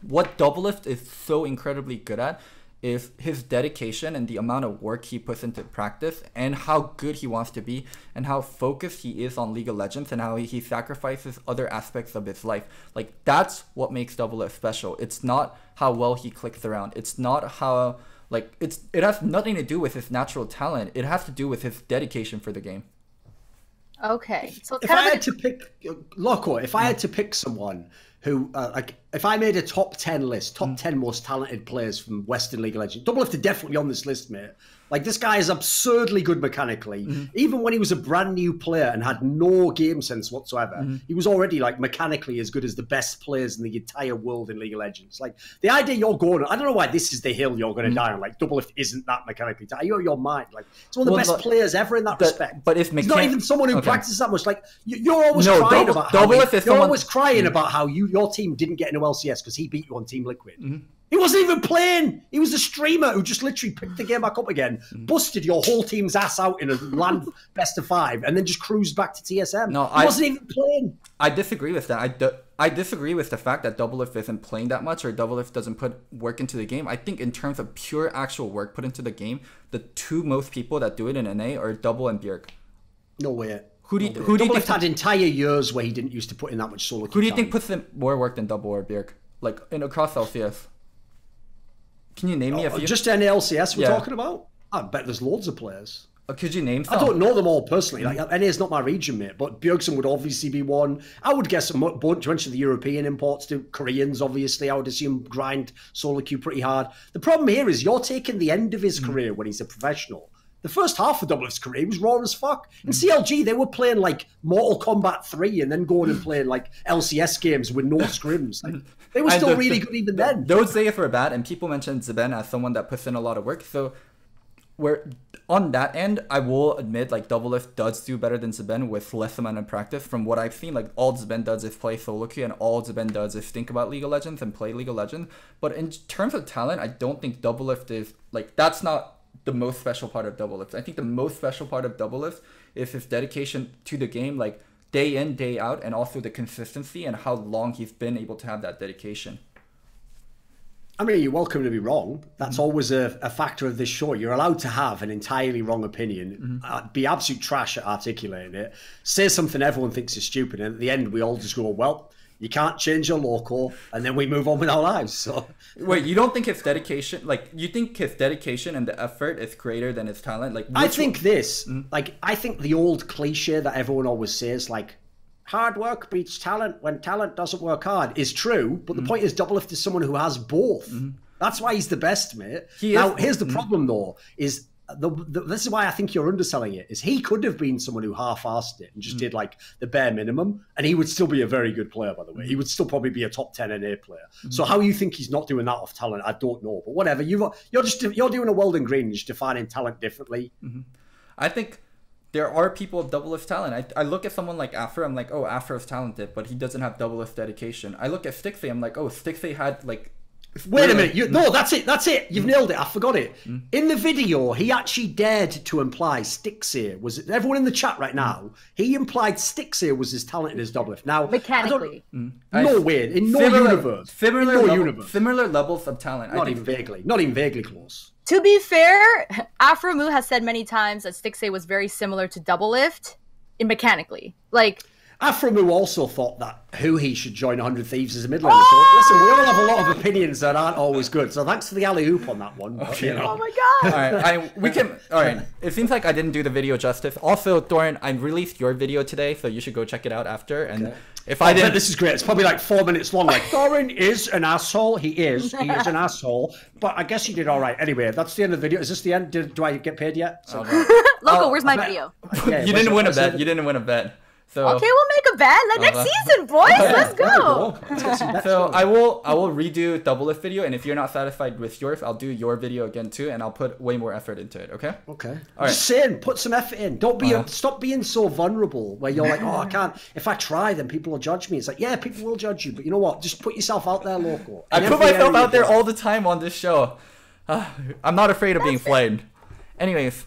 what Doublelift is so incredibly good at is his dedication and the amount of work he puts into practice and how good he wants to be and how focused he is on League of Legends and how he sacrifices other aspects of his life. Like that's what makes Doublelift special. It's not how well he clicks around. It's not how like it's it has nothing to do with his natural talent. It has to do with his dedication for the game. Okay, so if I had to pick Loco, if I had to pick someone who uh, like if I made a top ten list, top mm. ten most talented players from Western League of Legends, Doublelift are definitely on this list, mate. Like this guy is absurdly good mechanically. Mm-hmm. Even when he was a brand new player and had no game sense whatsoever, mm-hmm. he was already like mechanically as good as the best players in the entire world in League of Legends. Like the idea you're going, I don't know why this is the hill you're going to mm-hmm. die on. Like Double Doublelift isn't that mechanically. You're your mind. Like it's one of the well, best players ever in that the, respect. But if mechan- not even someone who okay. practices that much. Like you're always no, crying double, about how he, you're someone... always crying mm. about how you your team didn't get into LCS because he beat you on Team Liquid. He wasn't even playing. He was a streamer who just literally picked the game back up again, mm. busted your whole team's ass out in a land best of five, and then just cruised back to TSM. No, he I wasn't even playing. I disagree with that. I, do, I disagree with the fact that Doublelift isn't playing that much or Doublelift doesn't put work into the game. I think in terms of pure actual work put into the game, the two most people that do it in NA are Double and Bjerg. No way. Who do you, who do you think had entire years where he didn't used to put in that much solo? Who do you time. think puts in more work than Double or Bjerg? Like in across LCS? Can you name me a oh, few? Just any LCS we're yeah. talking about? I bet there's loads of players. Uh, could you name some? I don't know them all personally. Like NA is not my region, mate. But Bjergsen would obviously be one. I would guess a bunch of the European imports to Koreans. Obviously, I would assume grind solo queue pretty hard. The problem here is you're taking the end of his mm. career when he's a professional. The first half of Doublelift's career was raw as fuck. In mm. CLG, they were playing like Mortal Kombat 3 and then going and playing like LCS games with no scrims. Like, they were still the, really good even then. Those days were bad, and people mentioned Zven as someone that puts in a lot of work. So, where on that end, I will admit like Doublelift does do better than Zven with less amount of practice. From what I've seen, like all Zven does is play solo queue, and all Zeben does is think about League of Legends and play League of Legends. But in terms of talent, I don't think Doublelift is like that's not the most special part of double Doublelift. I think the most special part of double Doublelift is his dedication to the game, like day in, day out, and also the consistency and how long he's been able to have that dedication. I mean, you're welcome to be wrong. That's mm-hmm. always a, a, factor of this show. You're allowed to have an entirely wrong opinion, mm-hmm. uh, be absolute trash at articulating it, say something everyone thinks is stupid, and at the end we all just go, well, You can't change your local, and then we move on with our lives. So wait, you don't think his dedication, like you think his dedication and the effort is greater than his talent? Like I think one... this, mm-hmm. like I think the old cliche that everyone always says, like hard work beats talent when talent doesn't work hard, is true. But the mm-hmm. point is, double Doublelift is someone who has both. Mm-hmm. That's why he's the best, mate. He now, is... here's the mm-hmm. problem, though: is the, the, this is why I think you're underselling it. Is he could have been someone who half-assed it and just mm. did like the bare minimum, and he would still be a very good player. By the way, mm. he would still probably be a top ten NA player. Mm. So how you think he's not doing that off talent, I don't know. But whatever, you you're just you're doing a Weldon Green, just defining talent differently. Mm-hmm. I think there are people of Doublelift talent. I, I look at someone like Aphro, I'm like, oh, Aphro's talented, but he doesn't have Doublelift dedication. I look at Stixxay, I'm like, oh, Stixxay had like Wait a minute. You, no, that's it. That's it. You've nailed it. I forgot it. Mm. In the video, he actually dared to imply Stixxay was everyone in the chat right now. He implied Stixxay was as talented as Doublelift. Now, mechanically, mm. no way. In no similar, universe. Similar, in no level, universe. similar levels of talent. Not even vaguely. Not even vaguely close. To be fair, Aphro has said many times that Stixxay was very similar to Doublelift in mechanically. Like Aphromoo also thought that who he should join 100 Thieves as a Midlaner. Oh! So ah! listen, we all have a lot of opinions that aren't always good. So thanks for the alley oop on that one. Okay. you know. Oh my god! all right, I, we can. All right, it seems like I didn't do the video justice. Also, Thorin, I released your video today, so you should go check it out after. And okay. if I oh, didn't, this is great. It's probably like four minutes long. Like Thorin is an asshole. He is. He is an asshole. But I guess you did all right. Anyway, that's the end of the video. Is this the end? Did, do I get paid yet? So, oh, Loco, where's my video? you didn't win a bet. You didn't win a bet. So okay, we'll make a bet. Like next uh, season, boys. Let's go. so I will I will redo Doublelift video, and if you're not satisfied with yours, I'll do your video again too, and I'll put way more effort into it. Okay. Okay. All right. Just saying, put some effort in. Don't be uh-huh. stop being so vulnerable where you're like, oh, I can't. If I try, then people will judge me. It's like, yeah, people will judge you, but you know what? Just put yourself out there, Loco. I put myself out there all the time on this show. Uh, I'm not afraid of being flamed. Anyways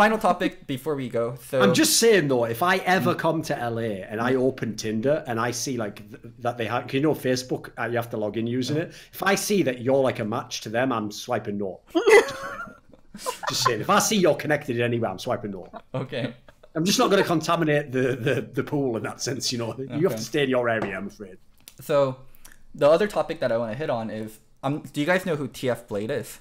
final topic before we go. So I'm just saying though, if I ever come to LA and I open Tinder and I see like th- that they have, you know, Facebook, uh, you have to log in using it. If I see that you're like a match to them, I'm swiping no. just saying, if I see you're connected anywhere, I'm swiping no. Okay. I'm just not going to contaminate the, the the pool in that sense. You know, you okay. have to stay in your area. I'm afraid. So, the other topic that I want to hit on is, um, do you guys know who TF Blade is?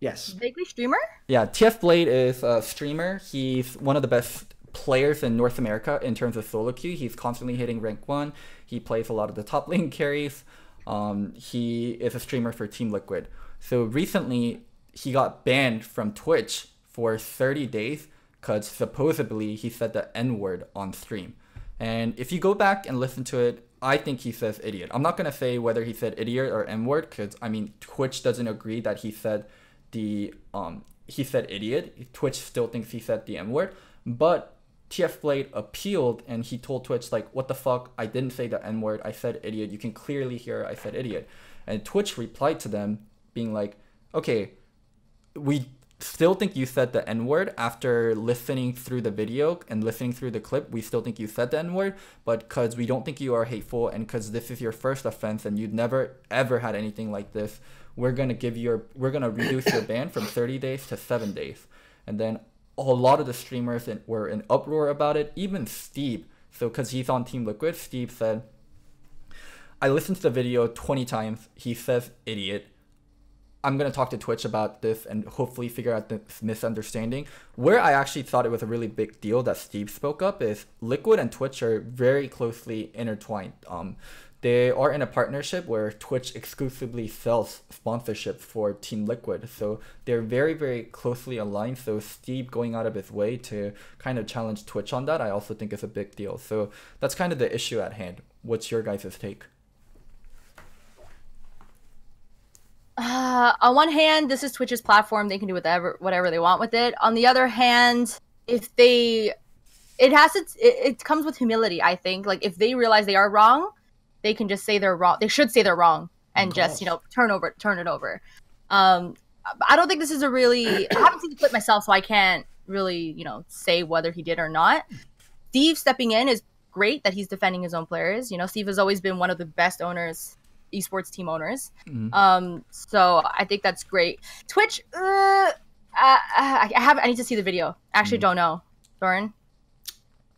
Yes. Vaguely streamer? Yeah, TF Blade is a streamer. He's one of the best players in North America in terms of solo queue. He's constantly hitting rank one. He plays a lot of the top lane carries. Um, he is a streamer for Team Liquid. So recently, he got banned from Twitch for 30 days because supposedly he said the N word on stream. And if you go back and listen to it, I think he says idiot. I'm not going to say whether he said idiot or N word because, I mean, Twitch doesn't agree that he said the um he said idiot. Twitch still thinks he said the M word, but TF Blade appealed and he told Twitch like, "What the fuck? I didn't say the N word. I said idiot. You can clearly hear I said idiot." And Twitch replied to them being like, "Okay, we still think you said the N word after listening through the video and listening through the clip. We still think you said the N word, but because we don't think you are hateful and because this is your first offense and you'd never ever had anything like this, we're gonna give your we're gonna reduce your ban from 30 days to seven days. And then a lot of the streamers in, were in uproar about it even steve. So because he's on team liquid steve said i listened to the video 20 times. He says idiot. I'm going to talk to twitch about this and hopefully figure out this misunderstanding. Where i actually thought it was a really big deal that steve spoke up is liquid and twitch are very closely intertwined. Um, they are in a partnership where Twitch exclusively sells sponsorship for Team Liquid. So they're very, very closely aligned. So Steve going out of his way to kind of challenge Twitch on that, I also think is a big deal. So that's kind of the issue at hand. What's your guys' take? Uh, on one hand, this is Twitch's platform; they can do whatever whatever they want with it. On the other hand, if they, it has to, it, it comes with humility. I think, like if they realize they are wrong, they can just say they're wrong. They should say they're wrong and just you know turn over turn it over. Um, I don't think this is a really. I haven't seen the clip myself, so I can't really you know say whether he did or not. Steve stepping in is great that he's defending his own players. You know, Steve has always been one of the best owners, esports team owners. Mm-hmm. Um, so I think that's great. Twitch, uh, I, I have I need to see the video. Actually, mm-hmm. don't know. Thorin.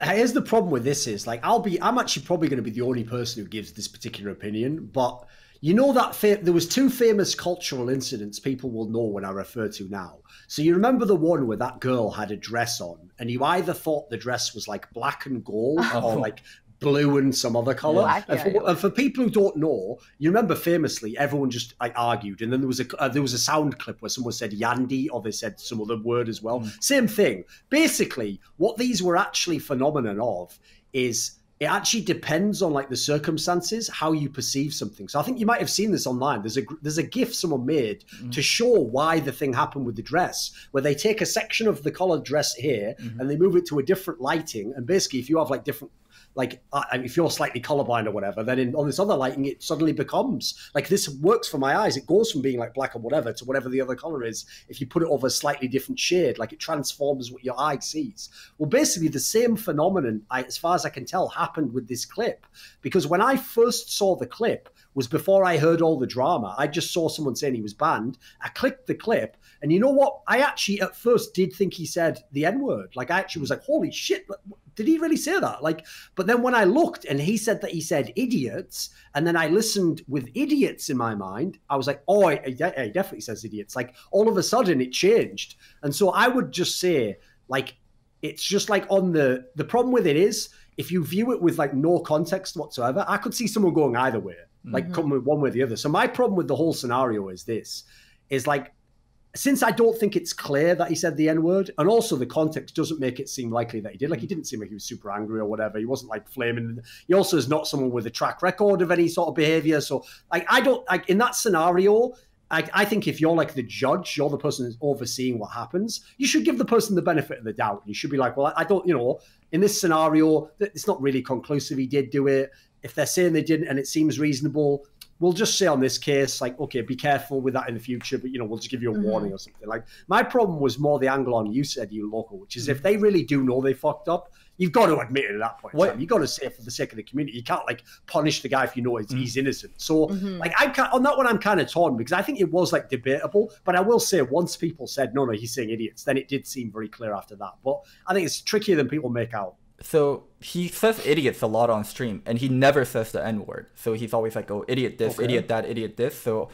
Here's the problem with this is like I'll be I'm actually probably going to be the only person who gives this particular opinion, but you know that fa- there was two famous cultural incidents people will know when I refer to now. So you remember the one where that girl had a dress on, and you either thought the dress was like black and gold oh. or like blue and some other color. And, for, and, for, people who don't know, you remember famously everyone just like argued, and then there was a uh, there was a sound clip where someone said Yanny or they said some other word as well. Mm. Same thing. Basically, what these were actually phenomenon of is it actually depends on like the circumstances how you perceive something so i think you might have seen this online there's a there's a gif someone made mm-hmm. to show why the thing happened with the dress where they take a section of the collared dress here mm-hmm. and they move it to a different lighting and basically if you have like different like uh, if you're slightly colorblind or whatever, then in, on this other lighting, it suddenly becomes like this works for my eyes. It goes from being like black or whatever to whatever the other color is. If you put it over a slightly different shade, like it transforms what your eye sees. Well, basically, the same phenomenon, I, as far as I can tell, happened with this clip because when I first saw the clip was before I heard all the drama. I just saw someone saying he was banned. I clicked the clip, and you know what? I actually at first did think he said the N word. Like I actually was like, "Holy shit!" Did he really say that? Like, but then when I looked and he said that he said idiots, and then I listened with idiots in my mind, I was like, oh, he, he definitely says idiots. Like all of a sudden it changed. And so I would just say, like, it's just like on the, the problem with it is if you view it with like no context whatsoever, I could see someone going either way, like mm-hmm. coming one way or the other. So my problem with the whole scenario is this, is like since I don't think it's clear that he said the N word, and also the context doesn't make it seem likely that he did. Like he mm. didn't seem like he was super angry or whatever. He wasn't like flaming. He also is not someone with a track record of any sort of behavior. So like I don't like in that scenario. I, I think if you're like the judge, you're the person who's overseeing what happens. You should give the person the benefit of the doubt. You should be like, well, I, I don't, you know, in this scenario, it's not really conclusive. He did do it. If they're saying they didn't, and it seems reasonable, we'll just say on this case, like, okay, be careful with that in the future, but you know, we'll just give you a mm-hmm. warning or something. Like, my problem was more the angle on you said you Loco, which is mm-hmm. if they really do know they fucked up, you've got to admit it at that point. What? You've got to say it for the sake of the community. You can't like punish the guy if you know mm-hmm. he's innocent. So, mm-hmm. like, I can't, on that one, I'm kind of torn because I think it was like debatable. But I will say, once people said no, no, he's saying idiots, then it did seem very clear after that. But I think it's trickier than people make out so he says idiots a lot on stream and he never says the n word so he's always like oh idiot this okay. idiot that idiot this so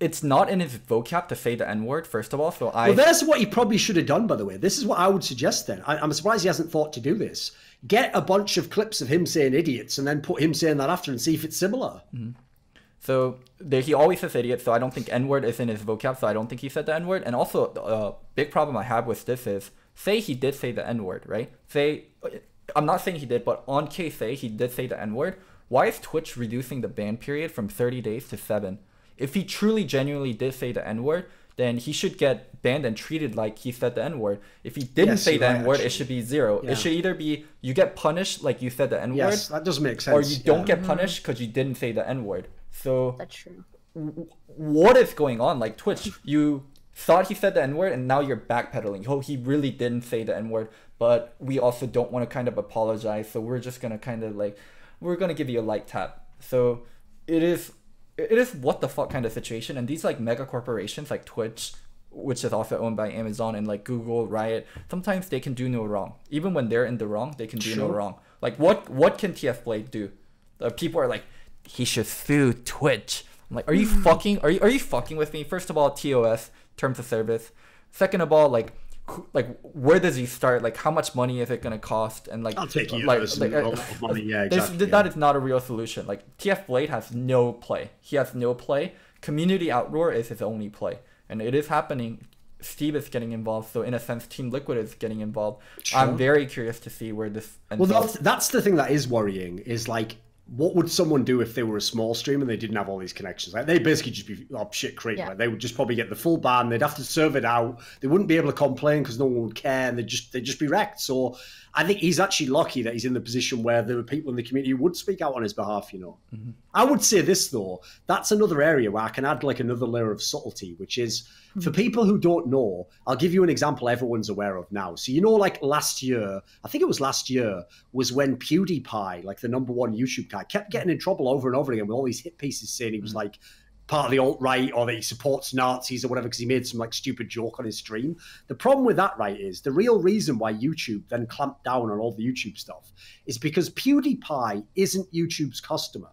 it's not in his vocab to say the n word first of all so i well that's what he probably should have done by the way this is what i would suggest then I, am surprised he hasn't thought to do this get a bunch of clips of him saying idiots and then put him saying that after and see if it's similar mm-hmm. So there, he always says idiot. So I don't think N word is in his vocab. So I don't think he said the N word. And also, a uh, big problem I have with this is, say he did say the N word, right? Say I'm not saying he did, but on KSA, he did say the N word. Why is Twitch reducing the ban period from 30 days to 7? If he truly, genuinely did say the N word, then he should get banned and treated like he said the N word. If he didn't yes, say the N word, it should be zero. Yeah. It should either be you get punished like you said the N word. Yes, that does make sense. Or you don't get punished because you didn't say the N word. So that's true. what is going on? Like Twitch, you thought he said the N word and now you're backpedaling. Oh, he really didn't say the N word, but we also don't want to kind of apologize. So we're just gonna kind of like, we're gonna give you a light tap. So it is, it is what the fuck kind of situation. And these like mega corporations like Twitch, which is also owned by Amazon and like Google, Riot, sometimes they can do no wrong. Even when they're in the wrong, they can do sure. no wrong. Like what what can TF Blade do? Uh, people are like, he should sue Twitch. I'm like, are you fucking are you are you fucking with me? First of all, TOS terms of service. Second of all, like like where does he start? Like how much money is it gonna cost? And like I'll take you like, like, uh, money. Yeah, exactly. That yeah. is not a real solution. Like TF Blade has no play. He has no play. Community Outroar is his only play, and it is happening. Steve is getting involved, so in a sense, Team Liquid is getting involved. Sure. I'm very curious to see where this. well, that's, that's the thing that is worrying. Is like what would someone do if they were a small stream and they didn't have all these connections? Like they basically just be oh, shit creek. Yeah. Like they would just probably get the full ban. They'd have to serve it out. They wouldn't be able to complain because no one would care, and they'd just they'd just be wrecked. So I think he's actually lucky that he's in the position where there are people in the community who would speak out on his behalf. You know, mm-hmm. I would say this though. That's another area where I can add like another layer of subtlety, which is for people who don't know, I'll give you an example everyone's aware of now. So, you know, like last year, I think it was last year, was when PewDiePie, like the number one YouTube guy, kept getting in trouble over and over again with all these hit pieces saying he was mm. like part of the alt right or that he supports Nazis or whatever because he made some like stupid joke on his stream. The problem with that, right, is the real reason why YouTube then clamped down on all the YouTube stuff is because PewDiePie isn't YouTube's customer.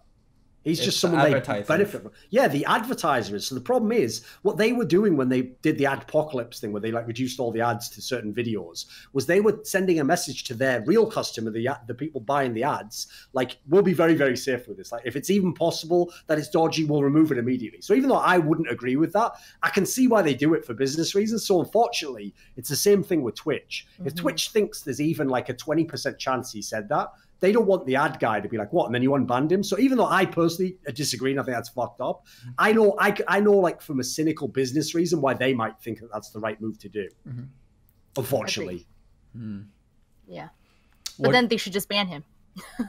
He's it's just someone they benefit from. Yeah, the advertiser is. So the problem is what they were doing when they did the adpocalypse thing, where they like reduced all the ads to certain videos, was they were sending a message to their real customer, the the people buying the ads, like we'll be very very safe with this. Like if it's even possible that it's dodgy, we'll remove it immediately. So even though I wouldn't agree with that, I can see why they do it for business reasons. So unfortunately, it's the same thing with Twitch. Mm-hmm. If Twitch thinks there's even like a twenty percent chance he said that, they don't want the ad guy to be like, what? And then you unbanned him. So even though I personally disagree and I think that's fucked up, mm-hmm. I know I, I know like from a cynical business reason why they might think that that's the right move to do. Mm-hmm. Unfortunately. Mm. Yeah. But what? then they should just ban him.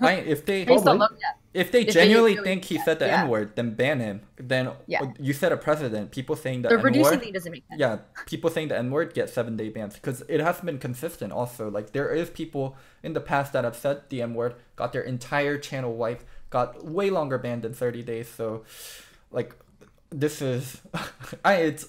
I, if they if they if genuinely they really think he said the yeah. N word, then ban him. Then yeah. you set a precedent. People saying the, the reducing thing doesn't make sense. Yeah, people saying the N word get seven day bans because it hasn't been consistent. Also, like there is people in the past that have said the N word, got their entire channel wiped, got way longer banned than thirty days. So, like, this is, I it's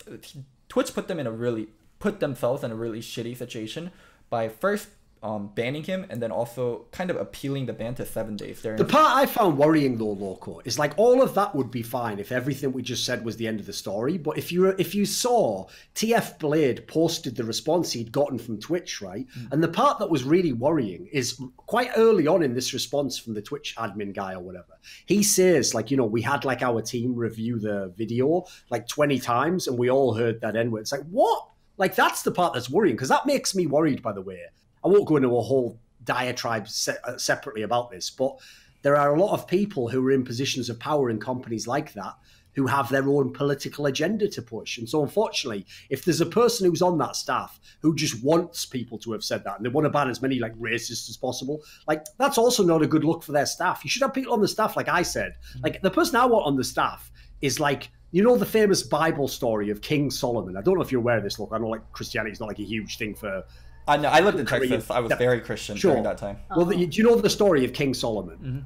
Twitch put them in a really put themselves in a really shitty situation by first um, banning him and then also kind of appealing the ban to seven days. There. The part I found worrying though, Loco, is like all of that would be fine if everything we just said was the end of the story. But if you if you saw TF Blade posted the response he'd gotten from Twitch, right, mm. and the part that was really worrying is quite early on in this response from the Twitch admin guy or whatever, he says like you know we had like our team review the video like twenty times and we all heard that N word. It's like what? Like that's the part that's worrying because that makes me worried. By the way, I won't go into a whole diatribe se- uh, separately about this, but there are a lot of people who are in positions of power in companies like that who have their own political agenda to push. And so, unfortunately, if there's a person who's on that staff who just wants people to have said that and they want to ban as many like racists as possible, like that's also not a good look for their staff. You should have people on the staff, like I said. Mm-hmm. Like the person I want on the staff is like you know the famous Bible story of King Solomon. I don't know if you're aware of this. Look, I know like Christianity is not like a huge thing for I know. I lived in Texas. I was yeah. very Christian sure. during that time. Well, do you know the story of King Solomon? Mm-hmm.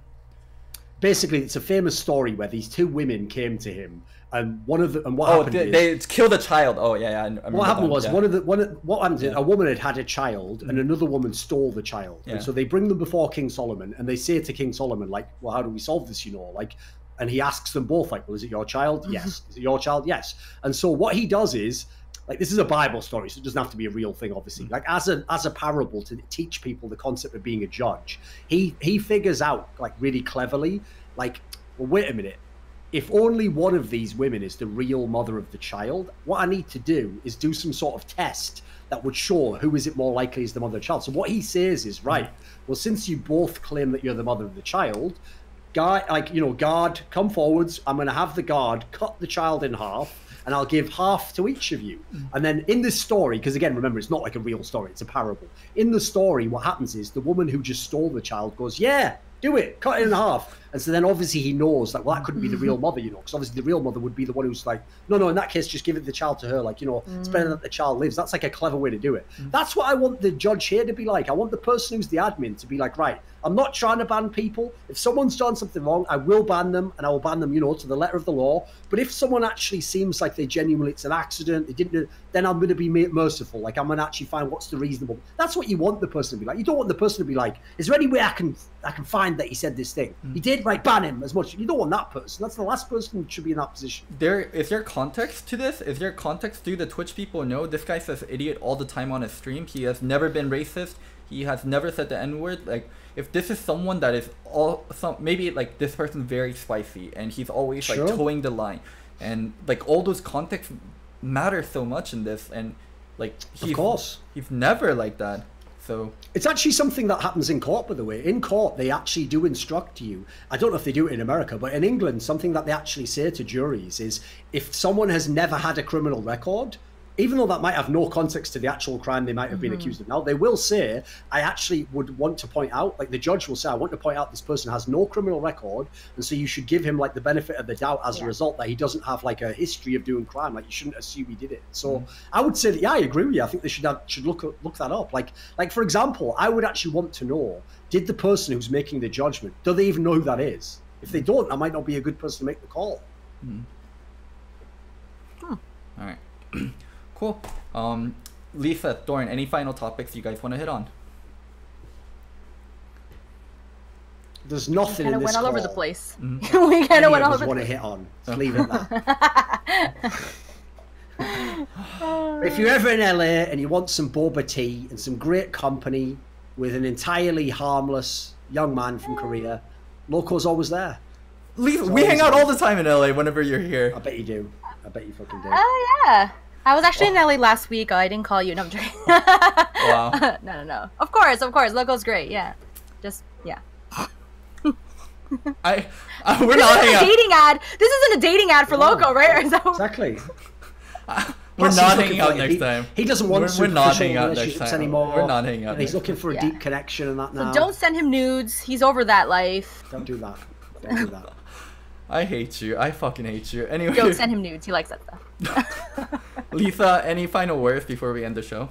Basically, it's a famous story where these two women came to him, and one of the and what oh, happened they, is, they killed a child. Oh yeah, yeah. what happened was yeah. one of the one of, what happened yeah. a woman had had a child, and mm-hmm. another woman stole the child, and so they bring them before King Solomon, and they say to King Solomon, like, "Well, how do we solve this? You know, like." And he asks them both, like, "Well, is it your child? Yes. Is it your child? Yes." And so what he does is like this is a Bible story, so it doesn't have to be a real thing, obviously. Hmm. Like as a as a parable to teach people the concept of being a judge, he he figures out like really cleverly, like, well, wait a minute. If only one of these women is the real mother of the child, what I need to do is do some sort of test that would show who is it more likely is the mother of the child. So what he says is, right, hmm. well, since you both claim that you're the mother of the child, guy like you know, guard, come forwards. I'm gonna have the guard cut the child in half and I'll give half to each of you. Mm. And then in this story, because again, remember, it's not like a real story, it's a parable. In the story, what happens is the woman who just stole the child goes, Yeah, do it, cut it in half. And so then obviously he knows that, well, that couldn't be the real mother, you know, because obviously the real mother would be the one who's like, no, no, in that case, just give it the child to her. Like, you know, mm. it's better that the child lives. That's like a clever way to do it. Mm. That's what I want the judge here to be like. I want the person who's the admin to be like, right, I'm not trying to ban people. If someone's done something wrong, I will ban them and I will ban them, you know, to the letter of the law. But if someone actually seems like they genuinely, it's an accident, they didn't, then I'm going to be merciful. Like, I'm going to actually find what's the reasonable. That's what you want the person to be like. You don't want the person to be like, is there any way I can, I can find that he said this thing? Mm. He did, right, ban him as much much. You don't want that person. That's the last person who should be in that position. There is there context to this? Is there context? Do the Twitch people know this guy says idiot all the time on his stream? He has never been racist. He has never said the N word. Like if this is someone that is all some maybe like this person's very spicy and he's always sure. like towing the line, and like all those contexts matter so much in this and like he's, of course he's never like that so it's actually something that happens in court, by the way. In court, they actually do instruct you. I don't know if they do it in America, but in England, something that they actually say to juries is if someone has never had a criminal record, even though that might have no context to the actual crime they might have been mm-hmm. accused of now, they will say, I actually would want to point out, like the judge will say, I want to point out this person has no criminal record, and so you should give him like the benefit of the doubt as yeah. a result that he doesn't have like a history of doing crime. Like you shouldn't assume he did it. So mm. I would say that yeah, I agree with you. I think they should have, should look look that up. Like like for example, I would actually want to know did the person who's making the judgment do they even know who that is? If they don't, I might not be a good person to make the call. Mm. All right. cool. Um, Lisa, Thorin, any final topics you guys want to hit on? There's nothing we kind of went all over the place. Mm-hmm. we kind of went all over. want to hit on. Let's leave it that. if you're ever in LA and you want some boba tea and some great company with an entirely harmless young man from Korea, Loco's always there. Leave, we hang out all the time in LA whenever you're here. I bet you do. I bet you fucking do. Oh yeah. I was actually in LA last week. Oh, I didn't call you. No, I'm joking. Wow. no, no, no. Of course, of course. Loco's great. Yeah. Just yeah. I, I we're This not isn't hanging a out. dating ad. This isn't a dating ad for No. Loco, right? Is that- Exactly. We're Plus, not hanging out next he, time. He doesn't want We're- we're not hanging out next time. anymore. We're not hanging out And he's looking for a Yeah. deep connection and that now. Don't send him nudes. He's over that life. Don't do that. Don't do that. I hate you. I fucking hate you. Anyway, Don't send him nudes. He likes that stuff. Lisa, any final words before we end the show?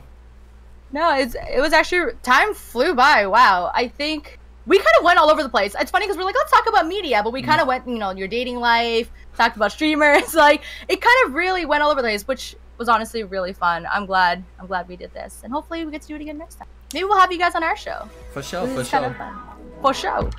No, it's it was actually time flew by. Wow, I think we kind of went all over the place. It's funny because we're like, let's talk about media, but we kind of mm. went, you know, your dating life, talked about streamers. Like it kind of really went all over the place, which was honestly really fun. I'm glad. I'm glad we did this, and hopefully we get to do it again next time. Maybe we'll have you guys on our show. For sure, This for kind sure. of. For sure.